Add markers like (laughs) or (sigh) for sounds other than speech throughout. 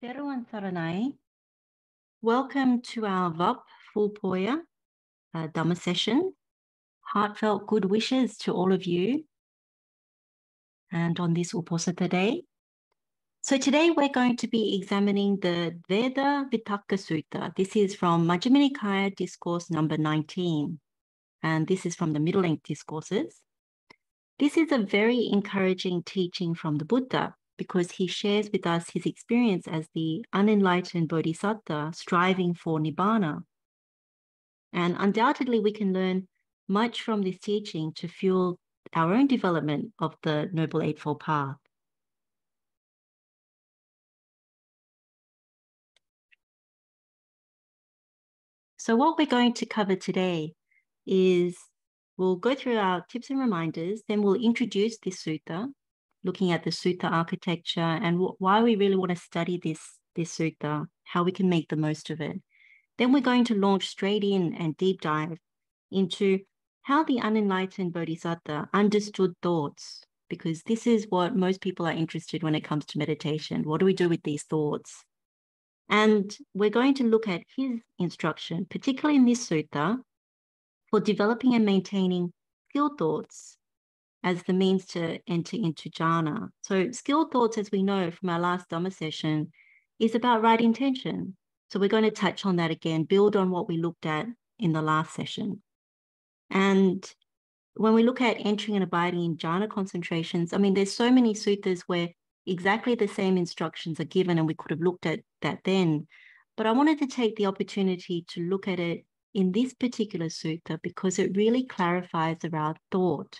Theruwan Saranai. Welcome to our Vap Full Poya uh, Dhamma session. Heartfelt good wishes to all of you. And on this Uposatha day. So today we're going to be examining the Dvedhavitakka Sutta. This is from Majjhima Nikaya Discourse number 19. And this is from the Middle Length Discourses. This is a very encouraging teaching from the Buddha because he shares with us his experience as the unenlightened bodhisattva striving for nibbana. And undoubtedly, we can learn much from this teaching to fuel our own development of the Noble Eightfold Path. So, what we're going to cover today is we'll go through our tips and reminders, then we'll introduce this sutta, looking at the sutta architecture and why we really want to study this, this sutta, how we can make the most of it. Then we're going to launch straight in and deep dive into how the unenlightened bodhisattva understood thoughts, because this is what most people are interested when it comes to meditation. What do we do with these thoughts? And we're going to look at his instruction, particularly in this sutta, for developing and maintaining skilled thoughts as the means to enter into jhana. So, skilled thoughts, as we know from our last Dhamma session, is about right intention. So, we're going to touch on that again, build on what we looked at in the last session. And when we look at entering and abiding in jhana concentrations, I mean, there's so many suttas where exactly the same instructions are given, and we could have looked at that then. But I wanted to take the opportunity to look at it in this particular sutta because it really clarifies around thought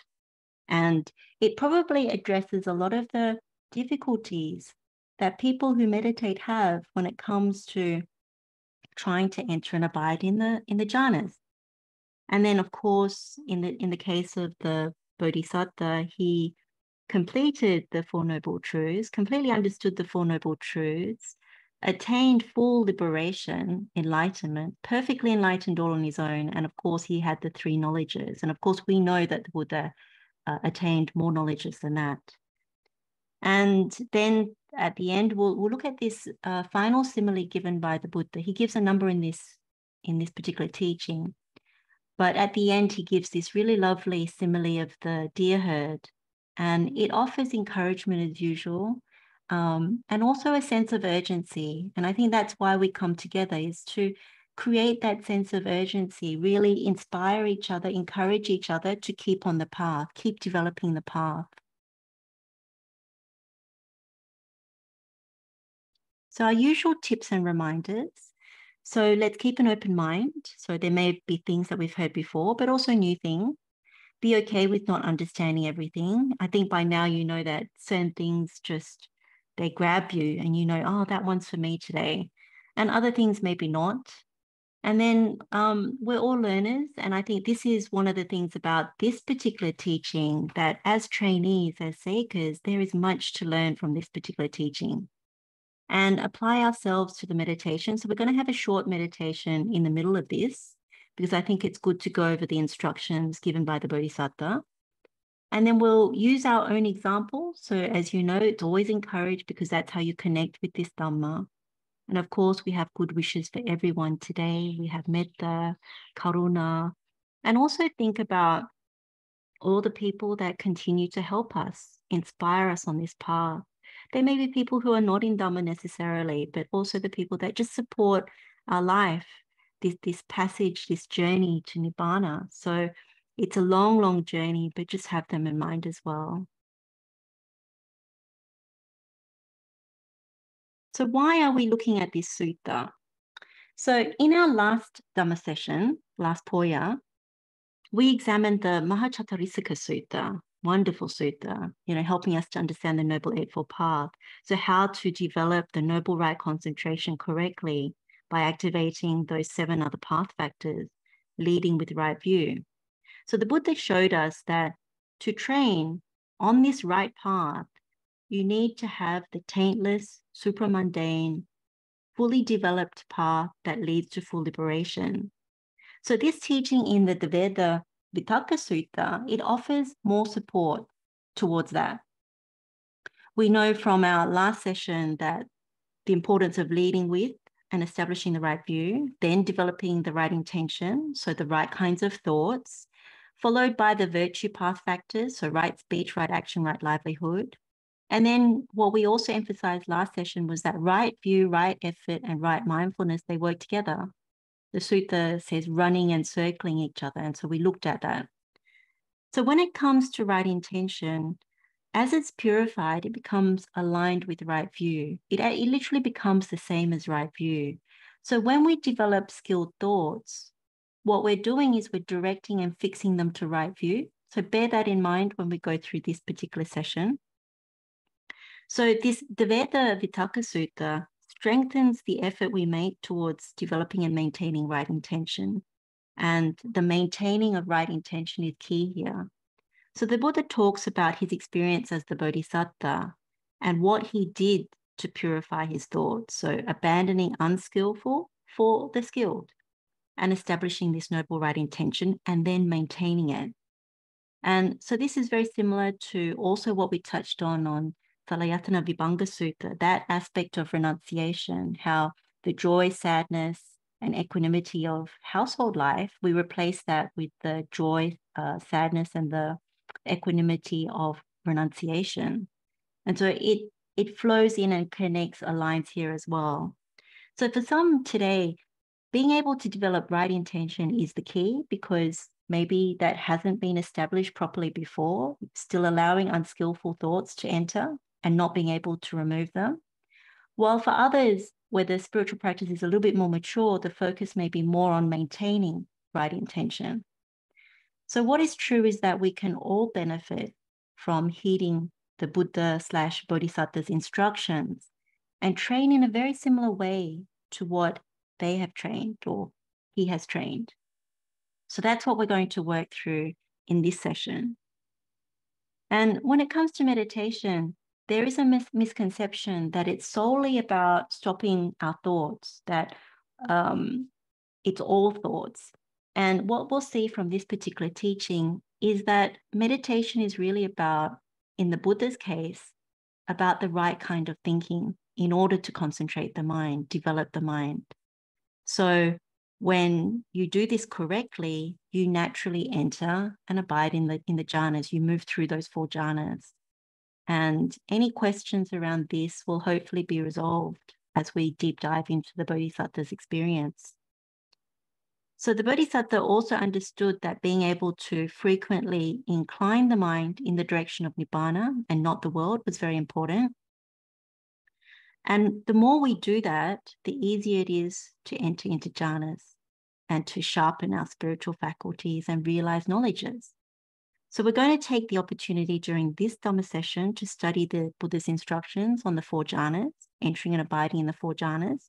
and it probably addresses a lot of the difficulties that people who meditate have when it comes to trying to enter and abide in the in the jhanas. And then of course, in the in the case of the Bodhisattva, he completed the Four Noble Truths, completely understood the Four Noble Truths, attained full liberation, enlightenment, perfectly enlightened all on his own. And of course, he had the three knowledges. And of course, we know that the Buddha uh, attained more knowledges than that. And then at the end, we'll, we'll look at this uh, final simile given by the Buddha. He gives a number in this in this particular teaching, but at the end, he gives this really lovely simile of the deer herd, and it offers encouragement as usual, um, and also a sense of urgency. And I think that's why we come together is to create that sense of urgency, really inspire each other, encourage each other to keep on the path, keep developing the path. So, our usual tips and reminders. So, let's keep an open mind. So, there may be things that we've heard before, but also new things. Be okay with not understanding everything. I think by now you know that certain things just they grab you and you know, oh, that one's for me today. And other things maybe not. And then um, we're all learners. And I think this is one of the things about this particular teaching that as trainees, as seekers, there is much to learn from this particular teaching and apply ourselves to the meditation. So we're going to have a short meditation in the middle of this because I think it's good to go over the instructions given by the Bodhisattva. And then we'll use our own example. So as you know, it's always encouraged because that's how you connect with this Dhamma. And of course, we have good wishes for everyone today. We have metta, karuna, and also think about all the people that continue to help us, inspire us on this path. There may be people who are not in Dhamma necessarily, but also the people that just support our life, this, this passage, this journey to Nibbana. So it's a long, long journey, but just have them in mind as well. So why are we looking at this sutta? So in our last Dhamma session, last Poya, we examined the Mahacattarisaka Sutta, wonderful sutta, you know, helping us to understand the Noble Eightfold Path. So how to develop the Noble Right concentration correctly by activating those seven other path factors, leading with right view. So the Buddha showed us that to train on this right path, you need to have the taintless, supramundane, fully developed path that leads to full liberation. So this teaching in the Veda Vitakka Sutta, it offers more support towards that. We know from our last session that the importance of leading with and establishing the right view, then developing the right intention, so the right kinds of thoughts, followed by the virtue path factors, so right speech, right action, right livelihood. And then what we also emphasized last session was that right view, right effort, and right mindfulness, they work together. The sutta says running and circling each other. And so we looked at that. So when it comes to right intention, as it's purified, it becomes aligned with right view. It, it literally becomes the same as right view. So when we develop skilled thoughts, what we're doing is we're directing and fixing them to right view. So bear that in mind when we go through this particular session. So this Dvedhavitakka Sutta strengthens the effort we make towards developing and maintaining right intention. And the maintaining of right intention is key here. So the Buddha talks about his experience as the Bodhisattva and what he did to purify his thoughts. So abandoning unskillful for the skilled and establishing this noble right intention and then maintaining it. And so this is very similar to also what we touched on on Salayatana Vibhanga Sutta, that aspect of renunciation, how the joy, sadness, and equanimity of household life, we replace that with the joy, uh, sadness, and the equanimity of renunciation. And so it it flows in and connects, aligns here as well. So for some today, being able to develop right intention is the key because maybe that hasn't been established properly before, still allowing unskillful thoughts to enter and not being able to remove them. While for others, where the spiritual practice is a little bit more mature, the focus may be more on maintaining right intention. So, what is true is that we can all benefit from heeding the Buddha slash Bodhisattva's instructions and train in a very similar way to what they have trained or he has trained. So, that's what we're going to work through in this session. And when it comes to meditation, there is a mis- misconception that it's solely about stopping our thoughts, that um, it's all thoughts. And what we'll see from this particular teaching is that meditation is really about, in the Buddha's case, about the right kind of thinking in order to concentrate the mind, develop the mind. So when you do this correctly, you naturally enter and abide in the in the jhanas. You move through those four jhanas. And any questions around this will hopefully be resolved as we deep dive into the Bodhisattva's experience. So the Bodhisattva also understood that being able to frequently incline the mind in the direction of Nibbana and not the world was very important. And the more we do that, the easier it is to enter into jhanas and to sharpen our spiritual faculties and realize knowledges. So we're going to take the opportunity during this Dhamma session to study the Buddha's instructions on the four jhanas, entering and abiding in the four jhanas,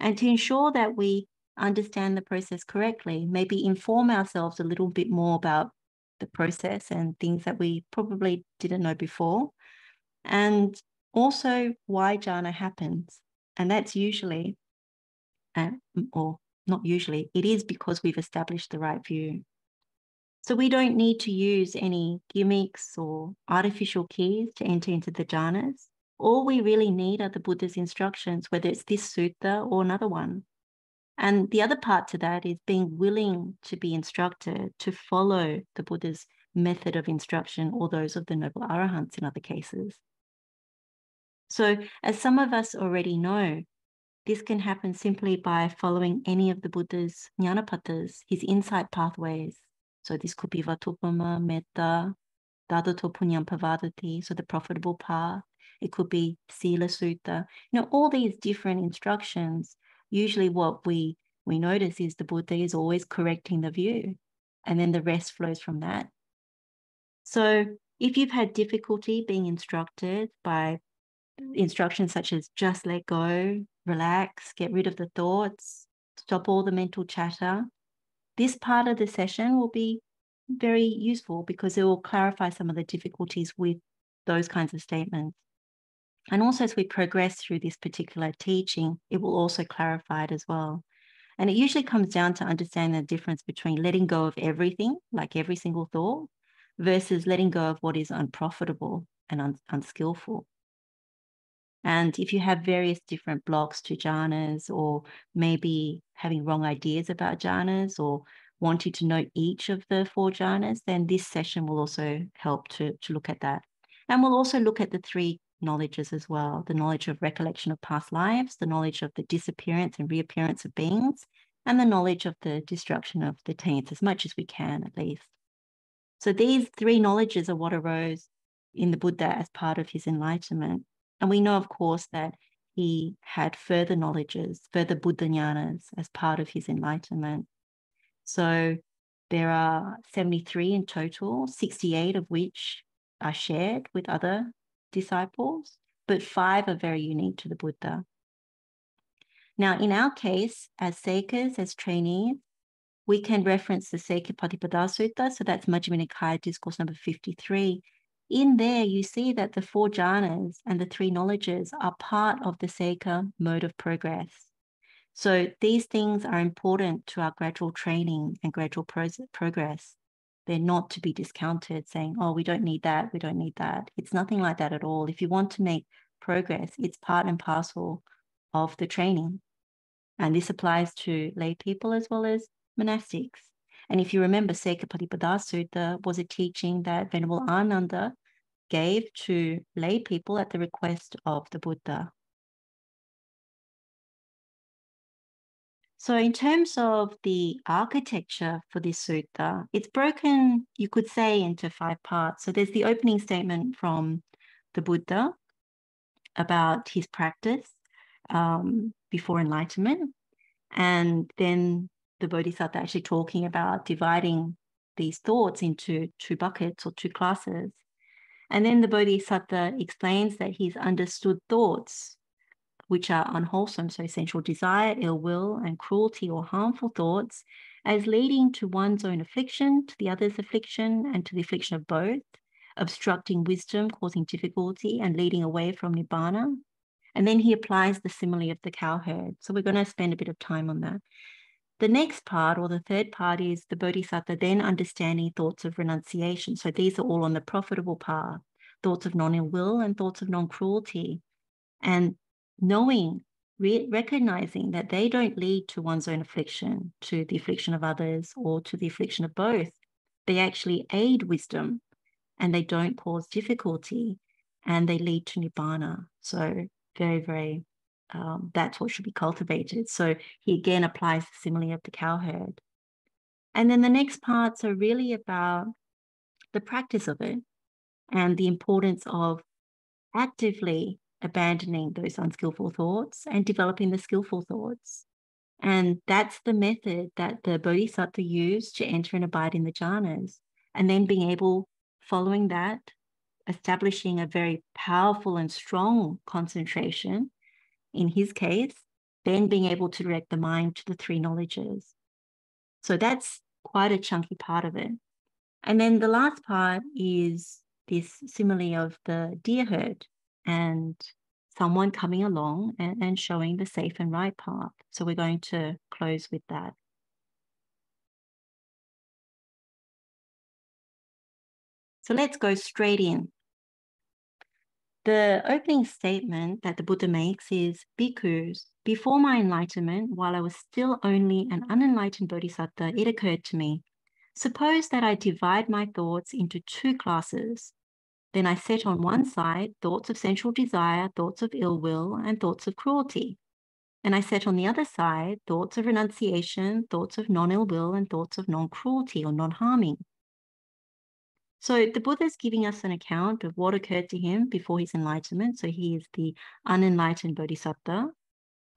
and to ensure that we understand the process correctly, maybe inform ourselves a little bit more about the process and things that we probably didn't know before. And also why jhana happens. And that's usually, uh, or not usually, it is because we've established the right view. So we don't need to use any gimmicks or artificial keys to enter into the jhanas. All we really need are the Buddha's instructions, whether it's this sutta or another one. And the other part to that is being willing to be instructed, to follow the Buddha's method of instruction or those of the Noble Arahants in other cases. So, as some of us already know, this can happen simply by following any of the Buddha's nyanapathas, his insight pathways. So, this could be Vatthupama, Metta, Dadato Pavadati, so the profitable path. It could be Sila Sutta. You know, all these different instructions usually what we we notice is the Buddha is always correcting the view, and then the rest flows from that. So if you've had difficulty being instructed by instructions such as just let go, relax, get rid of the thoughts, stop all the mental chatter, this part of the session will be very useful because it will clarify some of the difficulties with those kinds of statements. And also, as we progress through this particular teaching, it will also clarify it as well. And it usually comes down to understanding the difference between letting go of everything, like every single thought, versus letting go of what is unprofitable and un- unskillful. And if you have various different blocks to jhanas, or maybe having wrong ideas about jhanas, or wanting to know each of the four jhanas, then this session will also help to, to look at that. And we'll also look at the three knowledges as well the knowledge of recollection of past lives, the knowledge of the disappearance and reappearance of beings, and the knowledge of the destruction of the taints, as much as we can at least. So these three knowledges are what arose in the Buddha as part of his enlightenment. And we know, of course, that he had further knowledges, further Buddha jnanas as part of his enlightenment. So there are 73 in total, 68 of which are shared with other disciples, but five are very unique to the Buddha. Now, in our case, as seekas, as trainees, we can reference the Seka Patipada Sutta, so that's Majjhima Nikaya Discourse number 53. In there, you see that the four jhanas and the three knowledges are part of the Seka mode of progress. So these things are important to our gradual training and gradual pro- progress. They're not to be discounted, saying, oh, we don't need that, we don't need that. It's nothing like that at all. If you want to make progress, it's part and parcel of the training. And this applies to lay people as well as monastics. And if you remember, Seka Patipada Sutta was a teaching that Venerable Ananda gave to lay people at the request of the Buddha. So, in terms of the architecture for this sutta, it's broken, you could say, into five parts. So, there's the opening statement from the Buddha about his practice um, before enlightenment. And then the Bodhisattva actually talking about dividing these thoughts into two buckets or two classes. And then the Bodhisattva explains that he's understood thoughts which are unwholesome, so sensual desire, ill will, and cruelty or harmful thoughts, as leading to one's own affliction, to the other's affliction, and to the affliction of both, obstructing wisdom, causing difficulty, and leading away from nibbana. And then he applies the simile of the cowherd. So we're going to spend a bit of time on that. The next part, or the third part, is the Bodhisattva then understanding thoughts of renunciation. So these are all on the profitable path thoughts of non ill will and thoughts of non cruelty. And knowing, re- recognizing that they don't lead to one's own affliction, to the affliction of others, or to the affliction of both. They actually aid wisdom and they don't cause difficulty and they lead to nibbana. So, very, very um, that's what should be cultivated. So he again applies the simile of the cowherd. And then the next parts are really about the practice of it and the importance of actively abandoning those unskillful thoughts and developing the skillful thoughts. And that's the method that the Bodhisattva used to enter and abide in the jhanas. And then being able, following that, establishing a very powerful and strong concentration in his case, then being able to direct the mind to the three knowledges. So that's quite a chunky part of it. And then the last part is this simile of the deer herd and someone coming along and, and showing the safe and right path. So we're going to close with that. So let's go straight in. The opening statement that the Buddha makes is Bhikkhus, before my enlightenment, while I was still only an unenlightened bodhisattva, it occurred to me suppose that I divide my thoughts into two classes. Then I set on one side thoughts of sensual desire, thoughts of ill will, and thoughts of cruelty. And I set on the other side thoughts of renunciation, thoughts of non ill will, and thoughts of non cruelty or non harming. So the Buddha is giving us an account of what occurred to him before his enlightenment. So he is the unenlightened bodhisattva.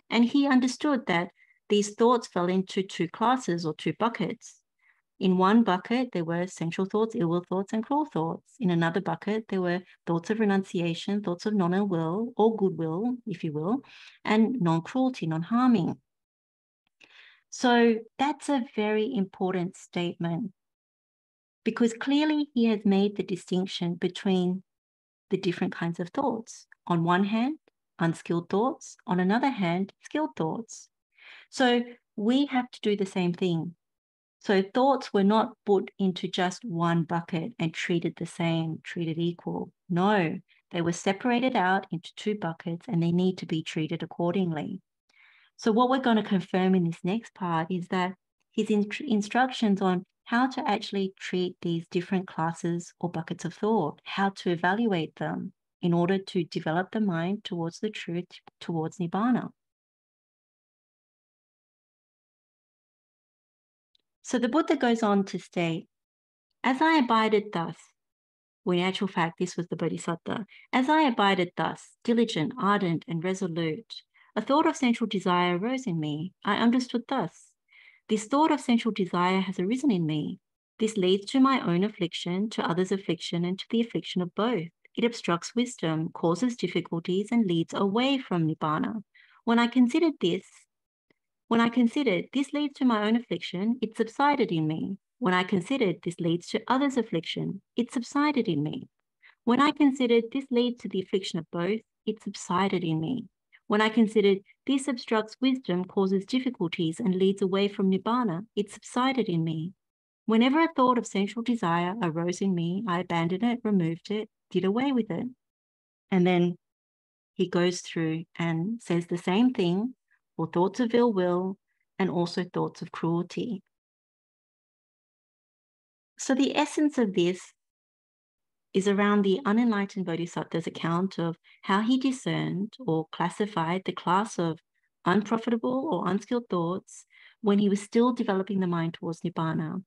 And he understood that these thoughts fell into two classes or two buckets. In one bucket, there were sensual thoughts, ill will thoughts, and cruel thoughts. In another bucket, there were thoughts of renunciation, thoughts of non ill will or goodwill, if you will, and non cruelty, non harming. So that's a very important statement because clearly he has made the distinction between the different kinds of thoughts. On one hand, unskilled thoughts, on another hand, skilled thoughts. So we have to do the same thing. So thoughts were not put into just one bucket and treated the same, treated equal. No, They were separated out into two buckets and they need to be treated accordingly. So, what we're going to confirm in this next part is that his in- instructions on how to actually treat these different classes or buckets of thought, how to evaluate them in order to develop the mind towards the truth, towards Nibbana. So the Buddha goes on to state, as I abided thus, when in actual fact this was the Bodhisattva, as I abided thus, diligent, ardent, and resolute, a thought of sensual desire arose in me. I understood thus. This thought of sensual desire has arisen in me. This leads to my own affliction, to others' affliction, and to the affliction of both. It obstructs wisdom, causes difficulties, and leads away from Nibbana. When I considered this, when I considered this leads to my own affliction, it subsided in me. When I considered this leads to others' affliction, it subsided in me. When I considered this leads to the affliction of both, it subsided in me. When I considered this obstructs wisdom, causes difficulties, and leads away from Nibbana, it subsided in me. Whenever a thought of sensual desire arose in me, I abandoned it, removed it, did away with it. And then he goes through and says the same thing for thoughts of ill will, and also thoughts of cruelty. So, the essence of this is around the unenlightened Bodhisattva's account of how he discerned or classified the class of unprofitable or unskilled thoughts when he was still developing the mind towards Nibbana.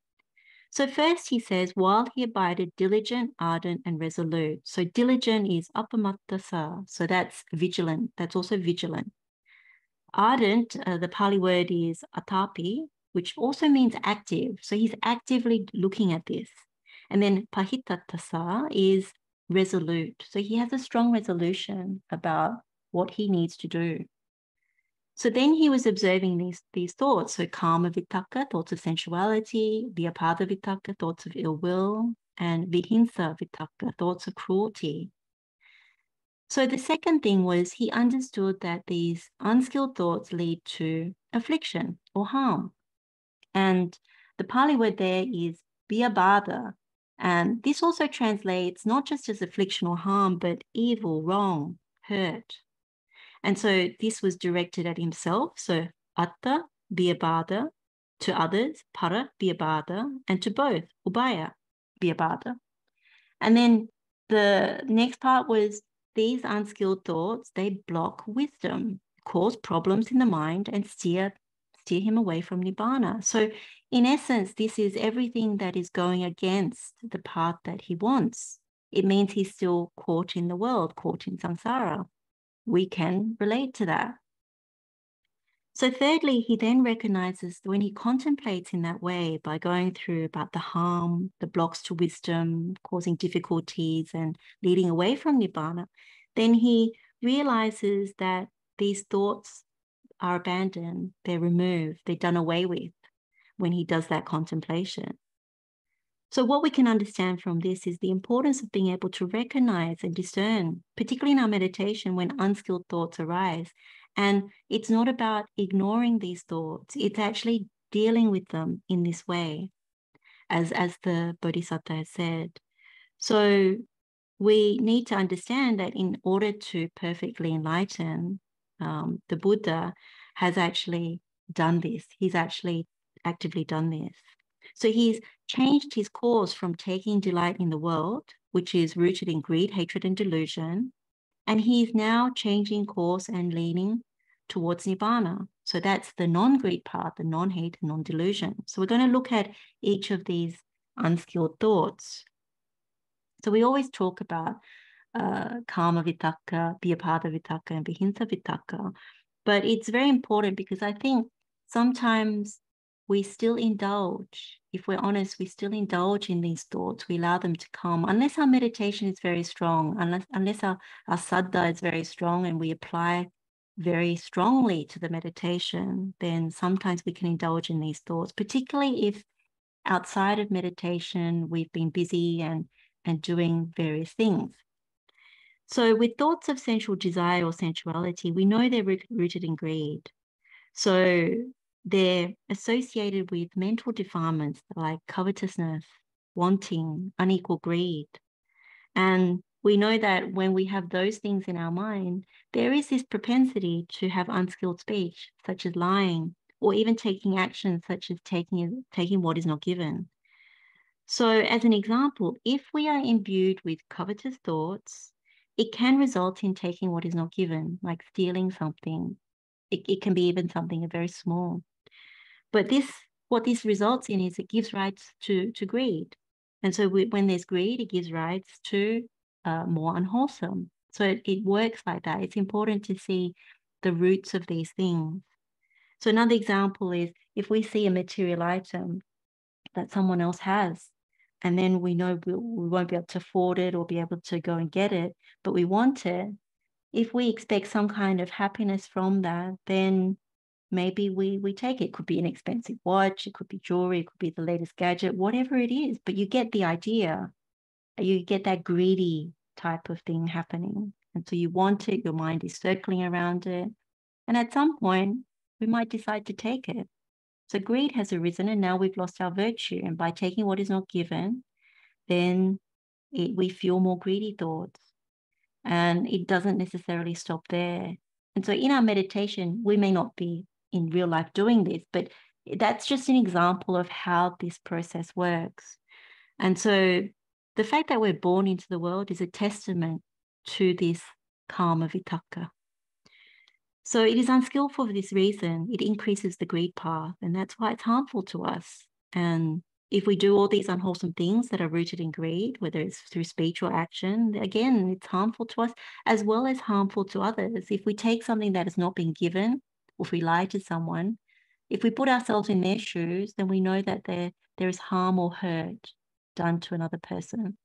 So, first he says, while he abided diligent, ardent, and resolute. So, diligent is appamattasa. So, that's vigilant. That's also vigilant. Ardent, uh, the Pali word is atapi, which also means active. So he's actively looking at this. And then pahitatasa is resolute. So he has a strong resolution about what he needs to do. So then he was observing these, these thoughts. So kama vitakka, thoughts of sensuality, vyapada vitakka, thoughts of ill will, and vihinsa vitakka, thoughts of cruelty. So the second thing was he understood that these unskilled thoughts lead to affliction or harm. And the Pali word there is biyabada. And this also translates not just as affliction or harm, but evil, wrong, hurt. And so this was directed at himself. So atta, biyabada, to others, para, biyabada, and to both, ubaya, biyabada. And then the next part was these unskilled thoughts, they block wisdom, cause problems in the mind, and steer steer him away from nibbana. So, in essence, this is everything that is going against the path that he wants. It means he's still caught in the world, caught in samsara. We can relate to that. So, thirdly, he then recognizes when he contemplates in that way by going through about the harm, the blocks to wisdom, causing difficulties, and leading away from Nibbana, then he realizes that these thoughts are abandoned, they're removed, they're done away with when he does that contemplation. So, what we can understand from this is the importance of being able to recognize and discern, particularly in our meditation when unskilled thoughts arise, and it's not about ignoring these thoughts, it's actually dealing with them in this way, as, as the Bodhisattva has said. So we need to understand that in order to perfectly enlighten, um, the Buddha has actually done this. He's actually actively done this. So he's changed his course from taking delight in the world, which is rooted in greed, hatred, and delusion, and he's now changing course and leaning towards Nibbana. So that's the non greed part, the non hate, non delusion. So we're going to look at each of these unskilled thoughts. So we always talk about uh, kama vitakka, vyapada vitakka, and vihinsa vitakka. But it's very important because I think sometimes we still indulge. If we're honest, we still indulge in these thoughts. We allow them to come unless our meditation is very strong, unless unless our, our saddha is very strong and we apply very strongly to the meditation, then sometimes we can indulge in these thoughts, particularly if outside of meditation we've been busy and and doing various things. So, with thoughts of sensual desire or sensuality, we know they're rooted in greed. So, they're associated with mental defilements like covetousness, wanting, unequal greed. And we know that when we have those things in our mind, there is this propensity to have unskilled speech, such as lying, or even taking actions such as taking, taking what is not given. So, as an example, if we are imbued with covetous thoughts, it can result in taking what is not given, like stealing something. It, it can be even something very small. But this, what this results in is it gives rights to, to greed. And so we, when there's greed, it gives rights to uh, more unwholesome. So it, it works like that. It's important to see the roots of these things. So another example is if we see a material item that someone else has, and then we know we, we won't be able to afford it or be able to go and get it, but we want it. If we expect some kind of happiness from that, then maybe we we take it. it could be an expensive watch, it could be jewelry, it could be the latest gadget, whatever it is. But you get the idea you get that greedy type of thing happening. And so you want it, your mind is circling around it. And at some point, we might decide to take it. So greed has arisen, and now we've lost our virtue. And by taking what is not given, then it, we feel more greedy thoughts. And it doesn't necessarily stop there. And so in our meditation, we may not be in real life doing this, but that's just an example of how this process works. And so the fact that we're born into the world is a testament to this kama vitakka. So it is unskillful for this reason. It increases the greed path, and that's why it's harmful to us. And if we do all these unwholesome things that are rooted in greed, whether it's through speech or action, again, it's harmful to us as well as harmful to others. If we take something that has not been given, or if we lie to someone, if we put ourselves in their shoes, then we know that there, there is harm or hurt done to another person.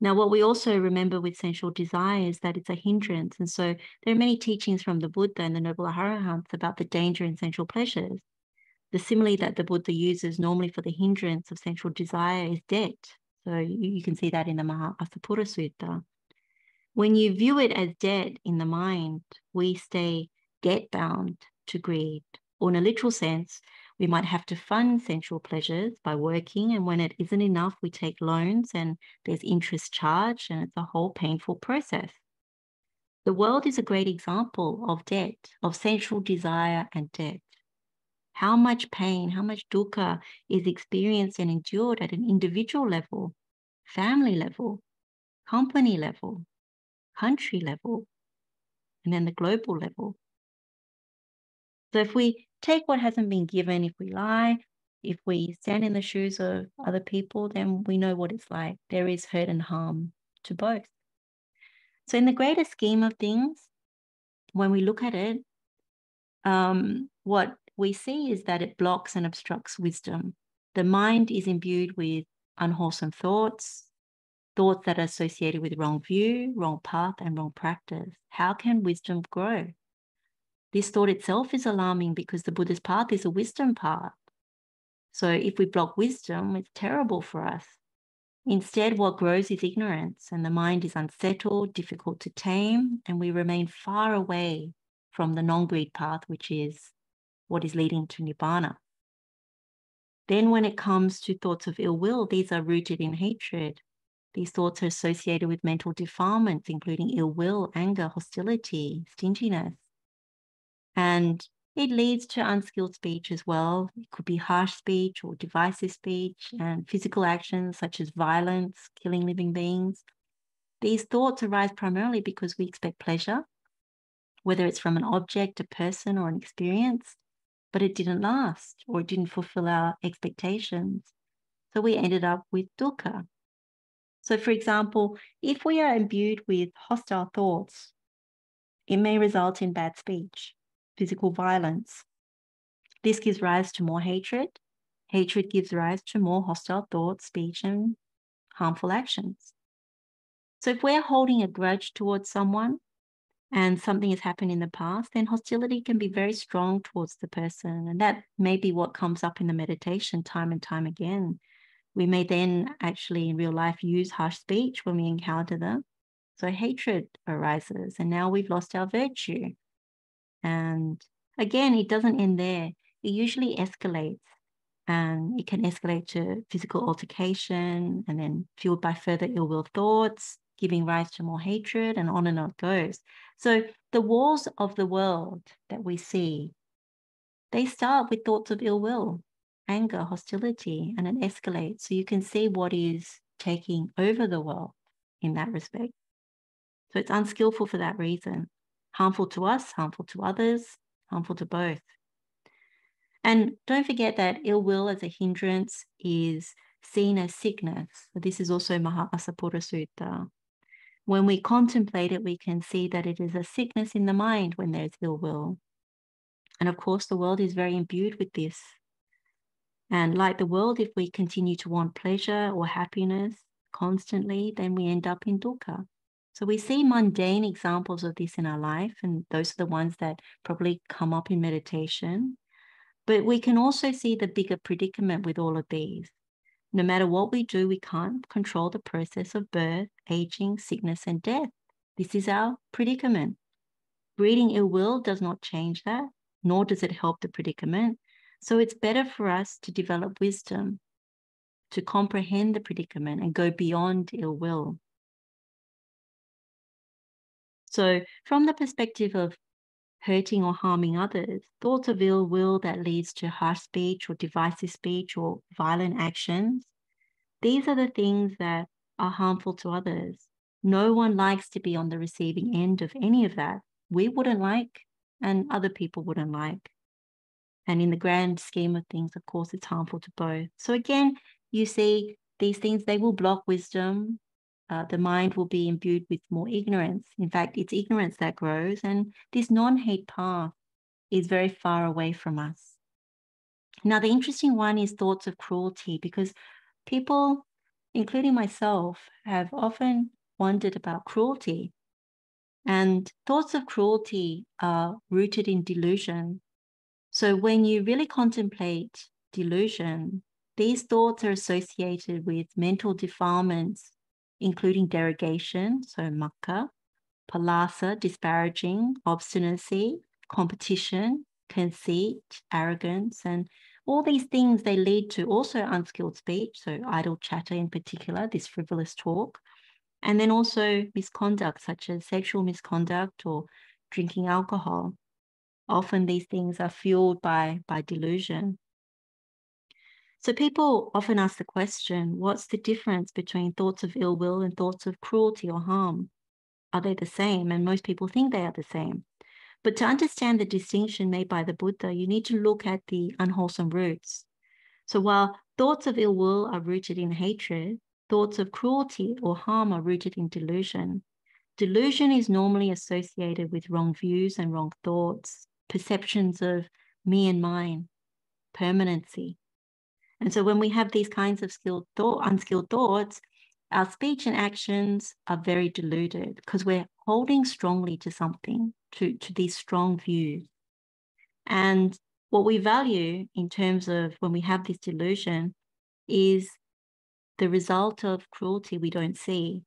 Now, what we also remember with sensual desire is that it's a hindrance. And so there are many teachings from the Buddha and the Noble Arahants about the danger in sensual pleasures. The simile that the Buddha uses normally for the hindrance of sensual desire is debt. So you, you can see that in the Maha Sutta. When you view it as debt in the mind, we stay debt bound to greed. Or in a literal sense, we might have to fund sensual pleasures by working. And when it isn't enough, we take loans and there's interest charged, and it's a whole painful process. The world is a great example of debt, of sensual desire and debt. How much pain, how much dukkha is experienced and endured at an individual level, family level, company level, country level, and then the global level. So if we take what hasn't been given, if we lie, if we stand in the shoes of other people, then we know what it's like. There is hurt and harm to both. So, in the greater scheme of things, when we look at it, um, what we see is that it blocks and obstructs wisdom. The mind is imbued with unwholesome thoughts, thoughts that are associated with wrong view, wrong path, and wrong practice. How can wisdom grow? This thought itself is alarming because the Buddha's path is a wisdom path. So if we block wisdom, it's terrible for us. Instead, what grows is ignorance, and the mind is unsettled, difficult to tame, and we remain far away from the non greed path, which is what is leading to Nibbana. Then, when it comes to thoughts of ill will, these are rooted in hatred. These thoughts are associated with mental defilements, including ill will, anger, hostility, stinginess. And it leads to unskilled speech as well. It could be harsh speech or divisive speech and physical actions such as violence, killing living beings. These thoughts arise primarily because we expect pleasure, whether it's from an object, a person, or an experience, but it didn't last or it didn't fulfill our expectations. So we ended up with dukkha. So, for example, if we are imbued with hostile thoughts, it may result in bad speech physical violence. This gives rise to more hatred. Hatred gives rise to more hostile thoughts, speech, and harmful actions. So, if we're holding a grudge towards someone and something has happened in the past, then hostility can be very strong towards the person. And that may be what comes up in the meditation time and time again. We may then actually in real life use harsh speech when we encounter them. So hatred arises, and now we've lost our virtue. And again, it doesn't end there. It usually escalates. and it can escalate to physical altercation and then fueled by further ill will thoughts, giving rise to more hatred, and on and on it goes. So the wars of the world that we see, they start with thoughts of ill will, anger, hostility, and it escalates. So you can see what is taking over the world in that respect. So it's unskillful for that reason, harmful to us, harmful to others, harmful to both. And don't forget that ill will as a hindrance is seen as sickness. This is also Mahassapura Sutta. When we contemplate it, we can see that it is a sickness in the mind when there's ill will. And of course, the world is very imbued with this. And like the world, if we continue to want pleasure or happiness constantly, then we end up in dukkha. So we see mundane examples of this in our life, and those are the ones that probably come up in meditation. But we can also see the bigger predicament with all of these. No matter what we do, we can't control the process of birth, aging, sickness, and death. This is our predicament. Breeding ill will does not change that, nor does it help the predicament. So it's better for us to develop wisdom, to comprehend the predicament and go beyond ill will. So, from the perspective of hurting or harming others, thoughts of ill will that leads to harsh speech or divisive speech or violent actions, these are the things that are harmful to others. No one likes to be on the receiving end of any of that. We wouldn't like, and other people wouldn't like. And in the grand scheme of things, of course, it's harmful to both. So again, you see these things, they will block wisdom, uh, the mind will be imbued with more ignorance. In fact, it's ignorance that grows, and this non hate path is very far away from us. Now, the interesting one is thoughts of cruelty, because people, including myself, have often wondered about cruelty. And thoughts of cruelty are rooted in delusion. So, when you really contemplate delusion, these thoughts are associated with mental defilements including derogation, so makkha, palasa, disparaging, obstinacy, competition, conceit, arrogance, and all these things they lead to also unskilled speech, so idle chatter in particular, this frivolous talk, and then also misconduct such as sexual misconduct or drinking alcohol. Often these things are fueled by, by delusion. So people often ask the question what's the difference between thoughts of ill will and thoughts of cruelty or harm? Are they the same? And most people think they are the same. But to understand the distinction made by the Buddha, you need to look at the unwholesome roots. So while thoughts of ill will are rooted in hatred, thoughts of cruelty or harm are rooted in delusion. Delusion is normally associated with wrong views and wrong thoughts, perceptions of me and mine, permanency, and so when we have these kinds of skilled thought, unskilled thoughts, our speech and actions are very deluded because we're holding strongly to something, to, to these strong views. And what we value in terms of when we have this delusion is the result of cruelty we don't see.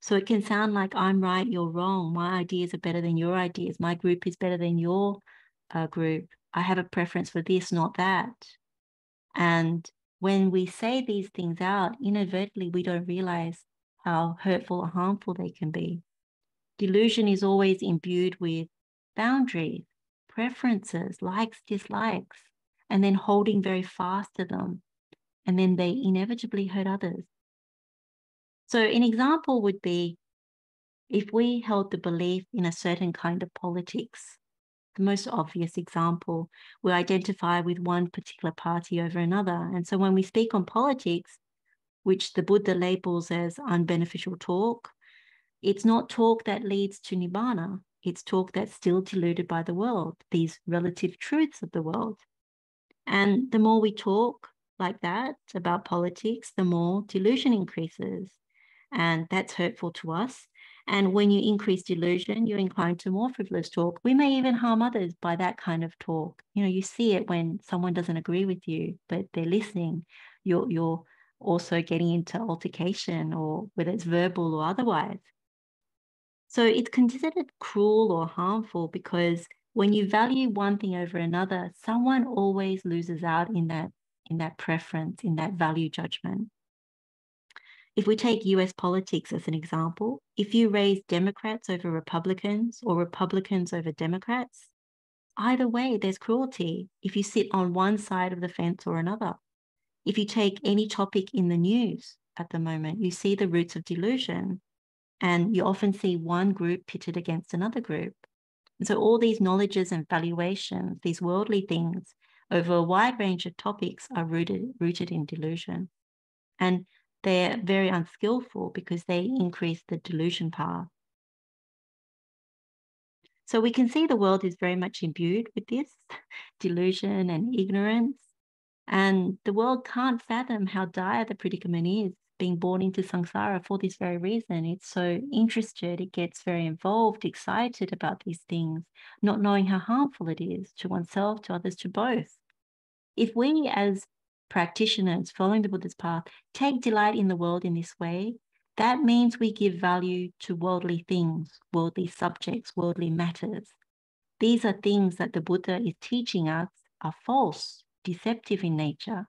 So it can sound like I'm right, you're wrong. My ideas are better than your ideas. My group is better than your uh, group. I have a preference for this, not that. And when we say these things out, inadvertently, we don't realize how hurtful or harmful they can be. Delusion is always imbued with boundaries, preferences, likes, dislikes, and then holding very fast to them. And then they inevitably hurt others. So, an example would be if we held the belief in a certain kind of politics the most obvious example. We identify with one particular party over another. And so when we speak on politics, which the Buddha labels as unbeneficial talk, it's not talk that leads to nibbana. It's talk that's still deluded by the world, these relative truths of the world. And the more we talk like that about politics, the more delusion increases. And that's hurtful to us. And when you increase delusion, you're inclined to more frivolous talk. We may even harm others by that kind of talk. You know, you see it when someone doesn't agree with you, but they're listening. You're you're also getting into altercation or whether it's verbal or otherwise. So it's considered cruel or harmful because when you value one thing over another, someone always loses out in that in that preference, in that value judgment. If we take US politics as an example, if you raise Democrats over Republicans or Republicans over Democrats, either way, there's cruelty if you sit on one side of the fence or another. If you take any topic in the news at the moment, you see the roots of delusion, and you often see one group pitted against another group. And so, all these knowledges and valuations, these worldly things over a wide range of topics, are rooted, rooted in delusion. And they're very unskillful because they increase the delusion power. So we can see the world is very much imbued with this (laughs) delusion and ignorance. And the world can't fathom how dire the predicament is being born into samsara for this very reason. It's so interested, it gets very involved, excited about these things, not knowing how harmful it is to oneself, to others, to both. If we, as practitioners following the Buddha's path, take delight in the world in this way, that means we give value to worldly things, worldly subjects, worldly matters. These are things that the Buddha is teaching us are false, deceptive in nature.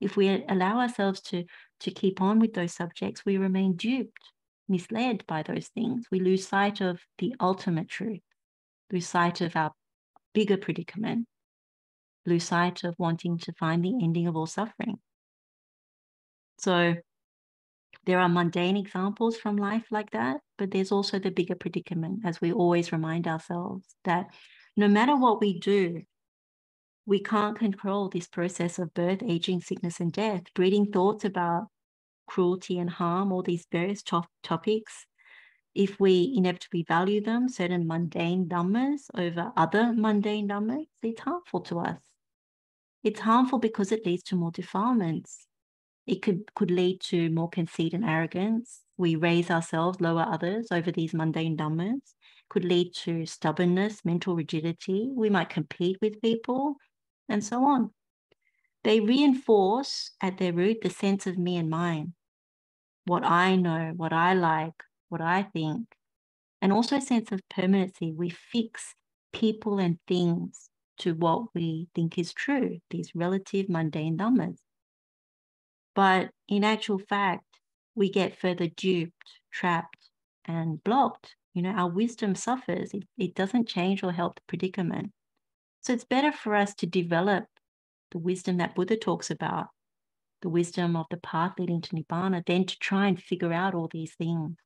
If we allow ourselves to, to keep on with those subjects, we remain duped, misled by those things. We lose sight of the ultimate truth, lose sight of our bigger predicament, lose sight of wanting to find the ending of all suffering. So there are mundane examples from life like that, but there's also the bigger predicament, as we always remind ourselves that no matter what we do, we can't control this process of birth, aging, sickness, and death, breeding thoughts about cruelty and harm, all these various to- topics. If we inevitably value them, certain mundane dhammas over other mundane dhammas, it's harmful to us. It's harmful because it leads to more defilements. It could, could lead to more conceit and arrogance. We raise ourselves, lower others over these mundane dhammas. Could lead to stubbornness, mental rigidity. We might compete with people and so on. They reinforce at their root the sense of me and mine, what I know, what I like, what I think, and also a sense of permanency. We fix people and things to what we think is true, these relative mundane numbers. But in actual fact, we get further duped, trapped, and blocked. You know, our wisdom suffers. It, it doesn't change or help the predicament. So it's better for us to develop the wisdom that Buddha talks about, the wisdom of the path leading to Nibbana, than to try and figure out all these things.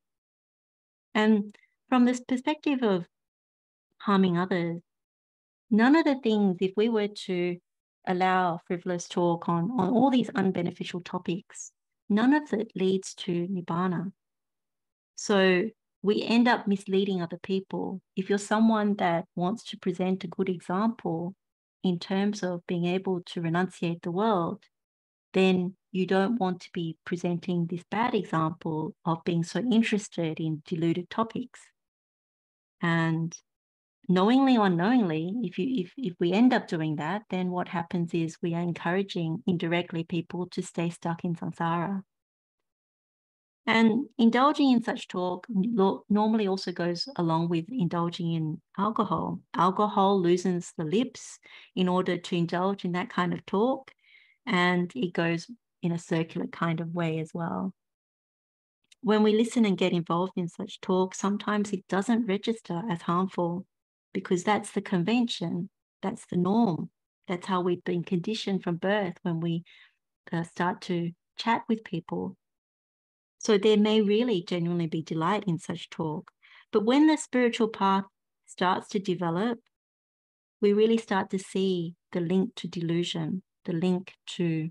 And from this perspective of harming others, none of the things, if we were to allow frivolous talk on, on all these unbeneficial topics, none of it leads to Nibbana. So we end up misleading other people. If you're someone that wants to present a good example in terms of being able to renunciate the world, then you don't want to be presenting this bad example of being so interested in deluded topics. And knowingly or unknowingly, if you if if we end up doing that, then what happens is we are encouraging indirectly people to stay stuck in samsara. And indulging in such talk normally also goes along with indulging in alcohol. Alcohol loosens the lips in order to indulge in that kind of talk, and it goes in a circular kind of way as well. When we listen and get involved in such talk, sometimes it doesn't register as harmful because that's the convention, that's the norm, that's how we've been conditioned from birth when we uh, start to chat with people. So there may really genuinely be delight in such talk. But when the spiritual path starts to develop, we really start to see the link to delusion, the link to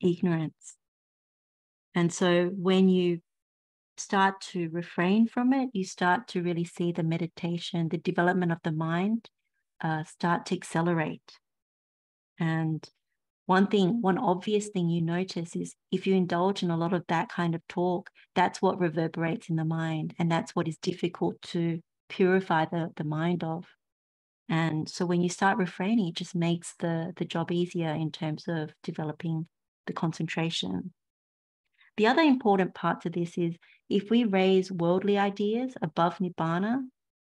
ignorance. And so when you start to refrain from it, you start to really see the meditation, the development of the mind uh, start to accelerate. And one thing, one obvious thing you notice is if you indulge in a lot of that kind of talk, that's what reverberates in the mind. And that's what is difficult to purify the, the mind of. And so when you start refraining, it just makes the, the job easier in terms of developing the concentration. The other important part to this is if we raise worldly ideas above Nibbana,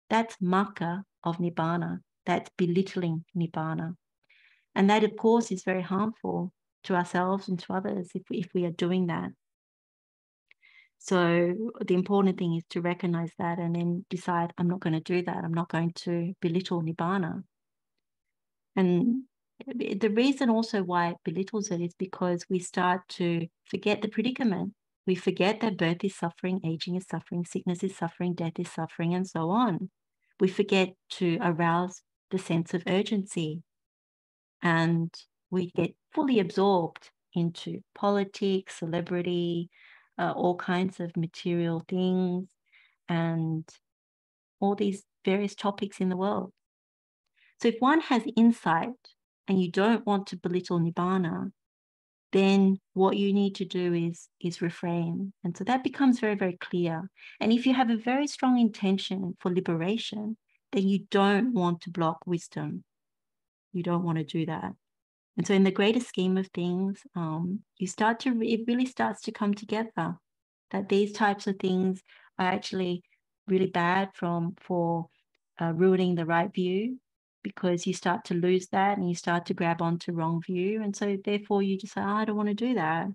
that's makkha of Nibbana, that's belittling Nibbana. And that, of course, is very harmful to ourselves and to others if we, if we are doing that. So the important thing is to recognize that and then decide I'm not going to do that. I'm not going to belittle nibbana. And the reason also why it belittles it is because we start to forget the predicament. We forget that birth is suffering, aging is suffering, sickness is suffering, death is suffering, and so on. We forget to arouse the sense of urgency. And we get fully absorbed into politics, celebrity, uh, all kinds of material things, and all these various topics in the world. So if one has insight and you don't want to belittle nibbana, then what you need to do is is refrain. And so that becomes very very clear. And if you have a very strong intention for liberation then you don't want to block wisdom. You don't want to do that. And so in the greater scheme of things um, you start to it really starts to come together that these types of things are actually really bad from for uh, ruining the right view because you start to lose that and you start to grab onto wrong view. And so therefore you just say, oh, I don't want to do that.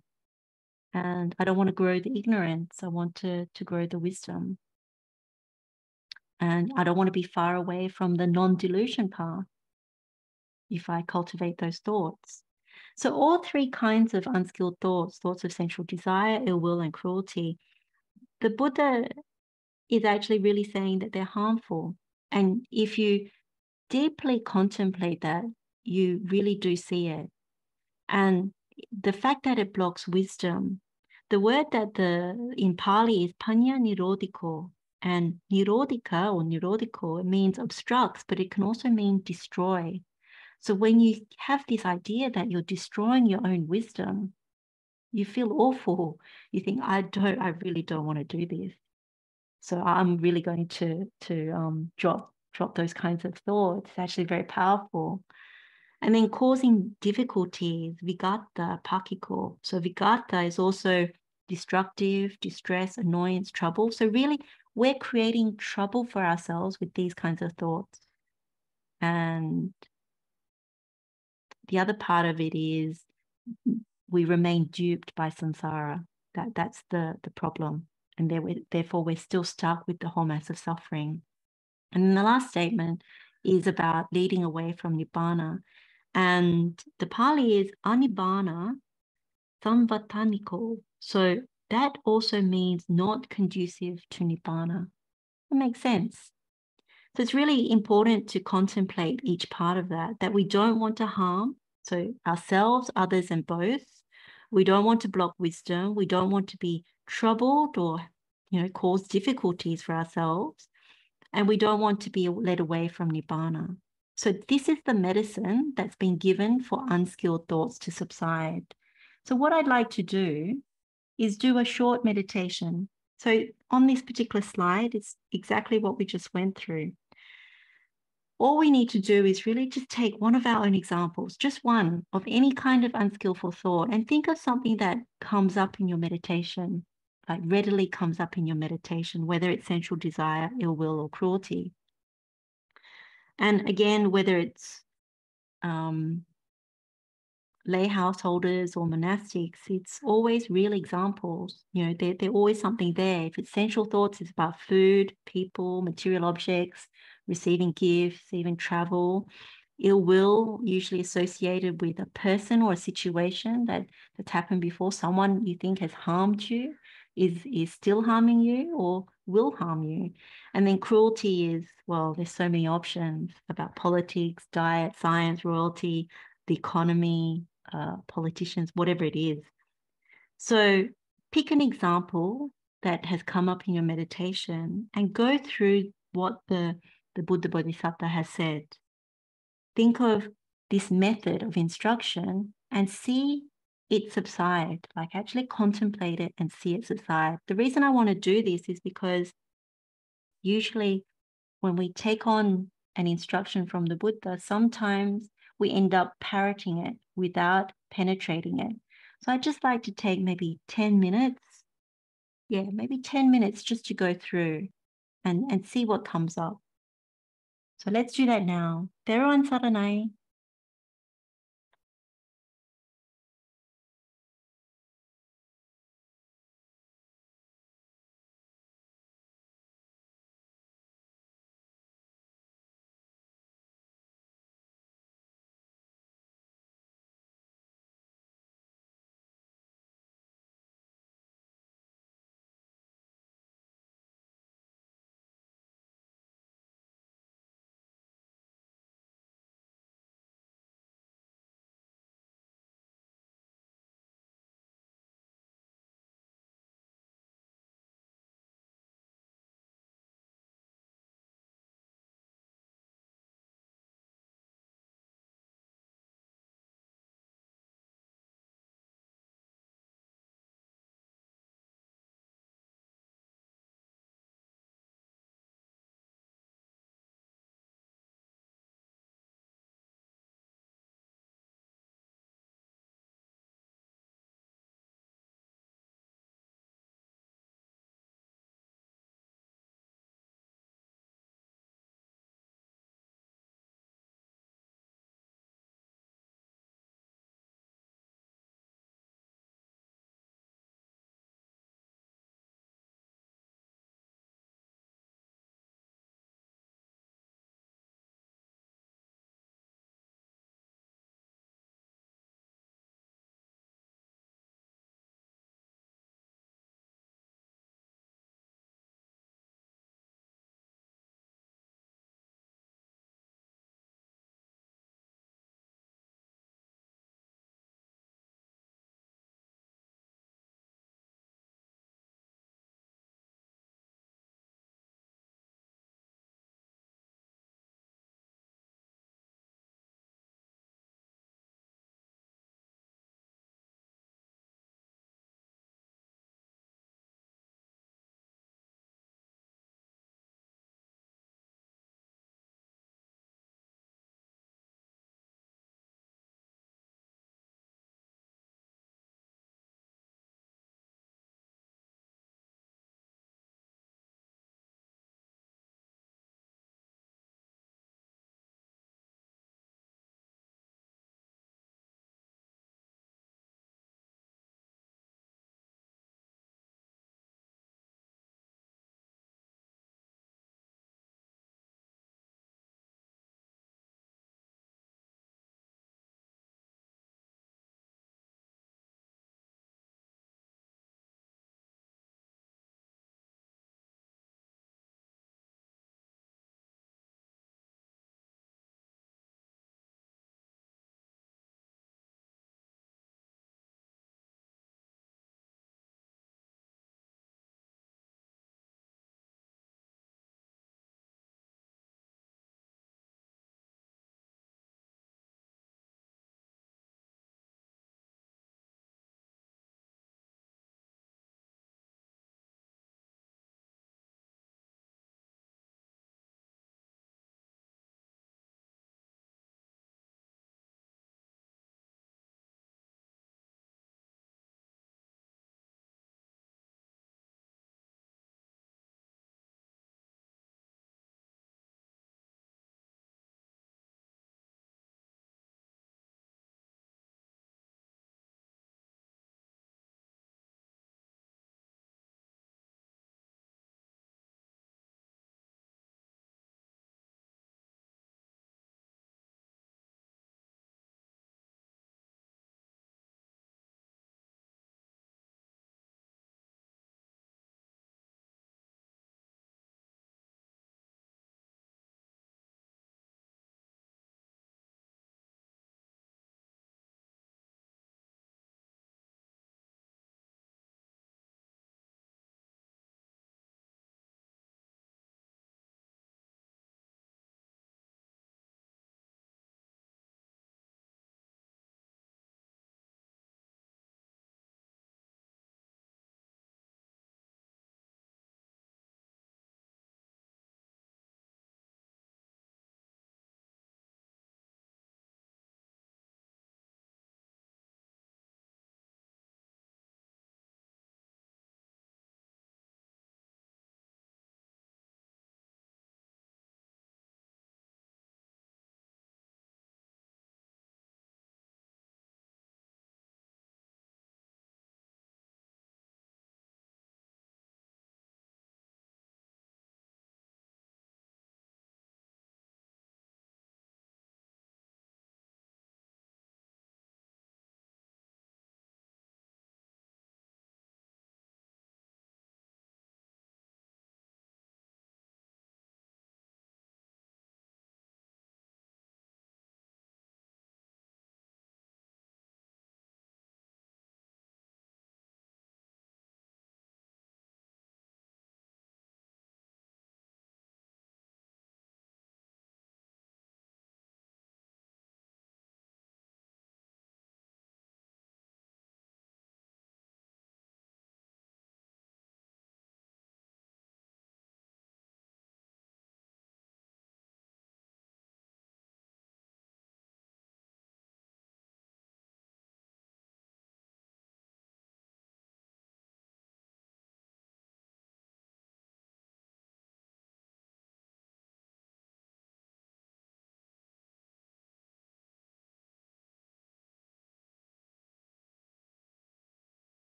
And I don't want to grow the ignorance. I want to, to grow the wisdom. And I don't want to be far away from the non-delusion path if I cultivate those thoughts. So all three kinds of unskilled thoughts, thoughts of sensual desire, ill will, and cruelty, the Buddha is actually really saying that they're harmful. And if you deeply contemplate that, you really do see it. And the fact that it blocks wisdom, the word that the in Pali is panya nirodhiko, and nirodhika or nirodhiko, it means obstructs, but it can also mean destroy. So when you have this idea that you're destroying your own wisdom, you feel awful. You think, I don't, I really don't want to do this. So I'm really going to to um, drop drop those kinds of thoughts. It's actually very powerful. And then causing difficulties, vighata, pakkhiko. So vighata is also destructive, distress, annoyance, trouble. So really, we're creating trouble for ourselves with these kinds of thoughts. And the other part of it is we remain duped by samsara. That that's the the problem, and there, therefore we're still stuck with the whole mass of suffering. And then the last statement is about leading away from Nibbana. And the Pali is Anibbana Samvattaniko. So that also means not conducive to Nibbana. It makes sense. So it's really important to contemplate each part of that, that we don't want to harm, so ourselves, others, and both. We don't want to block wisdom. We don't want to be troubled or, you know, cause difficulties for ourselves and we don't want to be led away from nibbana. So this is the medicine that's been given for unskilled thoughts to subside. So what I'd like to do is do a short meditation. So on this particular slide, it's exactly what we just went through. All we need to do is really just take one of our own examples, just one of any kind of unskillful thought, and think of something that comes up in your meditation like readily comes up in your meditation, whether it's sensual desire, ill will, or cruelty. And again, whether it's um, lay householders or monastics, it's always real examples. You know, they're, they're always something there. If it's sensual thoughts, it's about food, people, material objects, receiving gifts, even travel. Ill will, usually associated with a person or a situation that, that's happened before, someone you think has harmed you is is still harming you or will harm you. And then cruelty is well there's so many options about politics diet science royalty the economy uh, politicians whatever it is. So pick an example that has come up in your meditation and go through what the the buddha bodhisattva has said. Think of this method of instruction and see it subside, like actually contemplate it and see it subside. The reason I want to do this is because usually when we take on an instruction from the Buddha, sometimes we end up parroting it without penetrating it. So I just like to take maybe 10 minutes. Yeah, maybe 10 minutes just to go through and, and see what comes up. So let's do that now. Theruwan Saranai.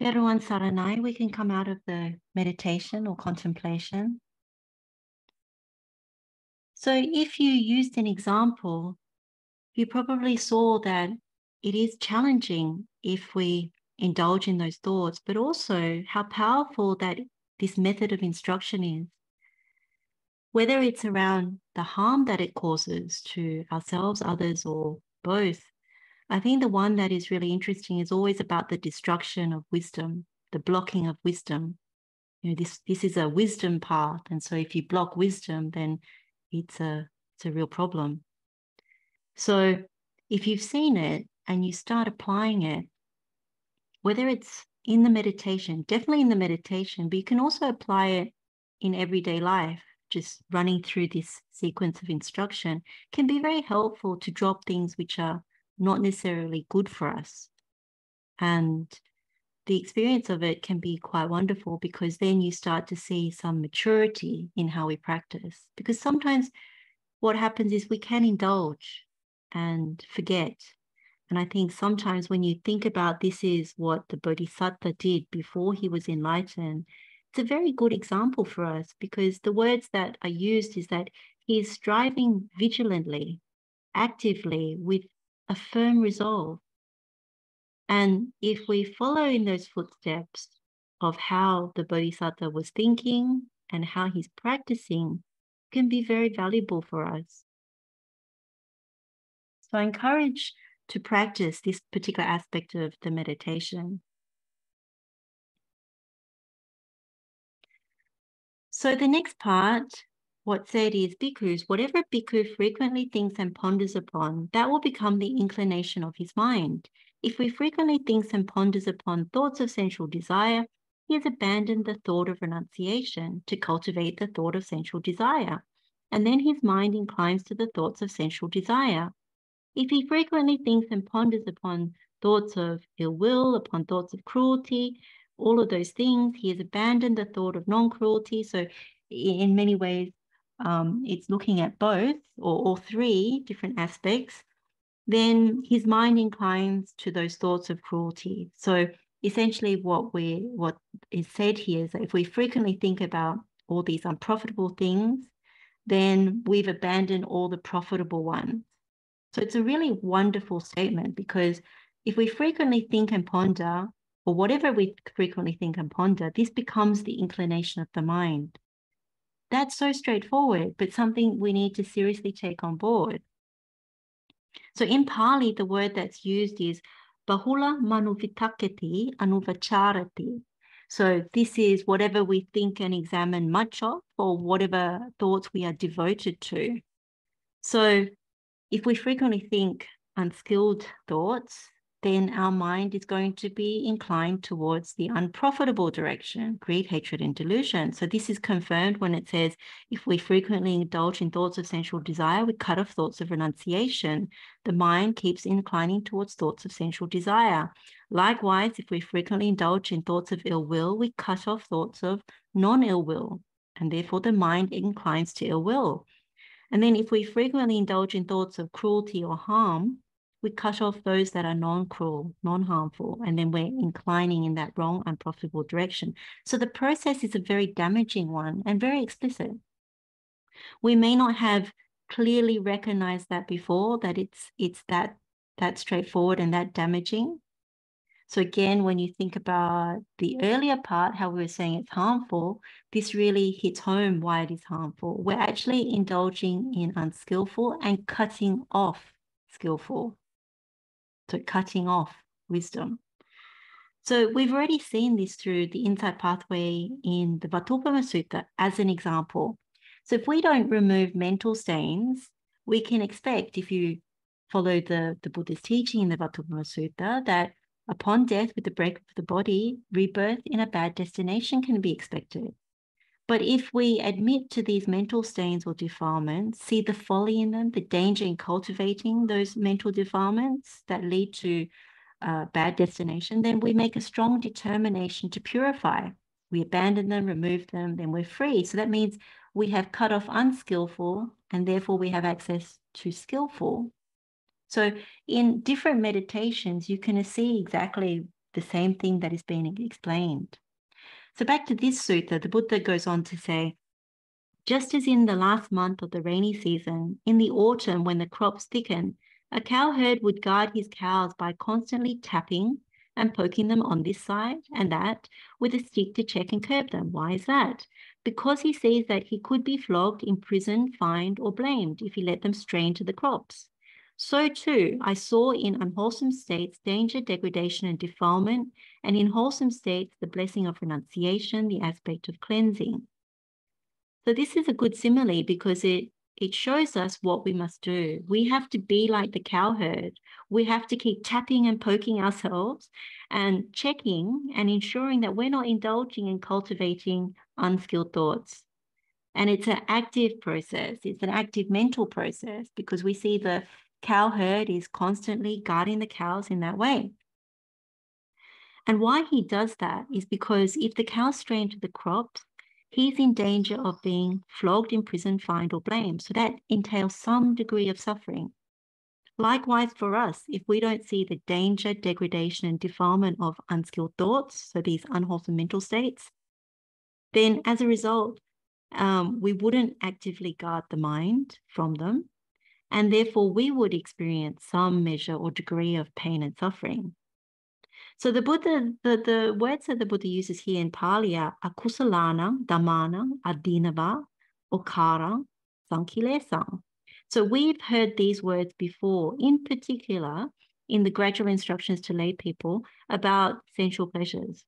Theruwan saranai, we can come out of the meditation or contemplation. So if you used an example, you probably saw that it is challenging if we indulge in those thoughts, but also how powerful that this method of instruction is. Whether it's around the harm that it causes to ourselves, others, or both, I think the one that is really interesting is always about the destruction of wisdom, the blocking of wisdom. You know, this this is a wisdom path, and so if you block wisdom, then it's a it's a real problem. So if you've seen it and you start applying it, whether it's in the meditation, definitely in the meditation, but you can also apply it in everyday life, just running through this sequence of instruction can be very helpful to drop things which are not necessarily good for us. And the experience of it can be quite wonderful because then you start to see some maturity in how we practice. Because sometimes what happens is we can indulge and forget. And I think sometimes when you think about this is what the Bodhisattva did before he was enlightened, it's a very good example for us because the words that are used is that he is striving vigilantly, actively, with a firm resolve. And if we follow in those footsteps of how the Bodhisattva was thinking and how he's practicing, can be very valuable for us. So I encourage to practice this particular aspect of the meditation. So the next part, what said is bhikkhus, whatever bhikkhu frequently thinks and ponders upon, that will become the inclination of his mind. If we frequently thinks and ponders upon thoughts of sensual desire, he has abandoned the thought of renunciation to cultivate the thought of sensual desire. And then his mind inclines to the thoughts of sensual desire. If he frequently thinks and ponders upon thoughts of ill will, upon thoughts of cruelty, all of those things, he has abandoned the thought of non cruelty. So, in many ways, um, it's looking at both or all three different aspects. Then his mind inclines to those thoughts of cruelty. So, essentially, what we what is said here is that if we frequently think about all these unprofitable things, then we've abandoned all the profitable ones. So it's a really wonderful statement because if we frequently think and ponder, or whatever we frequently think and ponder, this becomes the inclination of the mind. That's so straightforward, but something we need to seriously take on board. So in Pali, the word that's used is bahula manuvitakati anuvacharati. So this is whatever we think and examine much of, or whatever thoughts we are devoted to. So if we frequently think unskilled thoughts, then our mind is going to be inclined towards the unprofitable direction, greed, hatred, and delusion. So this is confirmed when it says, if we frequently indulge in thoughts of sensual desire, we cut off thoughts of renunciation. The mind keeps inclining towards thoughts of sensual desire. Likewise, if we frequently indulge in thoughts of ill will, we cut off thoughts of non-ill will, and therefore the mind inclines to ill will. And then if we frequently indulge in thoughts of cruelty or harm, we cut off those that are non-cruel, non-harmful, and then we're inclining in that wrong, unprofitable direction. So the process is a very damaging one and very explicit. We may not have clearly recognized that before, that it's it's that that straightforward and that damaging. So again, when you think about the earlier part, how we were saying it's harmful, this really hits home why it is harmful. We're actually indulging in unskillful and cutting off skillful. So cutting off wisdom. So we've already seen this through the insight pathway in the Vatthupama Sutta as an example. So if we don't remove mental stains, we can expect if you follow the, the Buddha's teaching in the Vatthupama Sutta that Upon death, with the break of the body, rebirth in a bad destination can be expected. But if we admit to these mental stains or defilements, see the folly in them, the danger in cultivating those mental defilements that lead to uh, bad destination, then we make a strong determination to purify. We abandon them, remove them, then we're free. So that means we have cut off unskillful, and therefore we have access to skillful. So in different meditations, you can see exactly the same thing that is being explained. So back to this sutta, the Buddha goes on to say, just as in the last month of the rainy season, in the autumn when the crops thicken, a cowherd would guard his cows by constantly tapping and poking them on this side and that with a stick to check and curb them. Why is that? Because he sees that he could be flogged, imprisoned, fined, or blamed if he let them stray into the crops. So too, I saw in unwholesome states danger, degradation, and defilement, and in wholesome states the blessing of renunciation, the aspect of cleansing. So this is a good simile because it it shows us what we must do. We have to be like the cowherd. We have to keep tapping and poking ourselves and checking and ensuring that we're not indulging in cultivating unskilled thoughts. And it's an active process, it's an active mental process because we see the cowherd is constantly guarding the cows in that way. And why he does that is because if the cows stray into the crops, he's in danger of being flogged, imprisoned, fined, or blamed. So that entails some degree of suffering. Likewise, for us, if we don't see the danger, degradation, and defilement of unskilled thoughts, so these unwholesome mental states, then as a result, um, we wouldn't actively guard the mind from them. And therefore, we would experience some measure or degree of pain and suffering. So the Buddha, the, the words that the Buddha uses here in Pali are akusalana, dhammana, adinava, okara, sankilesang. So we've heard these words before, in particular in the gradual instructions to lay people about sensual pleasures.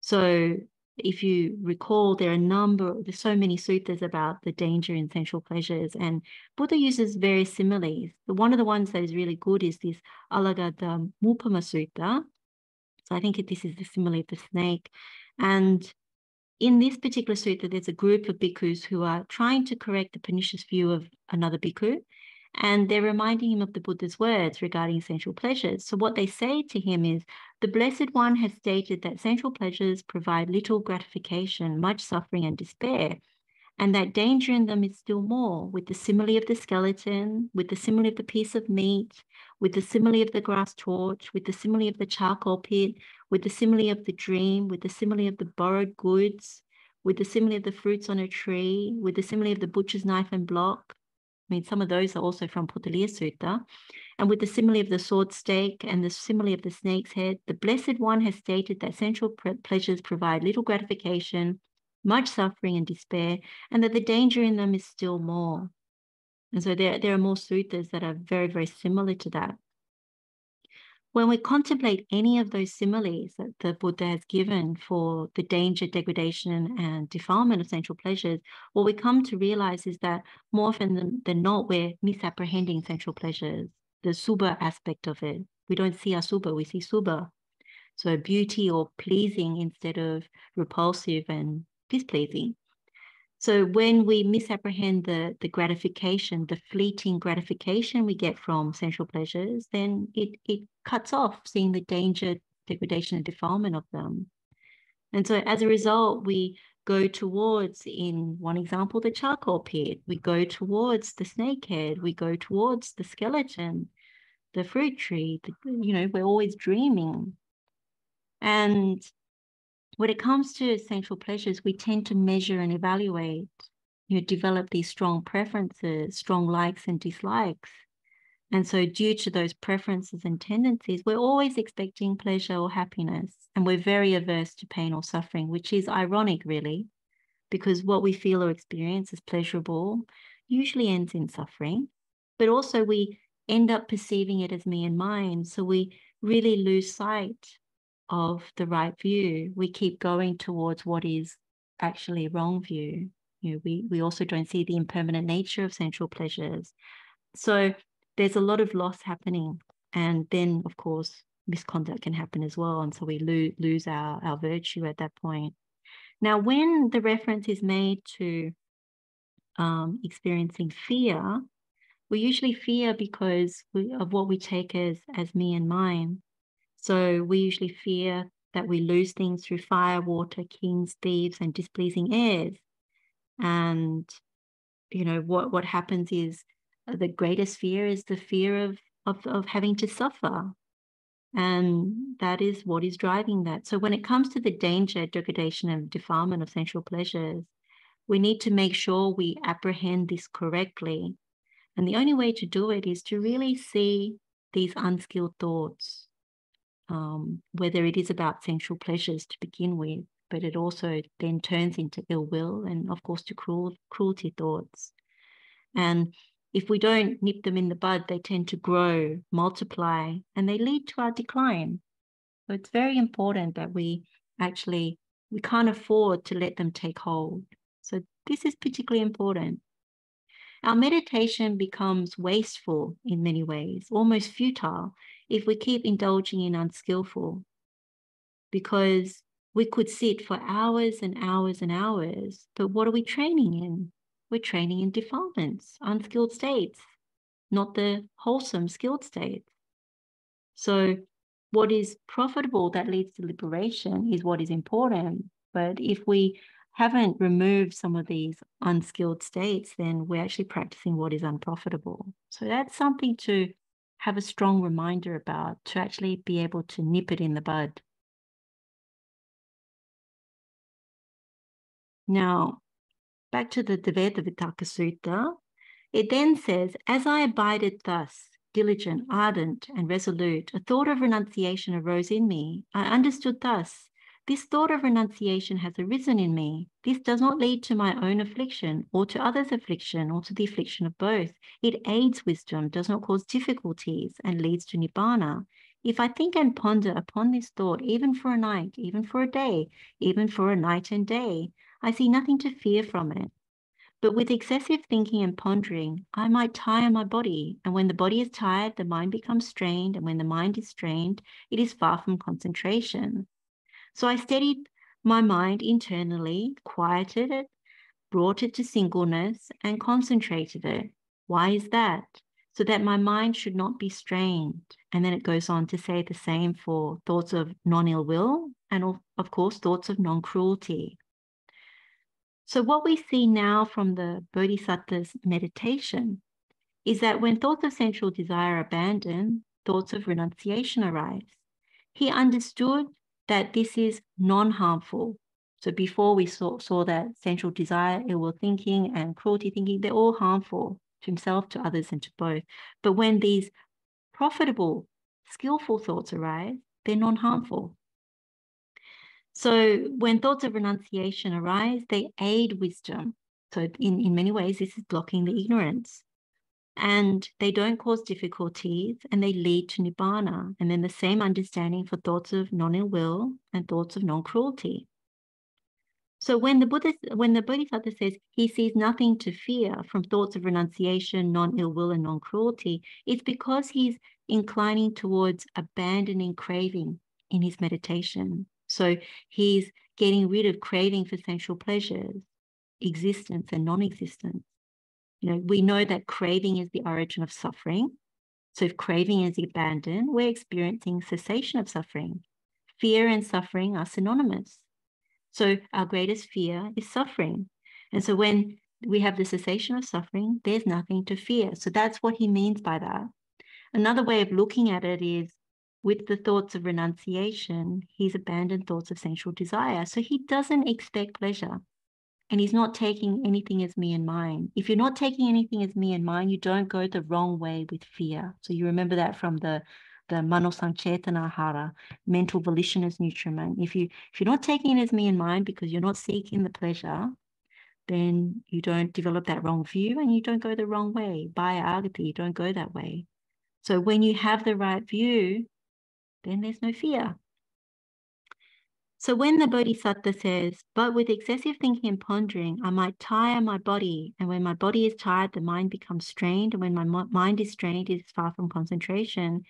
So if you recall, there are a number, there's so many suttas about the danger in sensual pleasures, and Buddha uses various similes. One of the ones that is really good is this Alagada Mupama Sutta, so I think this is the simile of the snake. And in this particular sutta, there's a group of bhikkhus who are trying to correct the pernicious view of another bhikkhu. And they're reminding him of the Buddha's words regarding sensual pleasures. So, what they say to him is the Blessed One has stated that sensual pleasures provide little gratification, much suffering, and despair and that danger in them is still more with the simile of the skeleton, with the simile of the piece of meat, with the simile of the grass torch, with the simile of the charcoal pit, with the simile of the dream, with the simile of the borrowed goods, with the simile of the fruits on a tree, with the simile of the butcher's knife and block. I mean, some of those are also from Potaliya Sutta. And with the simile of the sword stake and the simile of the snake's head, the Blessed One has stated that sensual pleasures provide little gratification, much suffering and despair, and that the danger in them is still more. And so there, there are more suttas that are very, very similar to that. When we contemplate any of those similes that the Buddha has given for the danger, degradation, and defilement of sensual pleasures, what we come to realize is that more often than, than not, we're misapprehending sensual pleasures, the subha aspect of it. We don't see asubha, we see subha. So beauty or pleasing instead of repulsive and displeasing. So when we misapprehend the, the gratification, the fleeting gratification we get from sensual pleasures, then it, it cuts off seeing the danger, degradation, and defilement of them. And so as a result, we go towards, in one example, the charcoal pit, we go towards the snakehead, we go towards the skeleton, the fruit tree, the, you know, we're always dreaming. And when it comes to essential pleasures, we tend to measure and evaluate, you know, develop these strong preferences, strong likes and dislikes. And so, due to those preferences and tendencies, we're always expecting pleasure or happiness. And we're very averse to pain or suffering, which is ironic, really, because what we feel or experience as pleasurable usually ends in suffering. But also, we end up perceiving it as me and mine. So, we really lose sight of the right view, we keep going towards what is actually wrong view. You know, we, we also don't see the impermanent nature of sensual pleasures. So there's a lot of loss happening. And then, of course, misconduct can happen as well. And so we lo- lose our, our virtue at that point. Now, when the reference is made to um, experiencing fear, we usually fear because we, of what we take as, as me and mine. So we usually fear that we lose things through fire, water, kings, thieves, and displeasing heirs. And you know what what happens is uh, the greatest fear is the fear of of, of having to suffer. And that is what is driving that. So when it comes to the danger, degradation, and defilement of sensual pleasures, we need to make sure we apprehend this correctly. And the only way to do it is to really see these unskilled thoughts, um, whether it is about sensual pleasures to begin with, but it also then turns into ill will and, of course, to cruel, cruelty thoughts. And if we don't nip them in the bud, they tend to grow, multiply, and they lead to our decline. So it's very important that we actually we can't afford to let them take hold. So this is particularly important. Our meditation becomes wasteful in many ways, almost futile, if we keep indulging in unskillful, because we could sit for hours and hours and hours, but what are we training in? we're training in defilements, unskilled states, not the wholesome skilled states. So, what is profitable that leads to liberation is what is important. But if we haven't removed some of these unskilled states, then we're actually practicing what is unprofitable. So, that's something to have a strong reminder about to actually be able to nip it in the bud. Now, back to the Dvedhavitakka Sutta, it then says, As I abided thus, diligent, ardent, and resolute, a thought of renunciation arose in me. I understood thus. This thought of renunciation has arisen in me. This does not lead to my own affliction, or to others' affliction, or to the affliction of both. It aids wisdom, does not cause difficulties, and leads to nibbana. If I think and ponder upon this thought, even for a night, even for a day, even for a night and day, I see nothing to fear from it. But with excessive thinking and pondering, I might tire my body. And when the body is tired, the mind becomes strained. And when the mind is strained, it is far from concentration. So I steadied my mind internally, quieted it, brought it to singleness, and concentrated it. Why is that? So that my mind should not be strained. And then it goes on to say the same for thoughts of non ill will and, of course, thoughts of non cruelty. So, what we see now from the Bodhisattva's meditation is that when thoughts of sensual desire are abandoned, thoughts of renunciation arise. He understood that this is non harmful. So, before we saw, saw that sensual desire, ill thinking, and cruelty thinking, they're all harmful to himself, to others, and to both. But when these profitable, skillful thoughts arise, they're non harmful. So when thoughts of renunciation arise, they aid wisdom. So in, in many ways, this is blocking the ignorance. And they don't cause difficulties and they lead to nibbana. And then the same understanding for thoughts of non-ill will and thoughts of non-cruelty. So when the Buddha, when the Bodhisattva says he sees nothing to fear from thoughts of renunciation, non-ill will, and non-cruelty, it's because he's inclining towards abandoning craving in his meditation. So he's getting rid of craving for sensual pleasures, existence and non-existence. You know, we know that craving is the origin of suffering. So if craving is abandoned, we're experiencing cessation of suffering. Fear and suffering are synonymous. So our greatest fear is suffering. And so when we have the cessation of suffering, there's nothing to fear. So that's what he means by that. Another way of looking at it is with the thoughts of renunciation, he's abandoned thoughts of sensual desire. So he doesn't expect pleasure. And he's not taking anything as me and mine. If you're not taking anything as me and mine, you don't go the wrong way with fear. So you remember that from the the mano sanchetana hara, mental volition as nutriment. If you if you're not taking it as me and mine because you're not seeking the pleasure, then you don't develop that wrong view and you don't go the wrong way. By agati, you don't go that way. So when you have the right view, then there's no fear. So when the Bodhisattva says, but with excessive thinking and pondering, I might tire my body. And when my body is tired, the mind becomes strained. And when my mind is strained, it is far from concentration.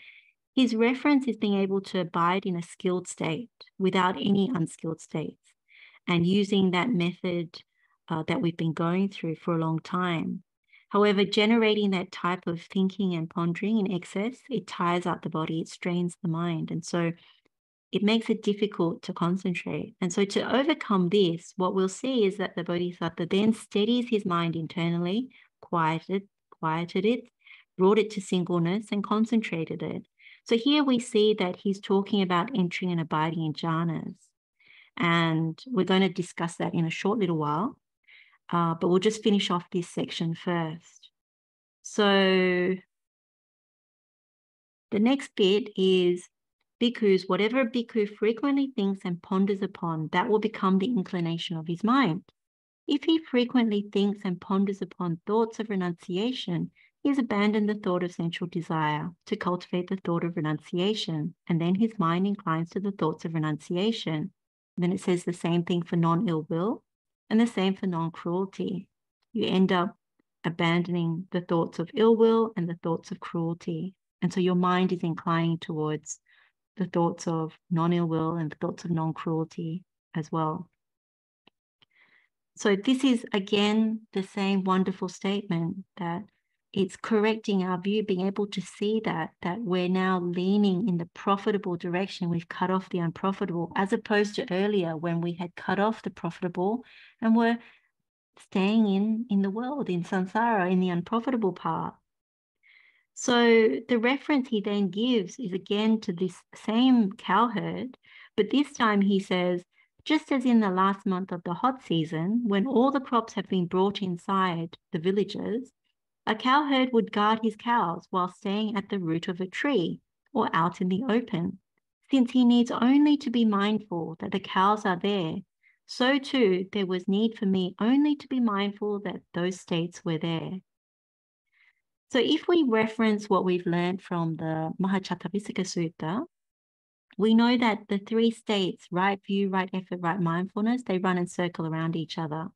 His reference is being able to abide in a skilled state without any unskilled states and using that method uh, that we've been going through for a long time. However, generating that type of thinking and pondering in excess, it tires out the body, it strains the mind. And so it makes it difficult to concentrate. And so to overcome this, what we'll see is that the Bodhisattva then steadies his mind internally, quieted, quieted it, brought it to singleness and concentrated it. So here we see that he's talking about entering and abiding in jhanas. And we're going to discuss that in a short little while. Uh, but we'll just finish off this section first. So the next bit is bhikkhus, whatever bhikkhu frequently thinks and ponders upon, that will become the inclination of his mind. If he frequently thinks and ponders upon thoughts of renunciation, he has abandoned the thought of sensual desire to cultivate the thought of renunciation, and then his mind inclines to the thoughts of renunciation. then it says the same thing for non ill will and the same for non cruelty. You end up abandoning the thoughts of ill will and the thoughts of cruelty. And so your mind is inclining towards the thoughts of non ill will and the thoughts of non cruelty as well. So, this is again the same wonderful statement that it's correcting our view, being able to see that that we're now leaning in the profitable direction. We've cut off the unprofitable, as opposed to earlier when we had cut off the profitable and were staying in in the world, in samsara, in the unprofitable part. So the reference he then gives is again to this same cowherd, but this time he says, just as in the last month of the hot season, when all the crops have been brought inside the villages, a cowherd would guard his cows while staying at the root of a tree or out in the open. Since he needs only to be mindful that the cows are there, so too there was need for me only to be mindful that those states were there. So if we reference what we've learned from the Mahacattarisaka Sutta, we know that the three states, right view, right effort, right mindfulness, they run and circle around each other.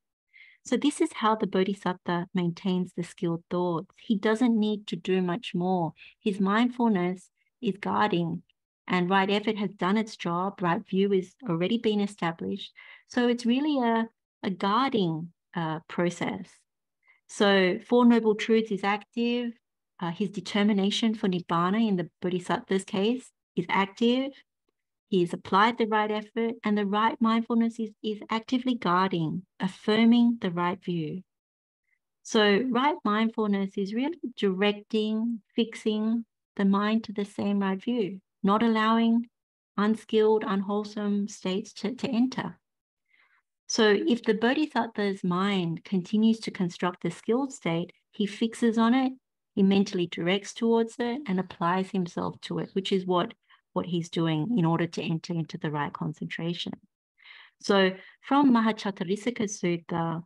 So this is how the Bodhisattva maintains the skilled thoughts. He doesn't need to do much more. His mindfulness is guarding and right effort has done its job. Right view is already been established. So it's really a, a guarding uh, process. So Four Noble Truths is active. Uh, his determination for Nibbana in the Bodhisattva's case is active. He's applied the right effort, and the right mindfulness is, is actively guarding, affirming the right view. So, right mindfulness is really directing, fixing the mind to the same right view, not allowing unskilled, unwholesome states to, to enter. So, if the bodhisattva's mind continues to construct the skilled state, he fixes on it, he mentally directs towards it, and applies himself to it, which is what what he's doing in order to enter into the right concentration. So from Mahacattarisaka Sutta,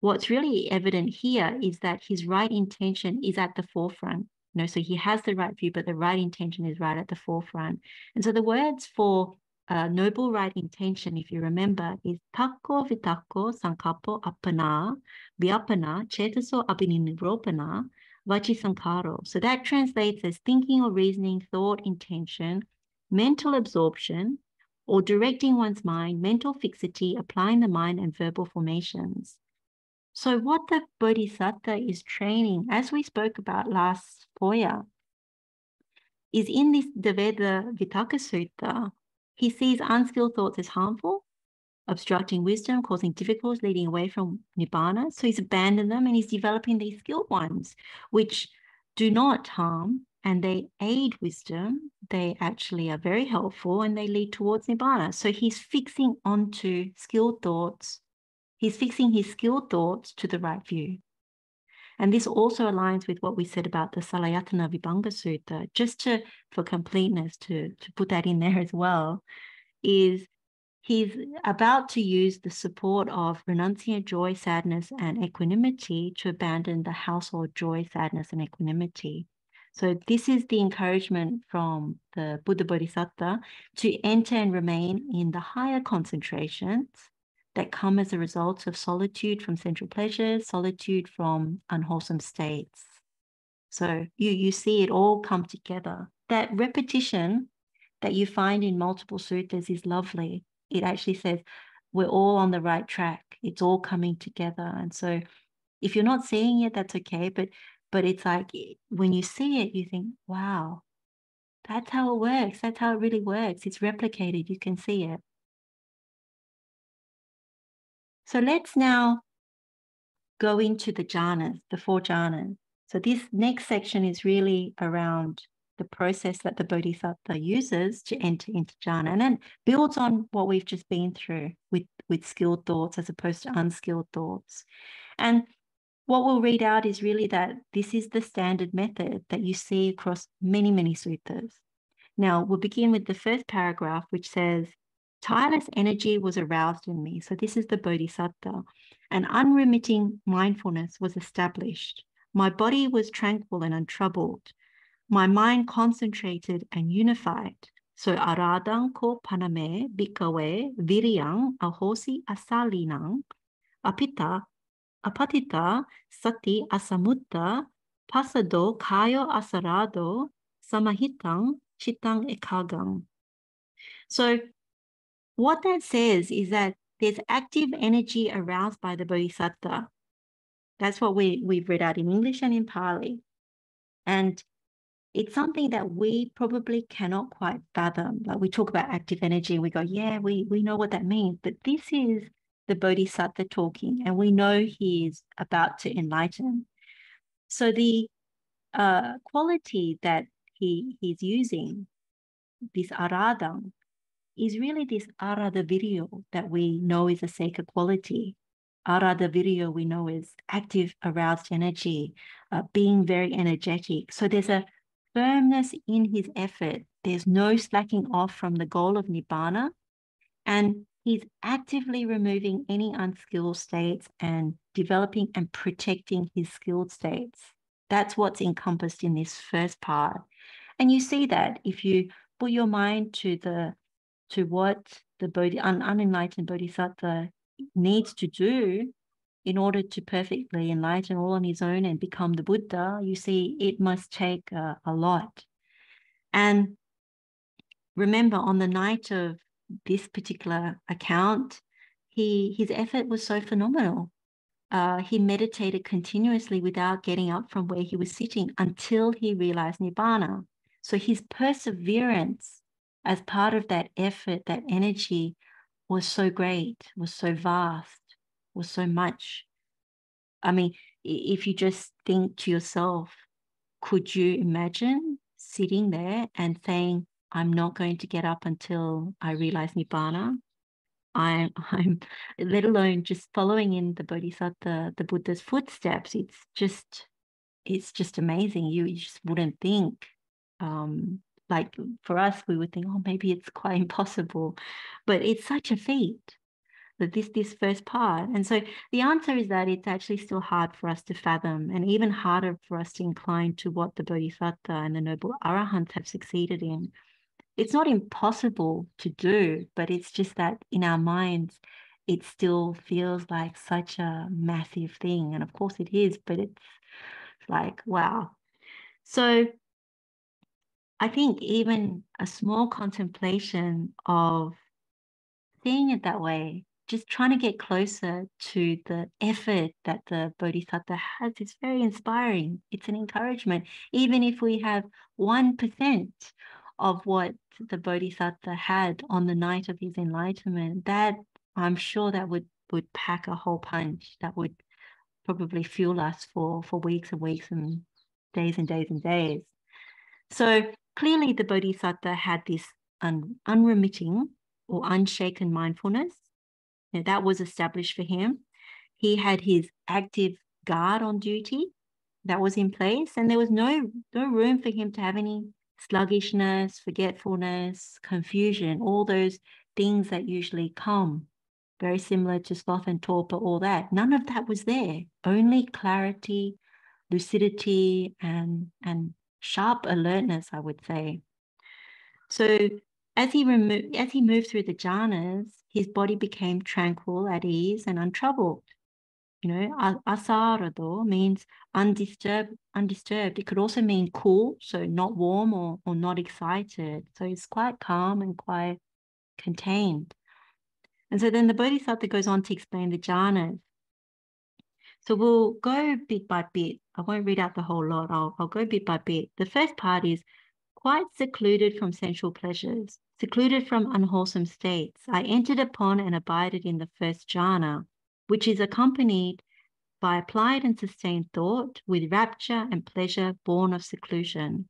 what's really evident here is that his right intention is at the forefront. You know, so he has the right view, but the right intention is right at the forefront. And so the words for uh, noble right intention, if you remember, is takko vitakko sankapo apana vyapana chetaso abhininiropana vachisankaro. So that translates as thinking or reasoning, thought, intention, mental absorption, or directing one's mind, mental fixity, applying the mind, and verbal formations. So, what the Bodhisattva is training, as we spoke about last Poya, is in this Dvedhavitakka Sutta, he sees unskilled thoughts as harmful obstructing wisdom, causing difficulties, leading away from nibbana. So he's abandoned them and he's developing these skilled ones, which do not harm and they aid wisdom. They actually are very helpful and they lead towards nibbana. So he's fixing onto skilled thoughts. He's fixing his skilled thoughts to the right view. And this also aligns with what we said about the Salayatana Vibhanga Sutta, just to for completeness to, to put that in there as well, is He's about to use the support of renunciant joy, sadness, and equanimity to abandon the household joy, sadness, and equanimity. So, this is the encouragement from the Buddha Bodhisattva to enter and remain in the higher concentrations that come as a result of solitude from sensual pleasures, solitude from unwholesome states. So, you, you see it all come together. That repetition that you find in multiple suttas is lovely it actually says we're all on the right track. It's all coming together. And so if you're not seeing it, that's okay. But but it's like eh, when you see it, you think, wow, that's how it works. That's how it really works. It's replicated. You can see it. So let's now go into the jhanas, the four jhanas. So this next section is really around the process that the Bodhisattva uses to enter into jhana. And then builds on what we've just been through with, with skilled thoughts as opposed to unskilled thoughts. And what we'll read out is really that this is the standard method that you see across many, many suttas. Now, we'll begin with the first paragraph, which says, Tireless energy was aroused in me. So, this is the Bodhisattva. An unremitting mindfulness was established. My body was tranquil and untroubled. My mind concentrated and unified. So, aradang ko paname bikawe viryang ahosi asalinang apita apatita sati asamutta pasado kayo asarado samahitang chitang ekagang. So what that says is that there's active energy aroused by the bodhisattva. That's what we, we've read out in English and in Pali. And it's something that we probably cannot quite fathom. Like we talk about active energy and we go, yeah, we, we know what that means. But this is the Bodhisattva talking, and we know he is about to enlighten. So the uh, quality that he he's using, this aradang, is really this arada video that we know is a sacred quality. Arada video we know is active, aroused energy, uh, being very energetic. So there's a firmness in his effort. There's no slacking off from the goal of nibbana. And he's actively removing any unskilled states and developing and protecting his skilled states. That's what's encompassed in this first part. And you see that if you put your mind to the to what the Bodhi, un, unenlightened bodhisattva needs to do in order to perfectly enlighten all on his own and become the Buddha, you see it must take a, a lot. And remember, on the night of this particular account, he his effort was so phenomenal. Uh, he meditated continuously without getting up from where he was sitting until he realized nibbana. So his perseverance as part of that effort, that energy was so great, was so vast, was so much. I mean, if you just think to yourself, could you imagine sitting there and saying, I'm not going to get up until I realize Nibbana. I'm, (laughs) I'm, let alone just following in the Bodhisattva, the Buddha's footsteps. It's just, it's just amazing. You, you just wouldn't think. Um, like for us, we would think, oh, maybe it's quite (laughs) impossible, but it's such a feat that this this first part. And so the answer is that it's actually still hard for us to fathom, and even harder for us to incline to what the Bodhisattva and the noble Arahants have succeeded in it's not impossible to do, but it's just that in our minds, it still feels like such a massive thing. And of course it is, but it's like, wow. So I think even a small contemplation of seeing it that way, just trying to get closer to the effort that the Bodhisattva has is very inspiring. It's an encouragement. Even if we have 1% of what the Bodhisattva had on the night of his enlightenment, that I'm sure that would would pack a whole punch. That would probably fuel us for for weeks and weeks and days and days and days. So clearly, the Bodhisattva had this un, unremitting or unshaken mindfulness. Now, that was established for him. He had his active guard on duty that was in place, and there was no no room for him to have any sluggishness, forgetfulness, confusion, all those things that usually come, very similar to sloth and torpor, all that. None of that was there. Only clarity, lucidity, and and sharp alertness, I would say. So as he removed, as he moved through the jhanas, his body became tranquil, at ease, and untroubled. You know, asarado means undisturbed, undisturbed. It could also mean cool, so not warm or, or not excited. So it's quite calm and quite contained. And so then the Bodhisattva goes on to explain the jhanas. So we'll go bit by bit. I won't read out the whole lot. I'll, I'll go bit by bit. The first part is quite secluded from sensual pleasures, secluded from unwholesome states. I entered upon and abided in the first jhana which is accompanied by applied and sustained thought with rapture and pleasure born of seclusion.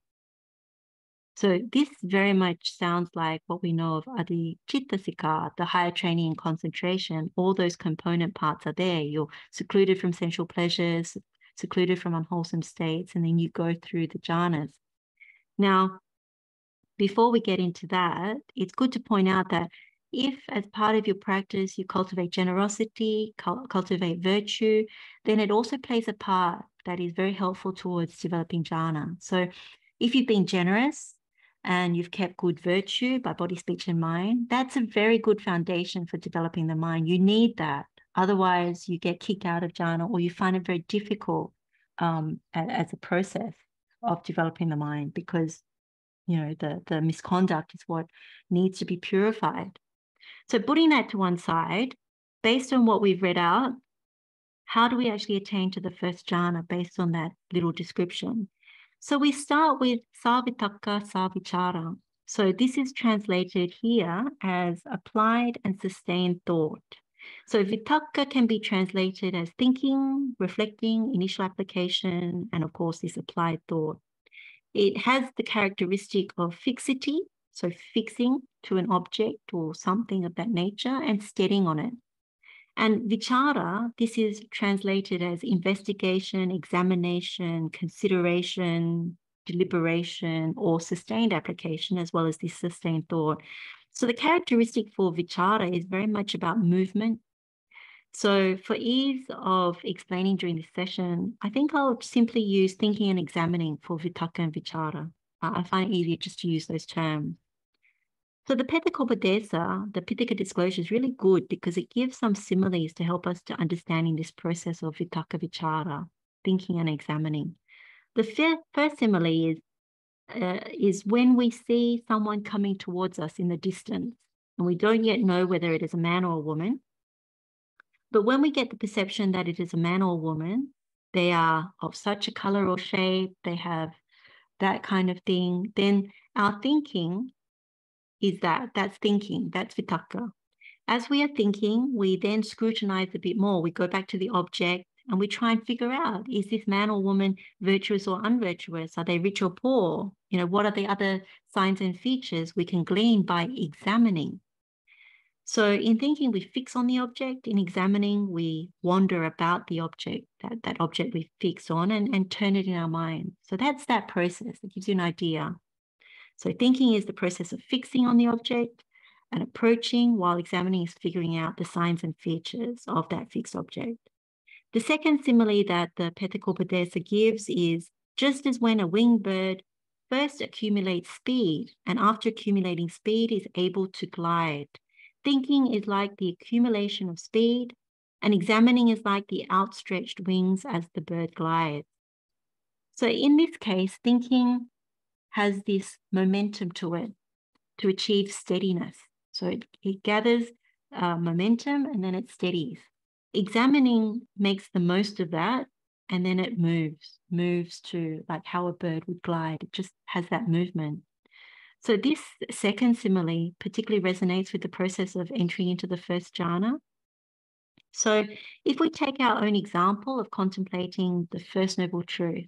So this very much sounds like what we know of Adhicitta Sikkha, the higher training and concentration. All those component parts are there. You're secluded from sensual pleasures, secluded from unwholesome states, and then you go through the jhanas. Now, before we get into that, it's good to point out that if, as part of your practice, you cultivate generosity, cultivate virtue, then it also plays a part that is very helpful towards developing jhana. So, if you've been generous and you've kept good virtue by body, speech, and mind, that's a very good foundation for developing the mind. You need that. Otherwise, you get kicked out of jhana or you find it very difficult um, as a process of developing the mind because you know the the misconduct is what needs to be purified. So putting that to one side based on what we've read out how do we actually attain to the first jhana based on that little description? So we start with savitakka savichara. So this is translated here as applied and sustained thought so vitakka can be translated as thinking reflecting initial application and of course this applied thought it has the characteristic of fixity, so fixing to an object or something of that nature and steadying on it. And vichara, this is translated as investigation, examination, consideration, deliberation, or sustained application, as well as this sustained thought. So the characteristic for vichara is very much about movement, so for ease of explaining during this session, I think I'll simply use thinking and examining for Vitakka and Vichara. I find it easier just to use those terms. So the Petakopadesa, the Pitaka disclosure is really good because it gives some similes to help us to understanding this process of Vitakka Vichara, thinking and examining. The first simile is, uh, is when we see someone coming towards us in the distance and we don't yet know whether it is a man or a woman, but when we get the perception that it is a man or a woman, they are of such a color or shape, they have that kind of thing, then our thinking is that that's thinking, that's vitakka. As we are thinking, we then scrutinize a bit more. We go back to the object and we try and figure out is this man or woman virtuous or unvirtuous? Are they rich or poor? You know, what are the other signs and features we can glean by examining? So in thinking, we fix on the object. In examining, we wander about the object, that, that object we fix on, and, and turn it in our mind. So that's that process. That gives you an idea. So thinking is the process of fixing on the object, and approaching while examining is figuring out the signs and features of that fixed object. The second simile that the Petakopadesa gives is just as when a winged bird first accumulates speed and after accumulating speed is able to glide Thinking is like the accumulation of speed, and examining is like the outstretched wings as the bird glides. So, in this case, thinking has this momentum to it to achieve steadiness. So, it, it gathers uh, momentum and then it steadies. Examining makes the most of that and then it moves, moves to like how a bird would glide. It just has that movement. So this second simile particularly resonates with the process of entering into the first jhana. So if we take our own example of contemplating the first noble truth,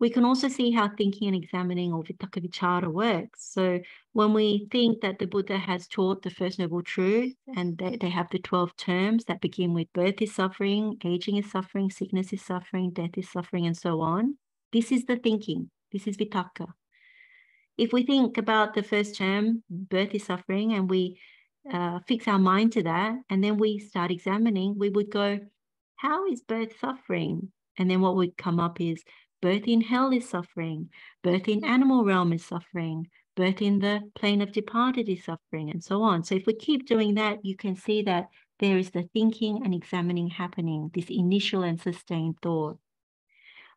we can also see how thinking and examining or vitakka vichara works. So when we think that the Buddha has taught the first noble truth and they, they have the 12 terms that begin with birth is suffering, aging is suffering, sickness is suffering, death is suffering, and so on, this is the thinking. This is vitakka if we think about the first term, birth is suffering, and we uh, fix our mind to that, and then we start examining, we would go, how is birth suffering? And then what would come up is birth in hell is suffering, birth in animal realm is suffering, birth in the plane of departed is suffering, and so on. So if we keep doing that, you can see that there is the thinking and examining happening, this initial and sustained thought.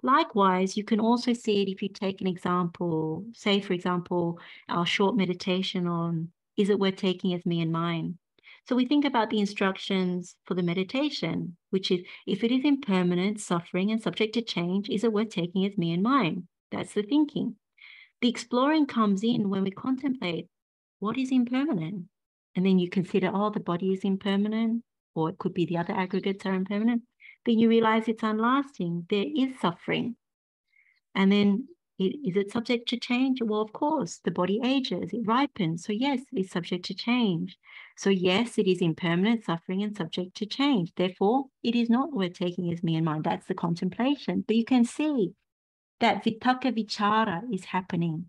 Likewise, you can also see it if you take an example, say, for example, our short meditation on is it worth taking as me and mine? So we think about the instructions for the meditation, which is if it is impermanent, suffering, and subject to change, is it worth taking as me and mine? That's the thinking. The exploring comes in when we contemplate what is impermanent. And then you consider, oh, the body is impermanent, or it could be the other aggregates are impermanent then you realize it's unlasting. There is suffering. And then Is it subject to change? Well, of course, the body ages, it ripens. So, yes, it's subject to change. So, yes, it is impermanent, suffering, and subject to change. Therefore, it is not worth taking as me and mine. That's the contemplation. But you can see that vitakka vichara is happening.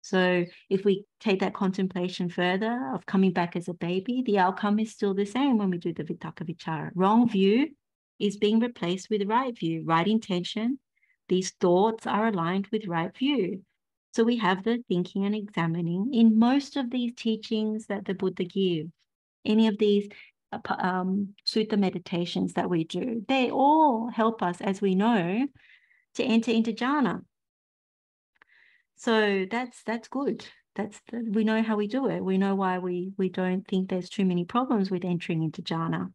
So, if we take that contemplation further of coming back as a baby, the outcome is still the same when we do the vitakka vichara. Wrong view is being replaced with right view, right intention, these thoughts are aligned with right view. So we have the thinking and examining in most of these teachings that the Buddha gives. Any of these uh, um, sutta meditations that we do, they all help us, as we know, to enter into jhana. So that's that's good. That's the, we know how we do it. We know why we we don't think there's too many problems with entering into jhana.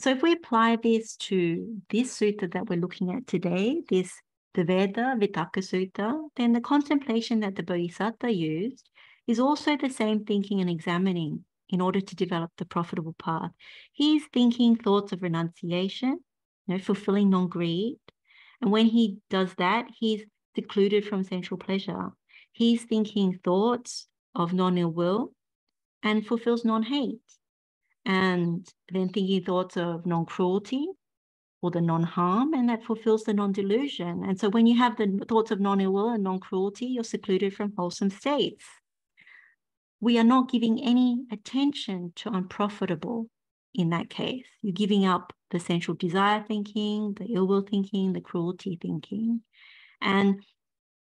So if we apply this to this sutta that we're looking at today, this Dvedhavitakka Sutta, then the contemplation that the Bodhisattva used is also the same thinking and examining in order to develop the profitable path. He's thinking thoughts of renunciation, you know, fulfilling non-greed. And when he does that, he's secluded from sensual pleasure. He's thinking thoughts of non-ill will and fulfills non-hate and then thinking thoughts of non cruelty or the non harm, and that fulfills the non delusion. And so when you have the thoughts of non ill will and non cruelty, you're secluded from wholesome states. We are not giving any attention to unprofitable in that case. You're giving up the sensual desire thinking, the ill will thinking, the cruelty thinking. And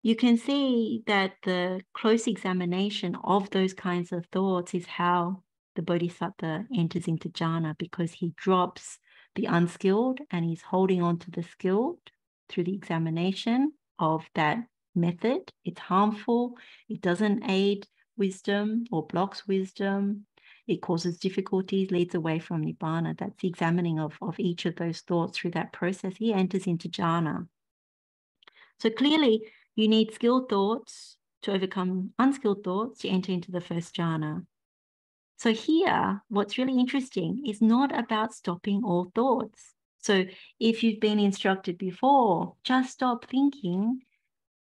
you can see that the close examination of those kinds of thoughts is how the bodhisattva enters into jhana because he drops the unskilled and he's holding on to the skilled through the examination of that method. It's harmful, it doesn't aid wisdom or blocks wisdom. It causes difficulties, leads away from nibbana. That's the examining of, of each of those thoughts through that process. He enters into jhana. So clearly, you need skilled thoughts to overcome unskilled thoughts to enter into the first jhana. So here, what's really interesting is not about stopping all thoughts. So if you've been instructed before, just stop thinking.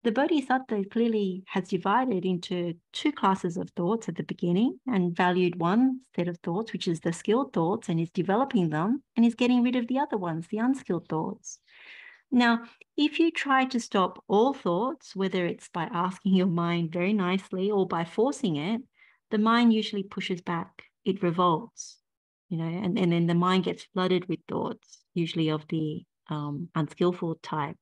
The Bodhisattva clearly has divided into two classes of thoughts at the beginning and valued one set of thoughts, which is the skilled thoughts, and is developing them and is getting rid of the other ones, the unskilled thoughts. Now, if you try to stop all thoughts, whether it's by asking your mind very nicely or by forcing it, the mind usually pushes back, it revolts, you know, and, and then the mind gets flooded with thoughts, usually of the um, unskillful type.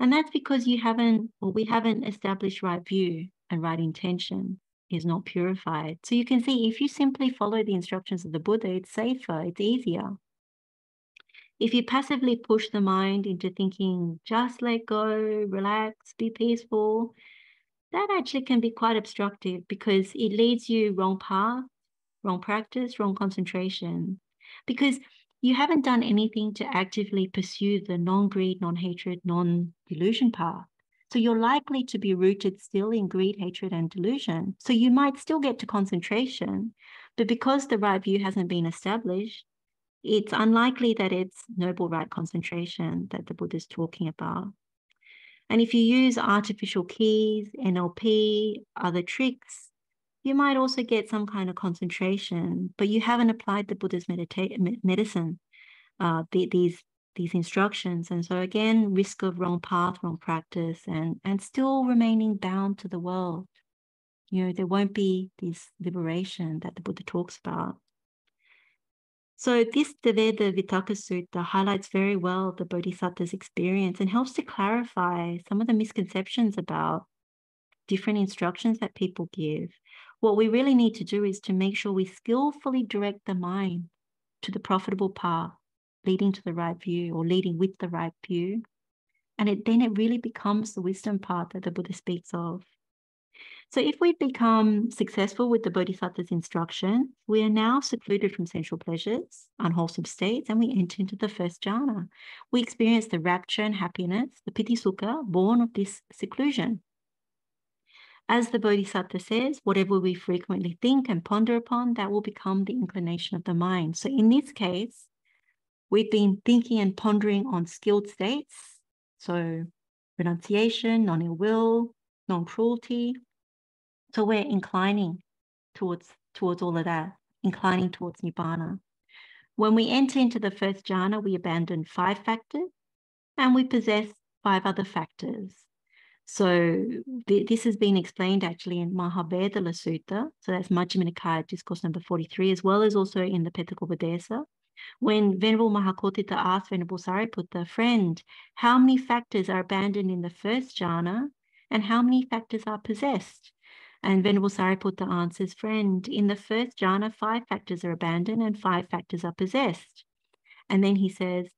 And that's because you haven't, or we haven't established right view and right intention is not purified. So you can see if you simply follow the instructions of the Buddha, it's safer, it's easier. If you passively push the mind into thinking, just let go, relax, be peaceful, that actually can be quite obstructive because it leads you wrong path, wrong practice, wrong concentration. Because you haven't done anything to actively pursue the non greed, non hatred, non delusion path. So you're likely to be rooted still in greed, hatred, and delusion. So you might still get to concentration, but because the right view hasn't been established, it's unlikely that it's noble right concentration that the Buddha is talking about. And if you use artificial keys, NLP, other tricks, you might also get some kind of concentration, but you haven't applied the Buddha's medita- medicine, uh, the, these these instructions. And so again, risk of wrong path, wrong practice, and and still remaining bound to the world. You know, there won't be this liberation that the Buddha talks about. So this Dvedhavitakka Sutta highlights very well the Bodhisattva's experience and helps to clarify some of the misconceptions about different instructions that people give. What we really need to do is to make sure we skillfully direct the mind to the profitable path, leading to the right view or leading with the right view. And it, then it really becomes the wisdom path that the Buddha speaks of. So if we've become successful with the Bodhisattva's instruction, we are now secluded from sensual pleasures, unwholesome states, and we enter into the first jhana. We experience the rapture and happiness, the piti sukha, born of this seclusion. As the Bodhisattva says, whatever we frequently think and ponder upon, that will become the inclination of the mind. So in this case, we've been thinking and pondering on skilled states. So renunciation, non ill will, non cruelty. So we're inclining towards towards all of that, inclining towards nibbana. When we enter into the first jhana, we abandon five factors and we possess five other factors. So th- this has been explained actually in Mahavedalla Sutta. So that's Majjhima Nikaya discourse number 43, as well as also in the Petakopadesa. When Venerable Mahakotthita asked Venerable Sariputta, friend, how many factors are abandoned in the first jhana and how many factors are possessed? And Venerable Sariputta answers, friend, in the first jhana, five factors are abandoned and five factors are possessed. And then he says,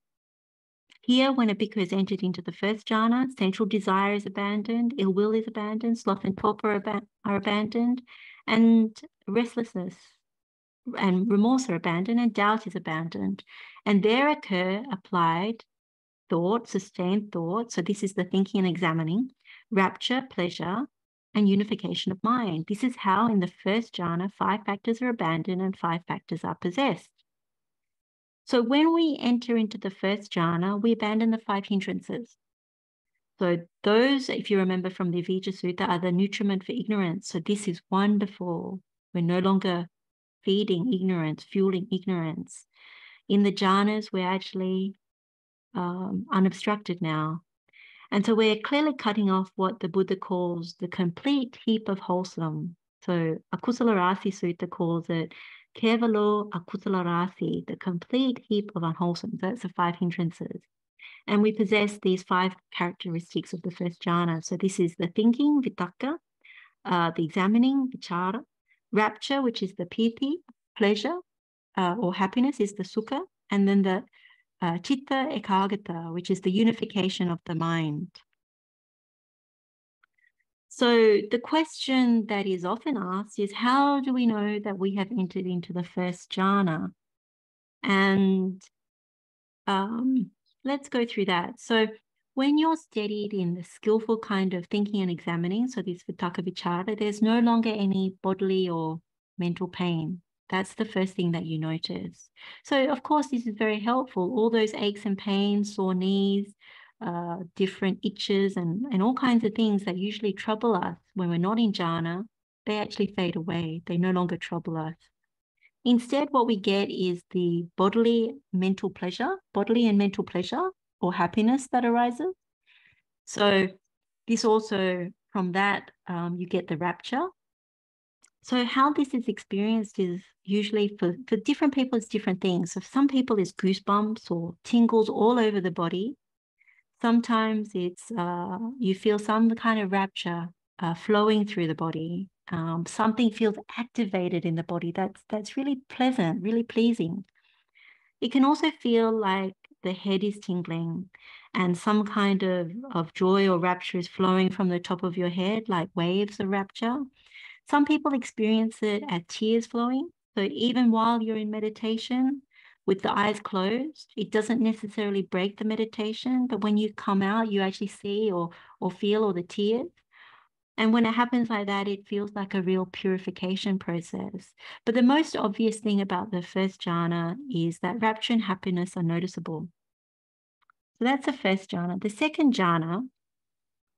here, when a bhikkhu has entered into the first jhana, sensual desire is abandoned, ill will is abandoned, sloth and torpor are, ab- are abandoned, and restlessness and remorse are abandoned, and doubt is abandoned. And there occur applied thought, sustained thought. So, this is the thinking and examining, rapture, pleasure, and unification of mind. This is how, in the first jhana, five factors are abandoned and five factors are possessed. So when we enter into the first jhana, we abandon the five hindrances. So those, if you remember from the Avijja Sutta, are the nutriment for ignorance. So this is wonderful. We're no longer feeding ignorance, fueling ignorance. In the jhanas, we're actually um, unobstructed now. And so we're clearly cutting off what the Buddha calls the complete heap of wholesome. So Akusala Rasi Sutta calls it Kevalo Akusala Rasi, the complete heap of unwholesome. So that's the five hindrances. And we possess these five characteristics of the first jhana. So this is the thinking, vitakka, uh, the examining, vichara, rapture, which is the piti, pleasure uh, or happiness, is the sukha, and then the uh, chitta ekagata, which is the unification of the mind. So the question that is often asked is how do we know that we have entered into the first jhana? And um, let's go through that. So when you're steadied in the skillful kind of thinking and examining, so this vitakka vichara, there's no longer any bodily or mental pain. That's the first thing that you notice. So, of course, this is very helpful. All those aches and pains, sore knees, uh, different itches and, and all kinds of things that usually trouble us when we're not in jhana, they actually fade away. They no longer trouble us. Instead, what we get is the bodily mental pleasure, bodily and mental pleasure or happiness that arises. So, this also, from that, um, you get the rapture. So, how this is experienced is usually for, for different people, it's different things. So, some people, it's goosebumps or tingles all over the body. Sometimes it's uh, you feel some kind of rapture uh, flowing through the body. Um, something feels activated in the body. That's that's really pleasant, really pleasing. It can also feel like the head is tingling, and some kind of of joy or rapture is flowing from the top of your head, like waves of rapture. Some people experience it as tears flowing. So even while you're in meditation, with the eyes closed. It doesn't necessarily break the meditation, but when you come out, you actually see or or feel all the tears. And when it happens like that, it feels like a real purification process. But the most obvious thing about the first jhana is that rapture and happiness are noticeable. So that's the first jhana. The second jhana,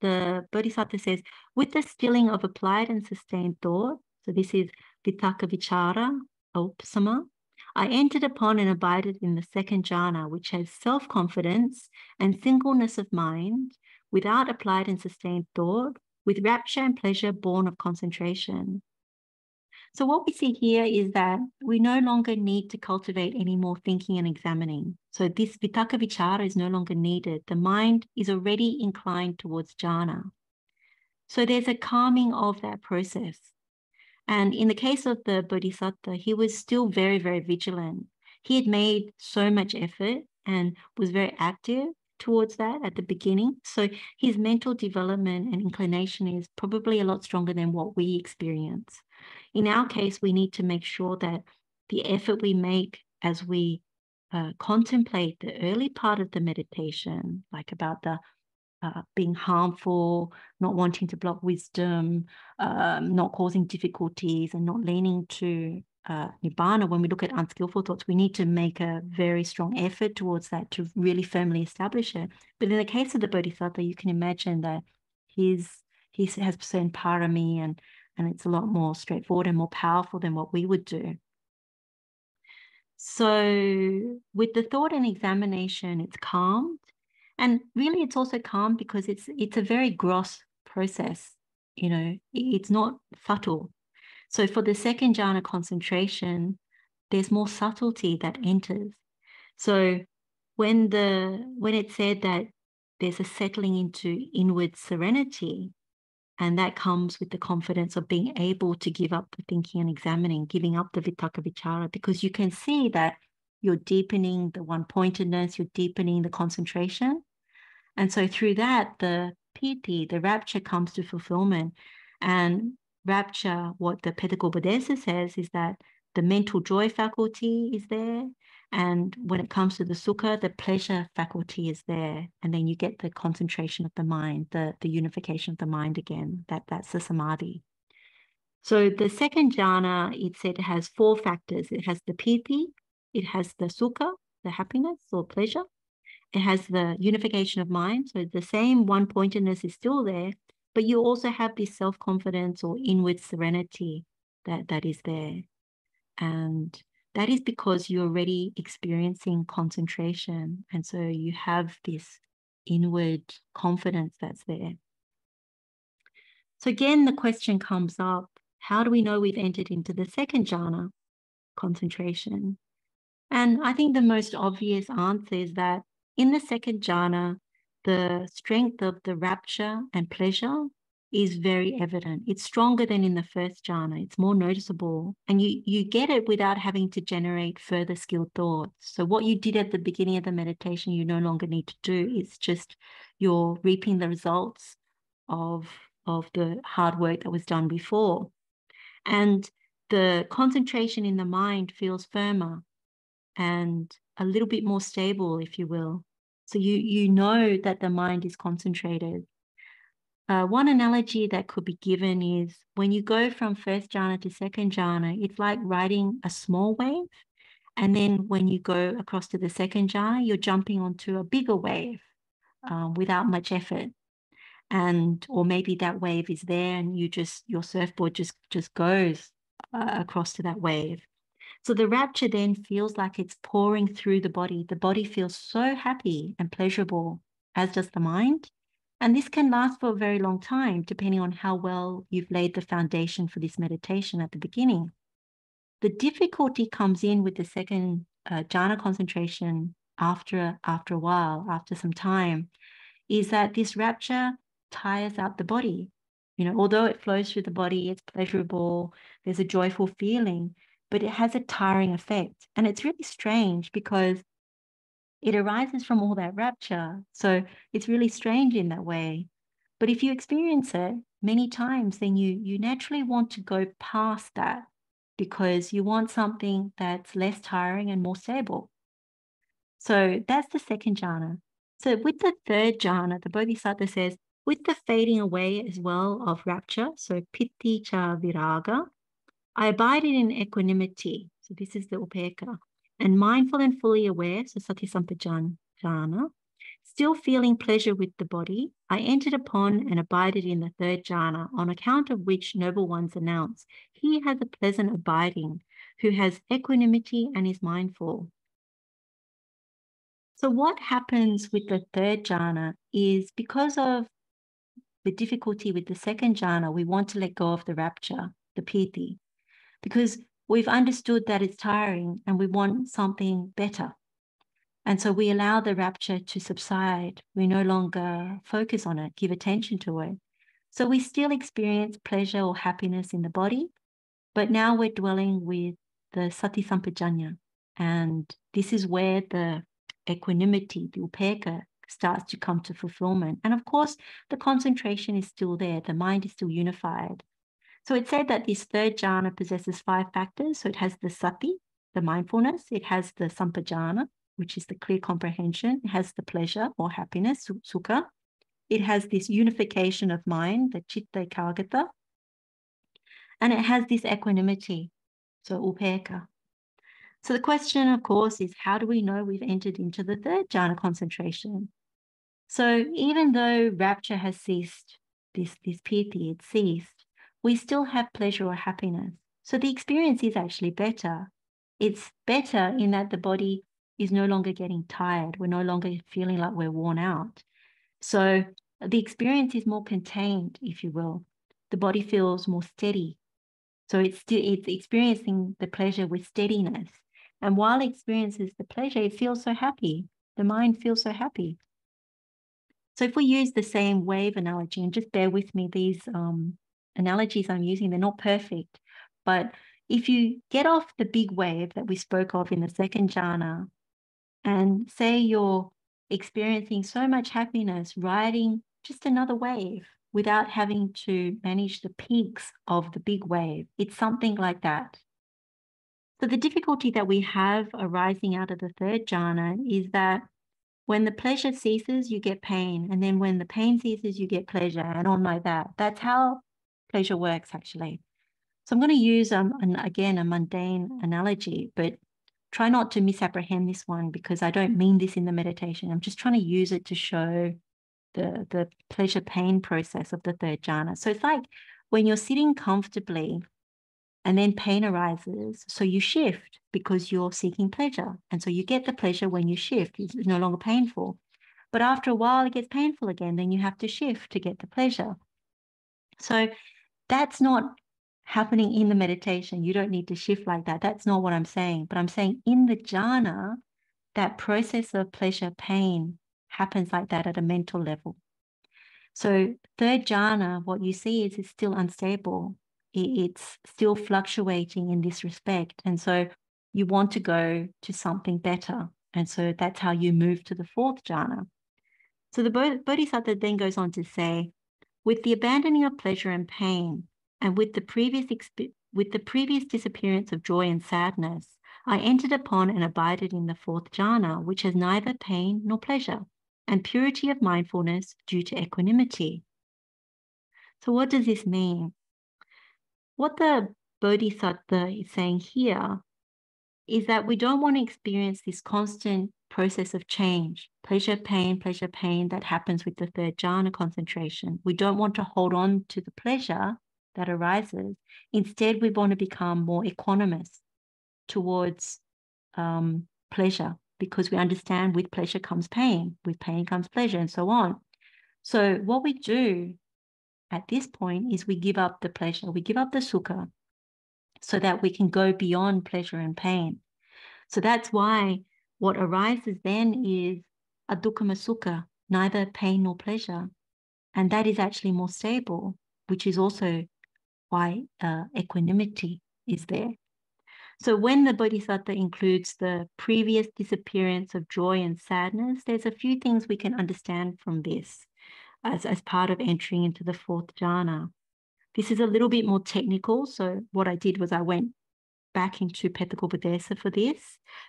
the Bodhisattva says, with the stilling of applied and sustained thought, so this is vitakka vichara, upasama, I entered upon and abided in the second jhana, which has self confidence and singleness of mind without applied and sustained thought, with rapture and pleasure born of concentration. So, what we see here is that we no longer need to cultivate any more thinking and examining. So, this vitakka vichara is no longer needed. The mind is already inclined towards jhana. So, there's a calming of that process. And in the case of the Bodhisattva, he was still very, very vigilant. He had made so much effort and was very active towards that at the beginning. So his mental development and inclination is probably a lot stronger than what we experience. In our case, we need to make sure that the effort we make as we uh, contemplate the early part of the meditation, like about the uh, being harmful, not wanting to block wisdom, um, not causing difficulties, and not leaning to uh, nibbana, when we look at unskillful thoughts, we need to make a very strong effort towards that to really firmly establish it. But in the case of the Bodhisattva, you can imagine that his he has certain parami and and it's a lot more straightforward and more powerful than what we would do. So with the thought and examination, it's calmed. And really it's also calm because it's it's a very gross process. You know, it's not subtle. So for the second jhana concentration, there's more subtlety that enters. So when the when it said that there's a settling into inward serenity, and that comes with the confidence of being able to give up the thinking and examining, giving up the vitakka vichara, because you can see that you're deepening the one pointedness, you're deepening the concentration. And so through that, the piti, the rapture comes to fulfillment. And rapture, what the Petakopadesa says is that the mental joy faculty is there. And when it comes to the sukha, the pleasure faculty is there. And then you get the concentration of the mind, the, the unification of the mind again. That, that's the samadhi. So the second jhana, it said has four factors. It has the piti, it has the sukha, the happiness or pleasure. It has the unification of mind. So the same one pointedness is still there, but you also have this self-confidence or inward serenity that, that is there. And that is because you're already experiencing concentration. And so you have this inward confidence that's there. So again, the question comes up, how do we know we've entered into the second jhana, concentration? And I think the most obvious answer is that in the second jhana, the strength of the rapture and pleasure is very evident. It's stronger than in the first jhana. It's more noticeable. And you, you get it without having to generate further skilled thoughts. So what you did at the beginning of the meditation, you no longer need to do. It's just you're reaping the results of, of the hard work that was done before. And the concentration in the mind feels firmer and a little bit more stable, if you will. So you you know that the mind is concentrated. Uh, one analogy that could be given is when you go from first jhana to second jhana, it's like riding a small wave. And then when you go across to the second jhana, you're jumping onto a bigger wave um, without much effort. And or maybe that wave is there and you just your surfboard just just goes uh, across to that wave. So the rapture then feels like it's pouring through the body. The body feels so happy and pleasurable, as does the mind. And this can last for a very long time, depending on how well you've laid the foundation for this meditation at the beginning. The difficulty comes in with the second uh, jhana concentration after, after a while, after some time, is that this rapture tires out the body. You know, although it flows through the body, it's pleasurable, there's a joyful feeling, but it has a tiring effect. And it's really strange because it arises from all that rapture. So it's really strange in that way. But if you experience it many times, then you you naturally want to go past that because you want something that's less tiring and more stable. So that's the second jhana. So with the third jhana, the Bodhisattva says, with the fading away as well of rapture, so piti cha viraga, I abided in equanimity. So this is the upekkha. And mindful and fully aware, so sati sampajana, still feeling pleasure with the body, I entered upon and abided in the third jhana, on account of which noble ones announce, he has a pleasant abiding, who has equanimity and is mindful. So what happens with the third jhana is because of the difficulty with the second jhana, we want to let go of the rapture, the piti because we've understood that it's tiring and we want something better. And so we allow the rapture to subside. We no longer focus on it, give attention to it. So we still experience pleasure or happiness in the body, but now we're dwelling with the sati sampajanya. And this is where the equanimity, the upekkha, starts to come to fulfillment. And of course, the concentration is still there. The mind is still unified. So it said that this third jhana possesses five factors. So it has the sati, the mindfulness, it has the sampajana, which is the clear comprehension, it has the pleasure or happiness, sukha. It has this unification of mind, the chitta ekaggata, and it has this equanimity. So upekkha. So the question, of course, is how do we know we've entered into the third jhana concentration? So even though rapture has ceased, this, this piti, it's ceased, we still have pleasure or happiness. So the experience is actually better. It's better in that the body is no longer getting tired. We're no longer feeling like we're worn out. So the experience is more contained, if you will. The body feels more steady. So it's it's experiencing the pleasure with steadiness. And while it experiences the pleasure, it feels so happy. The mind feels so happy. So if we use the same wave analogy, and just bear with me, these um, analogies I'm using, they're not perfect. But if you get off the big wave that we spoke of in the second jhana, and say you're experiencing so much happiness riding just another wave without having to manage the peaks of the big wave. It's something like that. So, the difficulty that we have arising out of the third jhana is that when the pleasure ceases, you get pain. And then when the pain ceases, you get pleasure, and on like that. That's how pleasure works, actually. So, I'm going to use, um, an, again, a mundane analogy, but try not to misapprehend this one because I don't mean this in the meditation. I'm just trying to use it to show the, the pleasure pain process of the third jhana. So it's like when you're sitting comfortably and then pain arises. So you shift because you're seeking pleasure. And so you get the pleasure when you shift, it's no longer painful. But after a while, it gets painful again. Then you have to shift to get the pleasure. So that's not happening in the meditation. You don't need to shift like that. That's not what I'm saying. But I'm saying in the jhana, that process of pleasure, pain happens like that at a mental level. So, third jhana, what you see is it's still unstable. It's still fluctuating in this respect. And so, you want to go to something better. And so, that's how you move to the fourth jhana. So, the Bodhisattva then goes on to say, with the abandoning of pleasure and pain, and with the previous with the previous disappearance of joy and sadness, I entered upon and abided in the fourth jhana, which has neither pain nor pleasure, and purity of mindfulness due to equanimity. So, what does this mean? What the Bodhisattva is saying here is that we don't want to experience this constant process of change, pleasure, pain, pleasure, pain that happens with the third jhana concentration. We don't want to hold on to the pleasure that arises. Instead, we want to become more equanimous towards um, pleasure because we understand with pleasure comes pain, with pain comes pleasure, and so on. So, what we do at this point is we give up the pleasure, we give up the sukha so that we can go beyond pleasure and pain. So, that's why what arises then is a dukkha neither pain nor pleasure. And that is actually more stable, which is also why uh, equanimity is there. So when the bodhisattva includes the previous disappearance of joy and sadness, there's a few things we can understand from this as, as part of entering into the fourth jhana. This is a little bit more technical. So what I did was I went back into Petakopadesa for this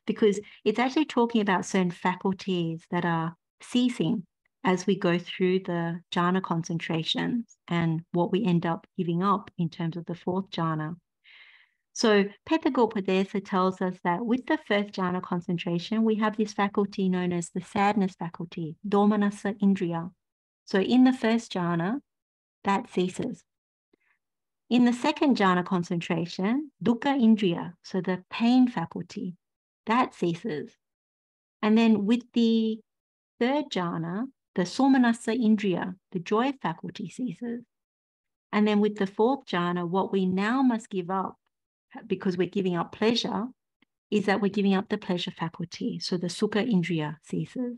because it's actually talking about certain faculties that are ceasing as we go through the jhana concentrations and what we end up giving up in terms of the fourth jhana. So Petakopadesa tells us that with the first jhana concentration, we have this faculty known as the sadness faculty, domanassa indriya. So in the first jhana, that ceases. In the second jhana concentration, dukkha indriya, so the pain faculty, that ceases. And then with the third jhana, the somanassa indriya, the joy faculty ceases. And then with the fourth jhana, what we now must give up, because we're giving up pleasure, is that we're giving up the pleasure faculty. So the sukha indriya ceases.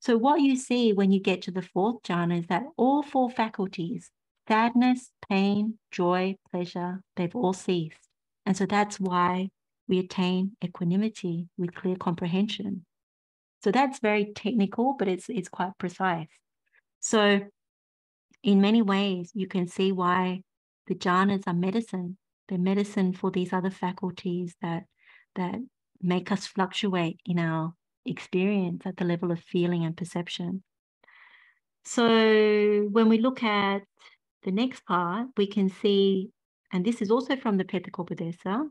So what you see when you get to the fourth jhana is that all four faculties, sadness, pain, joy, pleasure, they've all ceased. And so that's why we attain equanimity with clear comprehension. So that's very technical, but it's it's quite precise. So in many ways, you can see why the jhanas are medicine. They're medicine for these other faculties that that make us fluctuate in our experience at the level of feeling and perception. So when we look at the next part, we can see, and this is also from the Petakopadesa,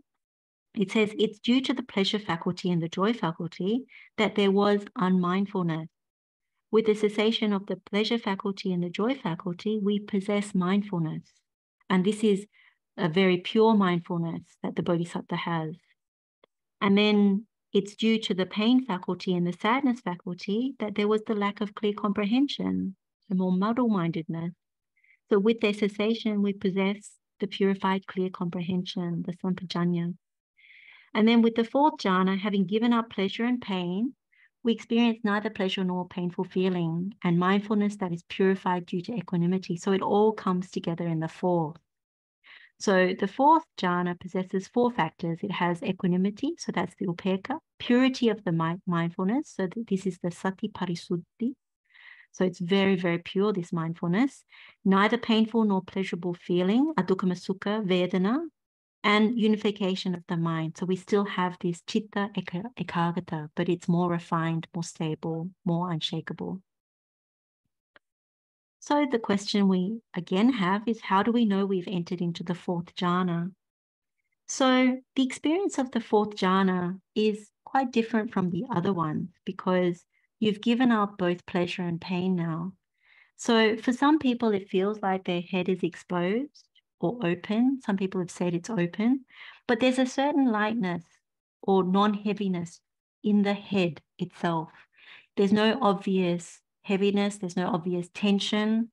it says it's due to the pleasure faculty and the joy faculty that there was unmindfulness. With the cessation of the pleasure faculty and the joy faculty, we possess mindfulness. And this is a very pure mindfulness that the Bodhisattva has. And then it's due to the pain faculty and the sadness faculty that there was the lack of clear comprehension, the more muddle mindedness. So, with their cessation, we possess the purified clear comprehension, the sampajanya. And then with the fourth jhana, having given up pleasure and pain, we experience neither pleasure nor painful feeling and mindfulness that is purified due to equanimity. So it all comes together in the fourth. So the fourth jhana possesses four factors. It has equanimity, so that's the upekkha, purity of the mind- mindfulness. So this is the sati parisuddhi. So it's very, very pure, this mindfulness. Neither painful nor pleasurable feeling, adukkhama sukha, vedana, and unification of the mind. So we still have this chitta ekaggata, but it's more refined, more stable, more unshakable. So the question we again have is how do we know we've entered into the fourth jhana? So the experience of the fourth jhana is quite different from the other ones because you've given up both pleasure and pain now. So for some people, it feels like their head is exposed or open. Some people have said it's open, but there's a certain lightness or non heaviness in the head itself. There's no obvious heaviness, there's no obvious tension.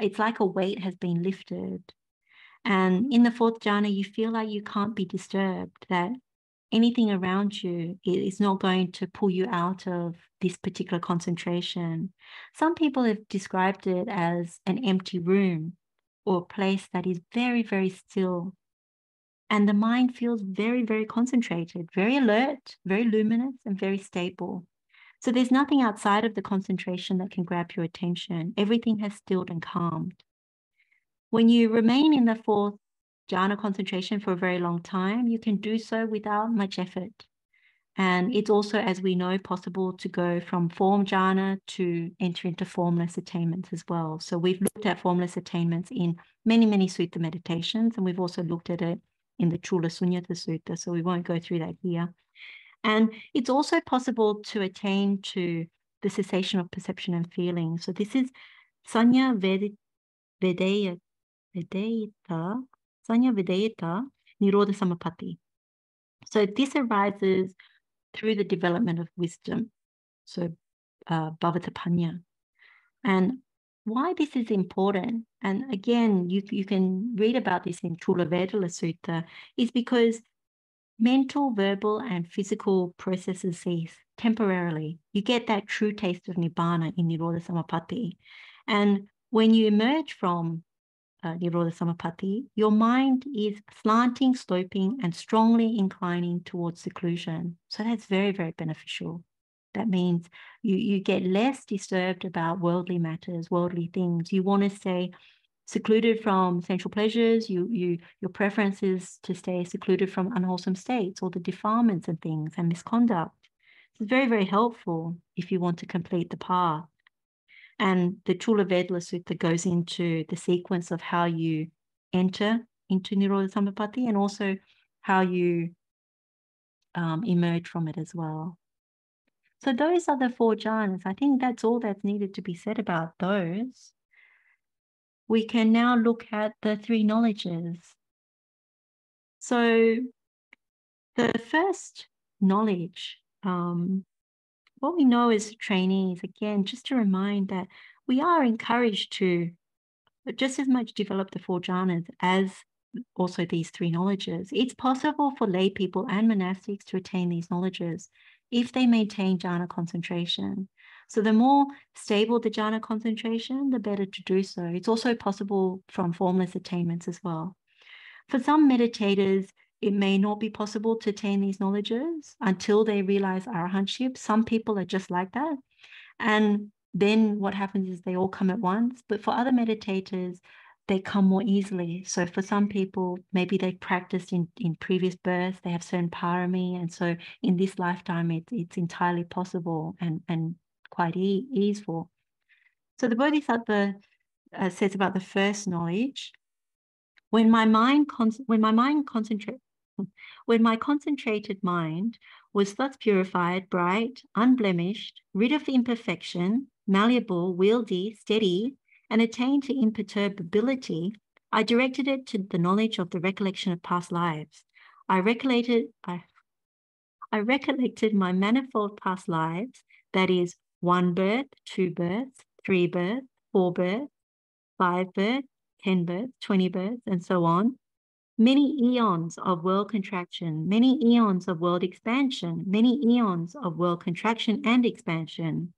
It's like a weight has been lifted. And in the fourth jhana, you feel like you can't be disturbed, that anything around you is not going to pull you out of this particular concentration. Some people have described it as an empty room or a place that is very, very still. And the mind feels very, very concentrated, very alert, very luminous, and very stable. So there's nothing outside of the concentration that can grab your attention. Everything has stilled and calmed. When you remain in the fourth jhana concentration for a very long time, you can do so without much effort. And it's also, as we know, possible to go from form jhana to enter into formless attainments as well. So we've looked at formless attainments in many, many sutta meditations, and we've also looked at it in the Chula Sunyata Sutta. So we won't go through that here. And it's also possible to attain to the cessation of perception and feeling. So this is Sanya Vedaya, Vedayita, Sanya Vedayita Nirodha Samapatti. So this arises through the development of wisdom. So, uh, Bhavatapanya. And why this is important, and again, you, you can read about this in Chula Vedalla Sutta, is because mental, verbal, and physical processes cease temporarily. You get that true taste of Nibbana in Nirodha Samapatti. And when you emerge from uh, Nirodha Samapatti, your mind is slanting, sloping, and strongly inclining towards seclusion. So that's very, very beneficial. That means you, you get less disturbed about worldly matters, worldly things. You want to stay secluded from sensual pleasures. You, you, your preference is to stay secluded from unwholesome states, or the defilements and things and misconduct. It's very, very helpful if you want to complete the path. And the Chula Vedalla Sutta goes into the sequence of how you enter into Nirodha Samapatti and also how you um, emerge from it as well. So those are the four jhanas. I think that's all that's needed to be said about those. We can now look at the three knowledges. So the first knowledge um, what we know as trainees, again, just to remind that we are encouraged to just as much develop the four jhanas as also these three knowledges. It's possible for lay people and monastics to attain these knowledges if they maintain jhana concentration. So the more stable the jhana concentration, the better to do so. It's also possible from formless attainments as well. For some meditators, it may not be possible to attain these knowledges until they realize arahantship. Some people are just like that. And then what happens is they all come at once. But for other meditators, they come more easily. So for some people, maybe they practiced in, in previous births, they have certain parami. And so in this lifetime, it, it's entirely possible and, and quite e- easeful. So the Bodhisattva uh, says about the first knowledge, when my mind con- when my mind concentrates when my concentrated mind was thus purified, bright, unblemished, rid of imperfection, malleable, wieldy, steady, and attained to imperturbability, I directed it to the knowledge of the recollection of past lives. I recollected, I, I recollected my manifold past lives, that is, one birth, two births, three births, four births, five births, 10 births, 20 births, and so on. Many eons of world contraction, many eons of world expansion, many eons of world contraction and expansion.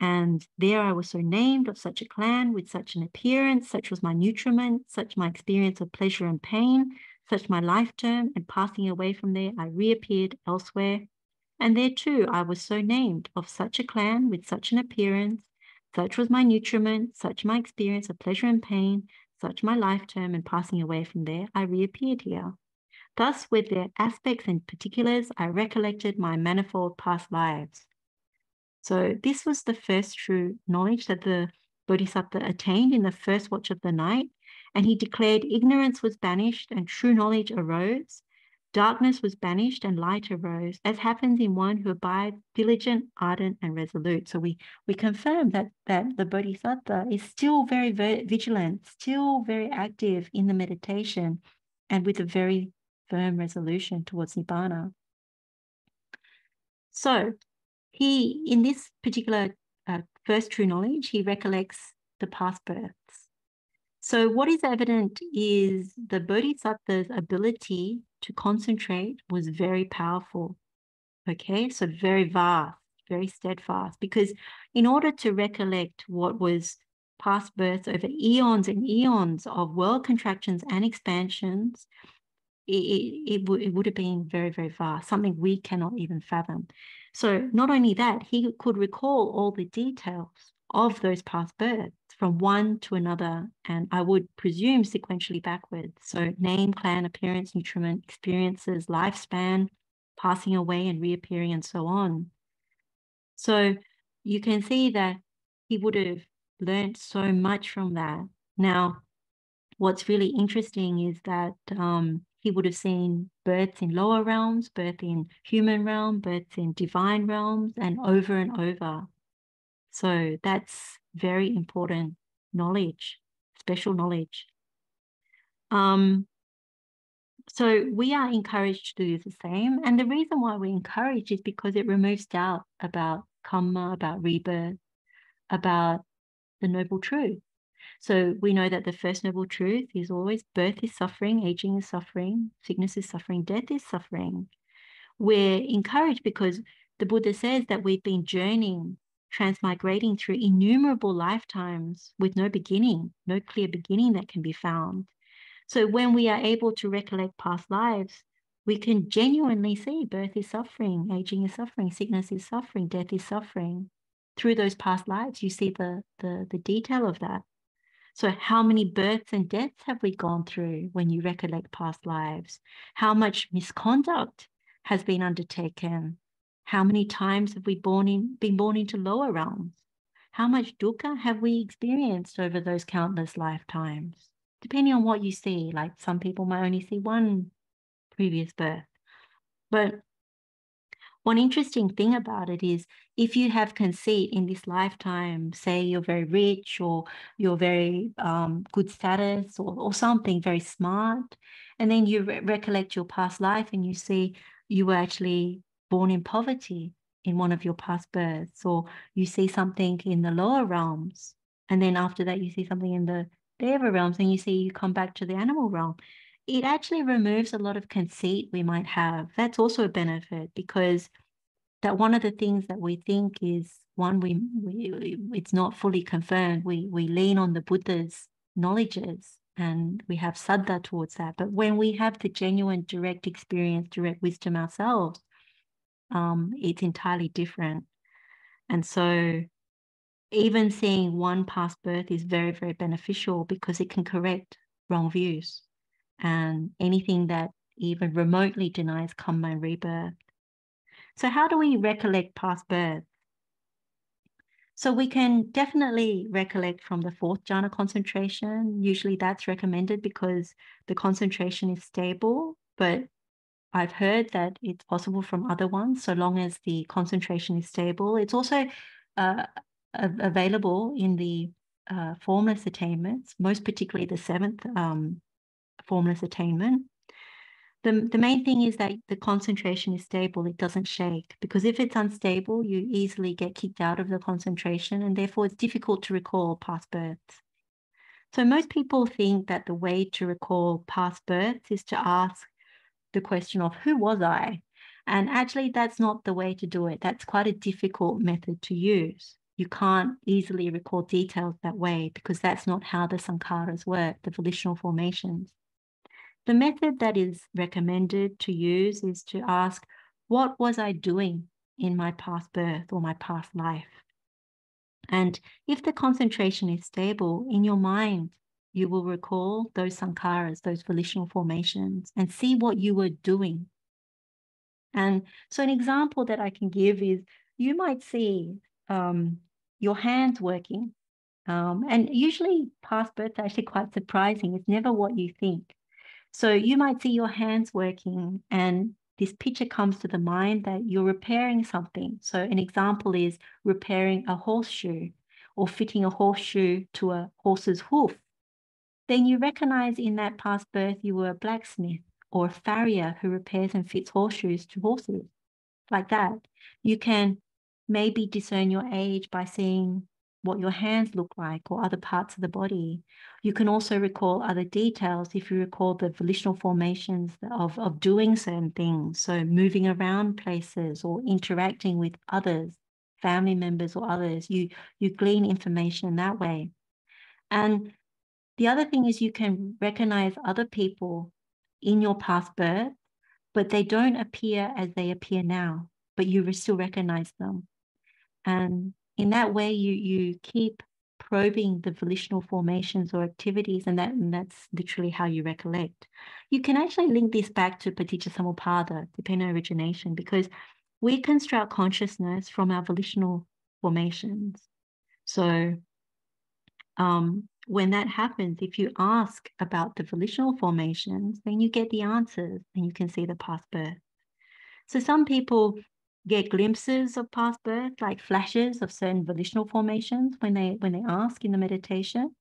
And there I was so named of such a clan with such an appearance, such was my nutriment, such my experience of pleasure and pain, such my life term, and passing away from there, I reappeared elsewhere. And there too I was so named of such a clan with such an appearance, such was my nutriment, such my experience of pleasure and pain, such my life term, and passing away from there, I reappeared here. Thus, with their aspects and particulars, I recollected my manifold past lives. So this was the first true knowledge that the Bodhisattva attained in the first watch of the night. And he declared ignorance was banished and true knowledge arose. Darkness was banished and light arose, as happens in one who abides diligent, ardent, and resolute. So we we confirm that that the Bodhisattva is still very, very vigilant, still very active in the meditation, and with a very firm resolution towards Nibbana. So he, in this particular uh, first true knowledge, he recollects the past births. So, what is evident is the Bodhisattva's ability to concentrate was very powerful. Okay, so very vast, very steadfast, because in order to recollect what was past births over eons and eons of world contractions and expansions, it, it, it, w- it would have been very, very vast, something we cannot even fathom. So, not only that, he could recall all the details of those past births from one to another, and I would presume sequentially backwards. So, name, clan, appearance, nutriment, experiences, lifespan, passing away and reappearing, and so on. So, you can see that he would have learned so much from that. Now, what's really interesting is that um, he would have seen births in lower realms, birth in human realm, births in divine realms, and over and over. So that's very important knowledge, special knowledge. Um, so we are encouraged to do the same. And the reason why we encourage is because it removes doubt about karma, about rebirth, about the noble truth. So we know that the first noble truth is always birth is suffering, aging is suffering, sickness is suffering, death is suffering. We're encouraged because the Buddha says that we've been journeying, transmigrating through innumerable lifetimes with no beginning, no clear beginning that can be found. So when we are able to recollect past lives, we can genuinely see birth is suffering, aging is suffering, sickness is suffering, death is suffering. Through those past lives, you see the, the, the detail of that. So, how many births and deaths have we gone through when you recollect past lives? How much misconduct has been undertaken? How many times have we born in, been born into lower realms? How much dukkha have we experienced over those countless lifetimes? Depending on what you see, like some people might only see one previous birth. But one interesting thing about it is if you have conceit in this lifetime, say you're very rich or you're very um, good status or, or something very smart, and then you re- recollect your past life and you see you were actually born in poverty in one of your past births, or you see something in the lower realms, and then after that you see something in the deva realms, and you see you come back to the animal realm it actually removes a lot of conceit we might have. That's also a benefit because that one of the things that we think is one we, we it's not fully confirmed. We we lean on the Buddha's knowledges and we have saddha towards that. But when we have the genuine direct experience, direct wisdom ourselves, um, it's entirely different. And so even seeing one past birth is very, very beneficial because it can correct wrong views and anything that even remotely denies karma and rebirth. So, how do we recollect past birth? So, we can definitely recollect from the fourth jhana concentration. Usually, that's recommended because the concentration is stable, but I've heard that it's possible from other ones so long as the concentration is stable. It's also uh, available in the uh, formless attainments, most particularly the seventh um, formless attainment. The, the main thing is that the concentration is stable, it doesn't shake. Because if it's unstable, you easily get kicked out of the concentration, and therefore it's difficult to recall past births. So most people think that the way to recall past births is to ask the question of who was I? And actually, that's not the way to do it. That's quite a difficult method to use. You can't easily recall details that way because that's not how the sankharas work, the volitional formations. The method that is recommended to use is to ask, what was I doing in my past birth or my past life? And if the concentration is stable in your mind, you will recall those sankharas, those volitional formations, and see what you were doing. And so, an example that I can give is you might see um, your hands working. Um, and usually, past births are actually quite surprising. It's never what you think. So, you might see your hands working, and this picture comes to the mind that you're repairing something. So, an example is repairing a horseshoe or fitting a horseshoe to a horse's hoof then you recognize in that past birth you were a blacksmith or a farrier who repairs and fits horseshoes to horses, like that. You can maybe discern your age by seeing what your hands look like or other parts of the body. You can also recall other details if you recall the volitional formations of, of doing certain things. So moving around places or interacting with others, family members or others, you, you glean information that way. And the other thing is you can recognize other people in your past birth, but they don't appear as they appear now, but you still recognize them. And in that way, you you keep probing the volitional formations or activities, and that and that's literally how you recollect. You can actually link this back to Paticca Samuppada, dependent origination, because we construct consciousness from our volitional formations. So um, when that happens, if you ask about the volitional formations, then you get the answers and you can see the past birth. So some people get glimpses of past birth, like flashes of certain volitional formations when they when they ask in the meditation.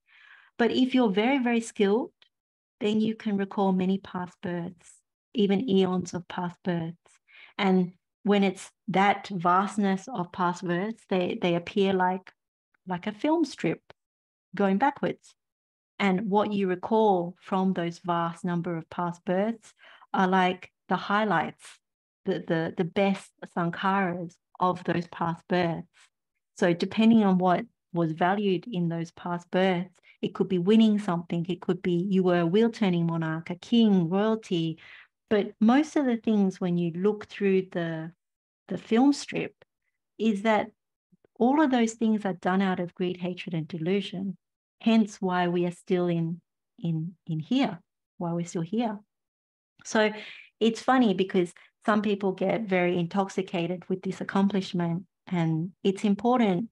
But if you're very, very skilled, then you can recall many past births, even eons of past births. And when it's that vastness of past births, they, they appear like like a film strip going backwards. And what mm. you recall from those vast number of past births are like the highlights, the, the, the best sankharas of those past births. So depending on what was valued in those past births, it could be winning something, it could be you were a wheel turning monarch, a king, royalty. But most of the things when you look through the the film strip is that all of those things are done out of greed, hatred, and delusion hence why we are still in in in here why we're still here. So it's funny because some people get very intoxicated with this accomplishment and it's important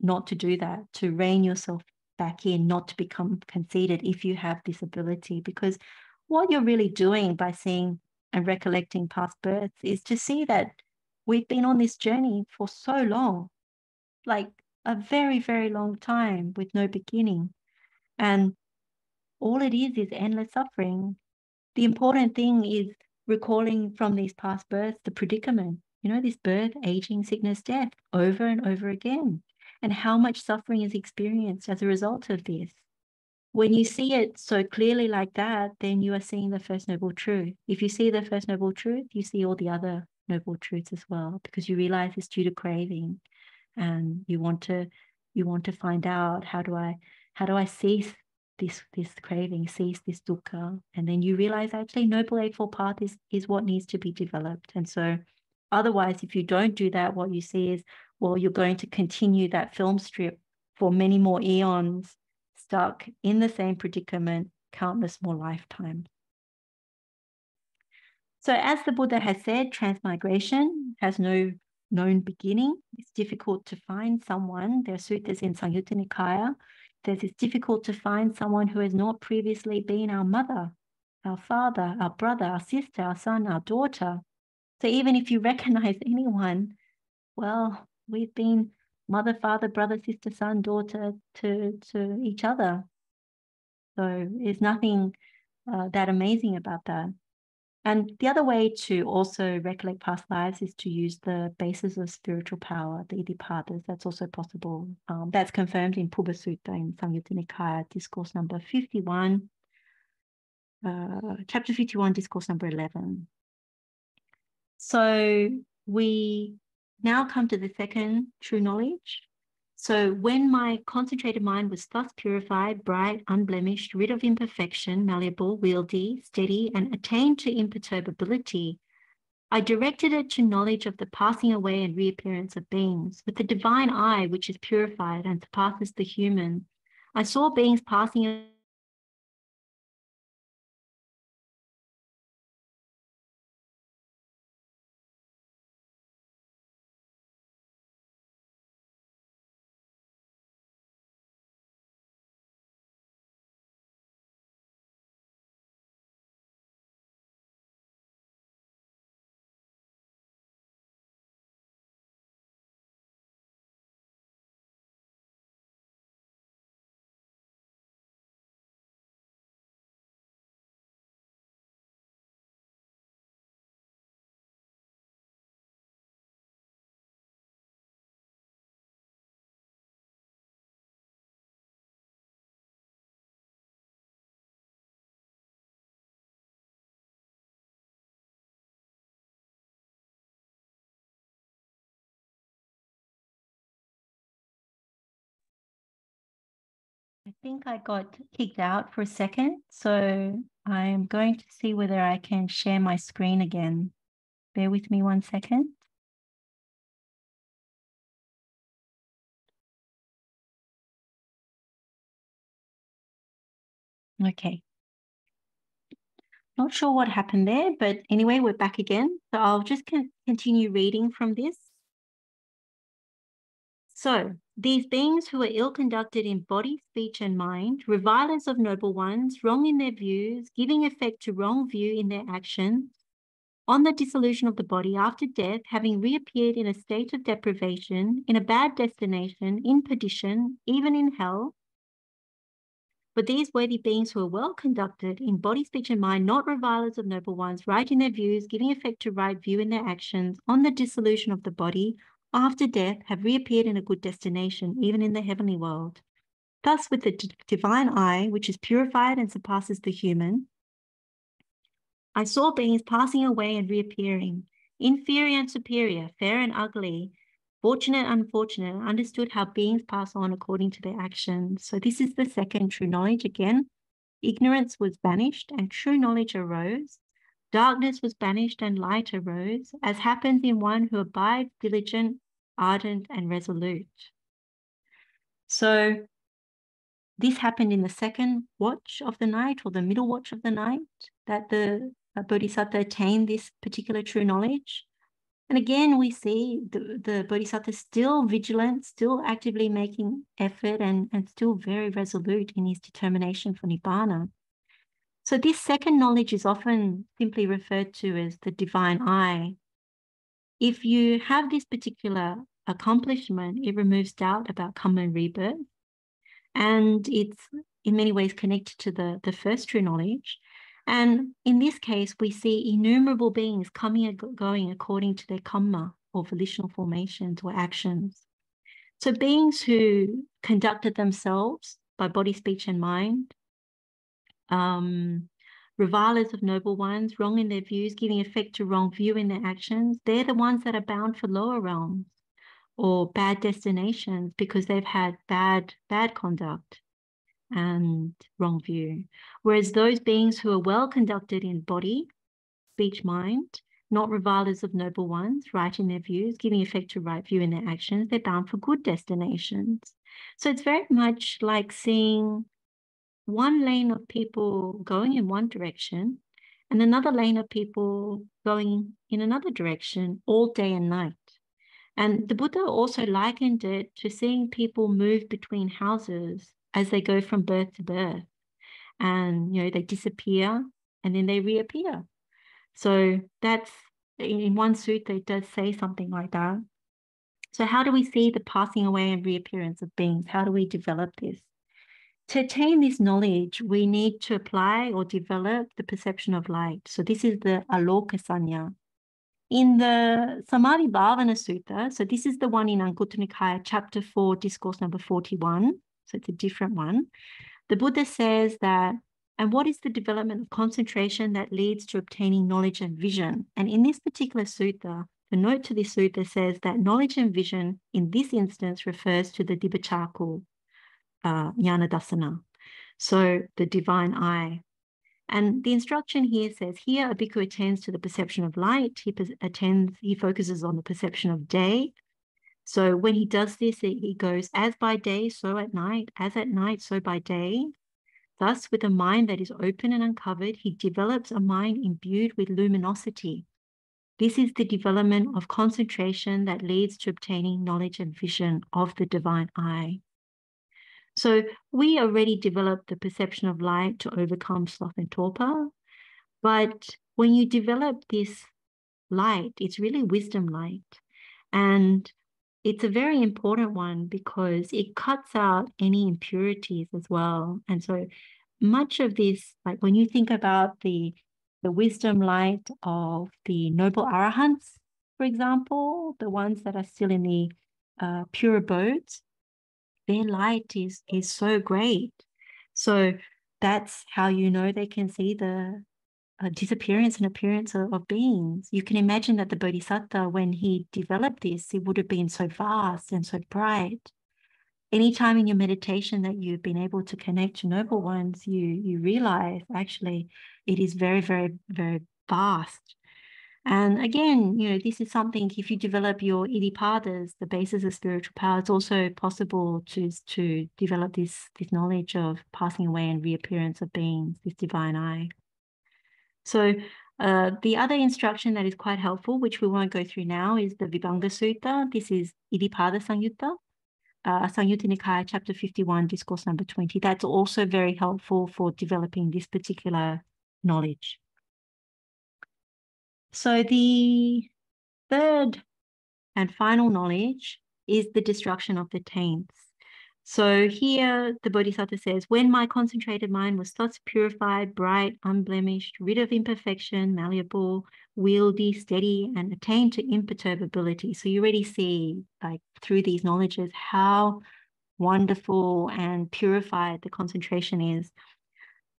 not to do that to rein yourself back in not to become conceited if you have this ability because what you're really doing by seeing and recollecting past births is to see that we've been on this journey for so long. Like a very, very long time with no beginning. And all it is is endless suffering. The important thing is recalling from these past births the predicament, you know, this birth, aging, sickness, death over and over again, and how much suffering is experienced as a result of this. When you see it so clearly like that, then you are seeing the first noble truth. If you see the first noble truth, you see all the other noble truths as well, because you realize it's due to craving and you want to you want to find out how do i how do i cease this this craving cease this dukkha? And then you realize actually noble eightfold path is is what needs to be developed. And so otherwise if you don't do that what you see is well you're going to continue that film strip for many more eons stuck in the same predicament countless more lifetimes so as the buddha has said transmigration has no known beginning. It's difficult to find someone. There are in Samyutta Nikaya. There's it's difficult to find someone who has not previously been our mother, our father, our brother, our sister, our son, our daughter. So even if you (laughs) recognize anyone, well, we've been mother, father, brother, sister, son, daughter to, to each other. So there's nothing uh, that amazing about that. And the other way to also recollect past lives is to use the basis of spiritual power, the Iddhipadas. That's also possible. Um, that's confirmed in Pubba Sutta in Samyutta Nikaya, discourse number 51, uh, chapter 51, discourse number 11. So we now come to the second true knowledge. So when my concentrated mind was thus purified, bright, unblemished, rid of imperfection, malleable, wieldy, steady, and attained to imperturbability, I directed it to knowledge of the passing away and reappearance of beings. With the divine eye, which is purified and surpasses the human, I saw beings passing think I got kicked out for a second, so I'm going to see whether I can share my screen again. Bear with me one second. Okay. Not sure what happened there, but anyway, we're back again. So I'll just con continue reading from this. So these beings who are ill conducted in body, speech, and mind, revilers of noble ones, wrong in their views, giving effect to wrong view in their actions, on the dissolution of the body after death, having reappeared in a state of deprivation, in a bad destination, in perdition, even in hell. But these worthy beings who are well conducted in body, speech, and mind, not revilers of noble ones, right in their views, giving effect to right view in their actions, on the dissolution of the body, after death have reappeared in a good destination, even in the heavenly world. Thus, with the divine eye, which is purified and surpasses the human, I saw beings passing away and reappearing, inferior and superior, fair and ugly, fortunate and unfortunate, understood how beings pass on according to their actions. So, this is the second true knowledge again. Ignorance was banished and true knowledge arose. Darkness was banished and light arose, as happens in one who abides diligent ardent, and resolute. So this happened in the second watch of the night or the middle watch of the night that the uh, Bodhisattva attained this particular true knowledge. And again, we see the, the Bodhisattva still vigilant, still actively making effort, and, and still very resolute in his determination for Nibbana. So, this second knowledge is often simply referred to as the divine eye, if you have this particular accomplishment, it removes doubt about and rebirth. And it's in many ways connected to the, the first true knowledge. And in this case, we see innumerable beings coming and going according to their karma or volitional formations or actions. So, beings who conducted themselves by body, speech, and mind, um, revilers of noble ones, wrong in their views, giving effect to wrong view in their actions, they're the ones that are bound for lower realms or bad destinations because they've had bad, bad conduct and wrong view. Whereas those beings who are well conducted in body, speech, mind, not revilers of noble ones, right in their views, giving effect to right view in their actions, they're bound for good destinations. So it's very much like seeing one lane of people going in one direction and another lane of people going in another direction all day and night. And the Buddha also likened it to seeing people move between houses as they go from birth to birth. And, you know, they disappear and then they reappear. So that's in one sutta, it does say something like that. So, how do we see the passing away and reappearance of beings? How do we develop this? To attain this knowledge, we need to apply or develop the perception of light. So, this is the aloka sanya. In the Samadhi Bhavana Sutta, so this is the one in Anguttara chapter 4, discourse number 41. So, it's a different one. The Buddha says that and what is the development of concentration that leads to obtaining knowledge and vision? And in this particular sutta, the note to this sutta says that knowledge and vision in this instance refers to the Dibbacakkhu uh, Jnana Dasana, so the divine eye. And the instruction here says here a bhikkhu attends to the perception of light. He attends, he focuses on the perception of day. So when he does this, he goes as by day, so at night, as at night, so by day. Thus, with a mind that is open and uncovered, he develops a mind imbued with luminosity, this is the development of concentration that leads to obtaining knowledge and vision of the divine eye. So we already developed the perception of light to overcome sloth and torpor. But when you develop this light, it's really wisdom light. And it's a very important one because it cuts out any impurities as well. And so much of this, like when you think about the the wisdom light of the noble arahants, for example, the ones that are still in the uh, pure abodes, their light is is so great. So that's how you know they can see the uh, disappearance and appearance of, of, beings. You can imagine that the Bodhisattva, when he developed this, it would have been so vast and so bright anytime in your meditation that you've been able to connect to noble ones, you you realize actually it is very, very, very vast. And again, you know, this is something if you develop your iddhipadas, the basis of spiritual power, it's also possible to to develop this this knowledge of passing away and reappearance of beings, this divine eye. So uh, the other instruction that is quite helpful, which we won't go through now, is the Vibhanga Sutta. This is Iddhipada Samyutta uh, Nikaya, chapter 51, discourse number 20. That's also very helpful for developing this particular knowledge. So the third and final knowledge is the destruction of the taints. So here the Bodhisattva says, when my concentrated mind was thus purified, bright, unblemished, rid of imperfection, malleable, wieldy, steady, and attained to imperturbability. So you already see, like through these knowledges, how wonderful and purified the concentration is.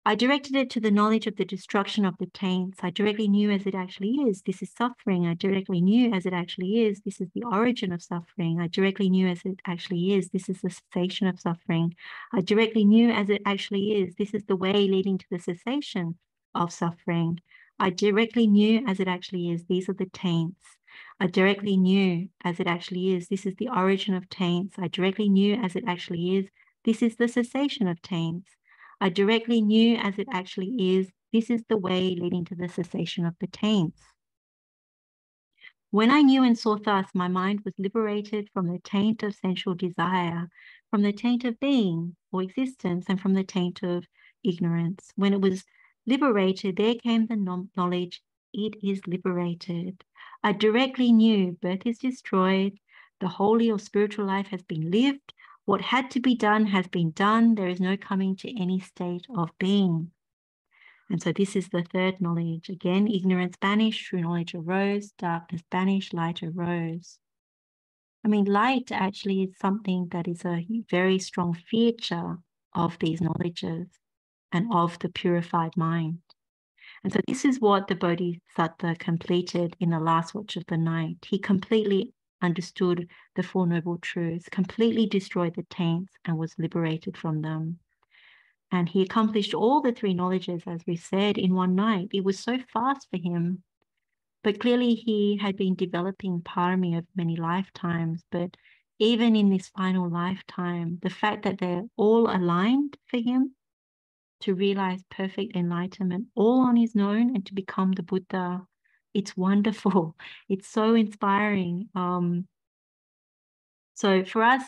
I directed it to the knowledge of the destruction of the taints. I directly knew as it actually is, this is suffering. I directly knew as it actually is, this is the origin of suffering. I directly knew as it actually is, this is the cessation of suffering. I directly knew as it actually is, this is the way leading to the cessation of suffering. I directly knew as it actually is, these are the taints. I directly knew as it actually is, this is the origin of taints. I directly knew as it actually is, this is the cessation of taints. I directly knew as it actually is, this is the way leading to the cessation of the taints. When I knew and saw thus, my mind was liberated from the taint of sensual desire, from the taint of being or existence, and from the taint of ignorance. When it was liberated, there came the knowledge it is liberated. I directly knew birth is destroyed, the holy or spiritual life has been lived, what had to be done has been done, there is no coming to any state of being. And so this is the third knowledge. Again, ignorance banished, true knowledge arose, darkness banished, light arose. I mean, light actually is something that is a very strong feature of these knowledges and of the purified mind. And so this is what the Bodhisattva completed in the last watch of the night. He completely understood the Four Noble Truths, completely destroyed the taints, and was liberated from them. And he accomplished all the three knowledges, as we said, in one night. It was so fast for him. But clearly, he had been developing parami of many lifetimes. But even in this final lifetime, the fact that they're all aligned for him to realize perfect enlightenment all on his own and to become the Buddha. It's wonderful. (laughs) It's so inspiring. Um, so for us,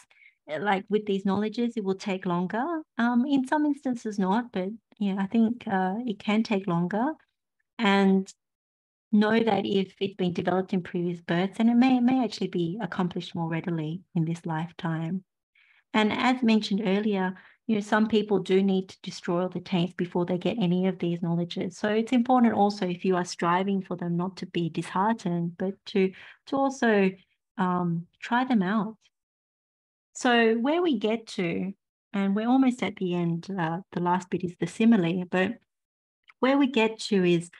eh, like with these knowledges, it will take longer. Um, in some instances, not, but yeah, I think uh, it can take longer. and know that if it's been developed in previous births, then it may, it may actually be accomplished more readily in this lifetime. And as mentioned earlier, you know, some people do need to destroy all the taints before they get any of these knowledges. So it's important also if you are striving for them not to be disheartened, but to to also um, try them out. So where we get to, and we're almost at the end. Uh, the last bit is the simile, but where we get to is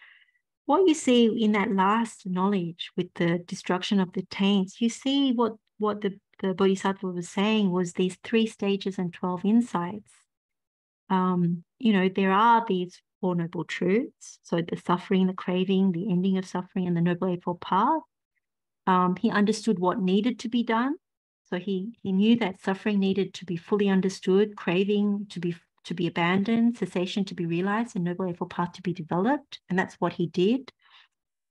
what you see in that last knowledge with the destruction of the taints. You see what what the the Bodhisattva was saying was these three stages and 12 insights. Um, you know, there are these Four Noble Truths. So the suffering, the craving, the ending of suffering, and the Noble Eightfold Path. Um, he understood what needed to be done. So he, he knew that suffering needed to be fully understood, craving to be to be abandoned, cessation to be realized, and Noble Eightfold Path to be developed. And that's what he did.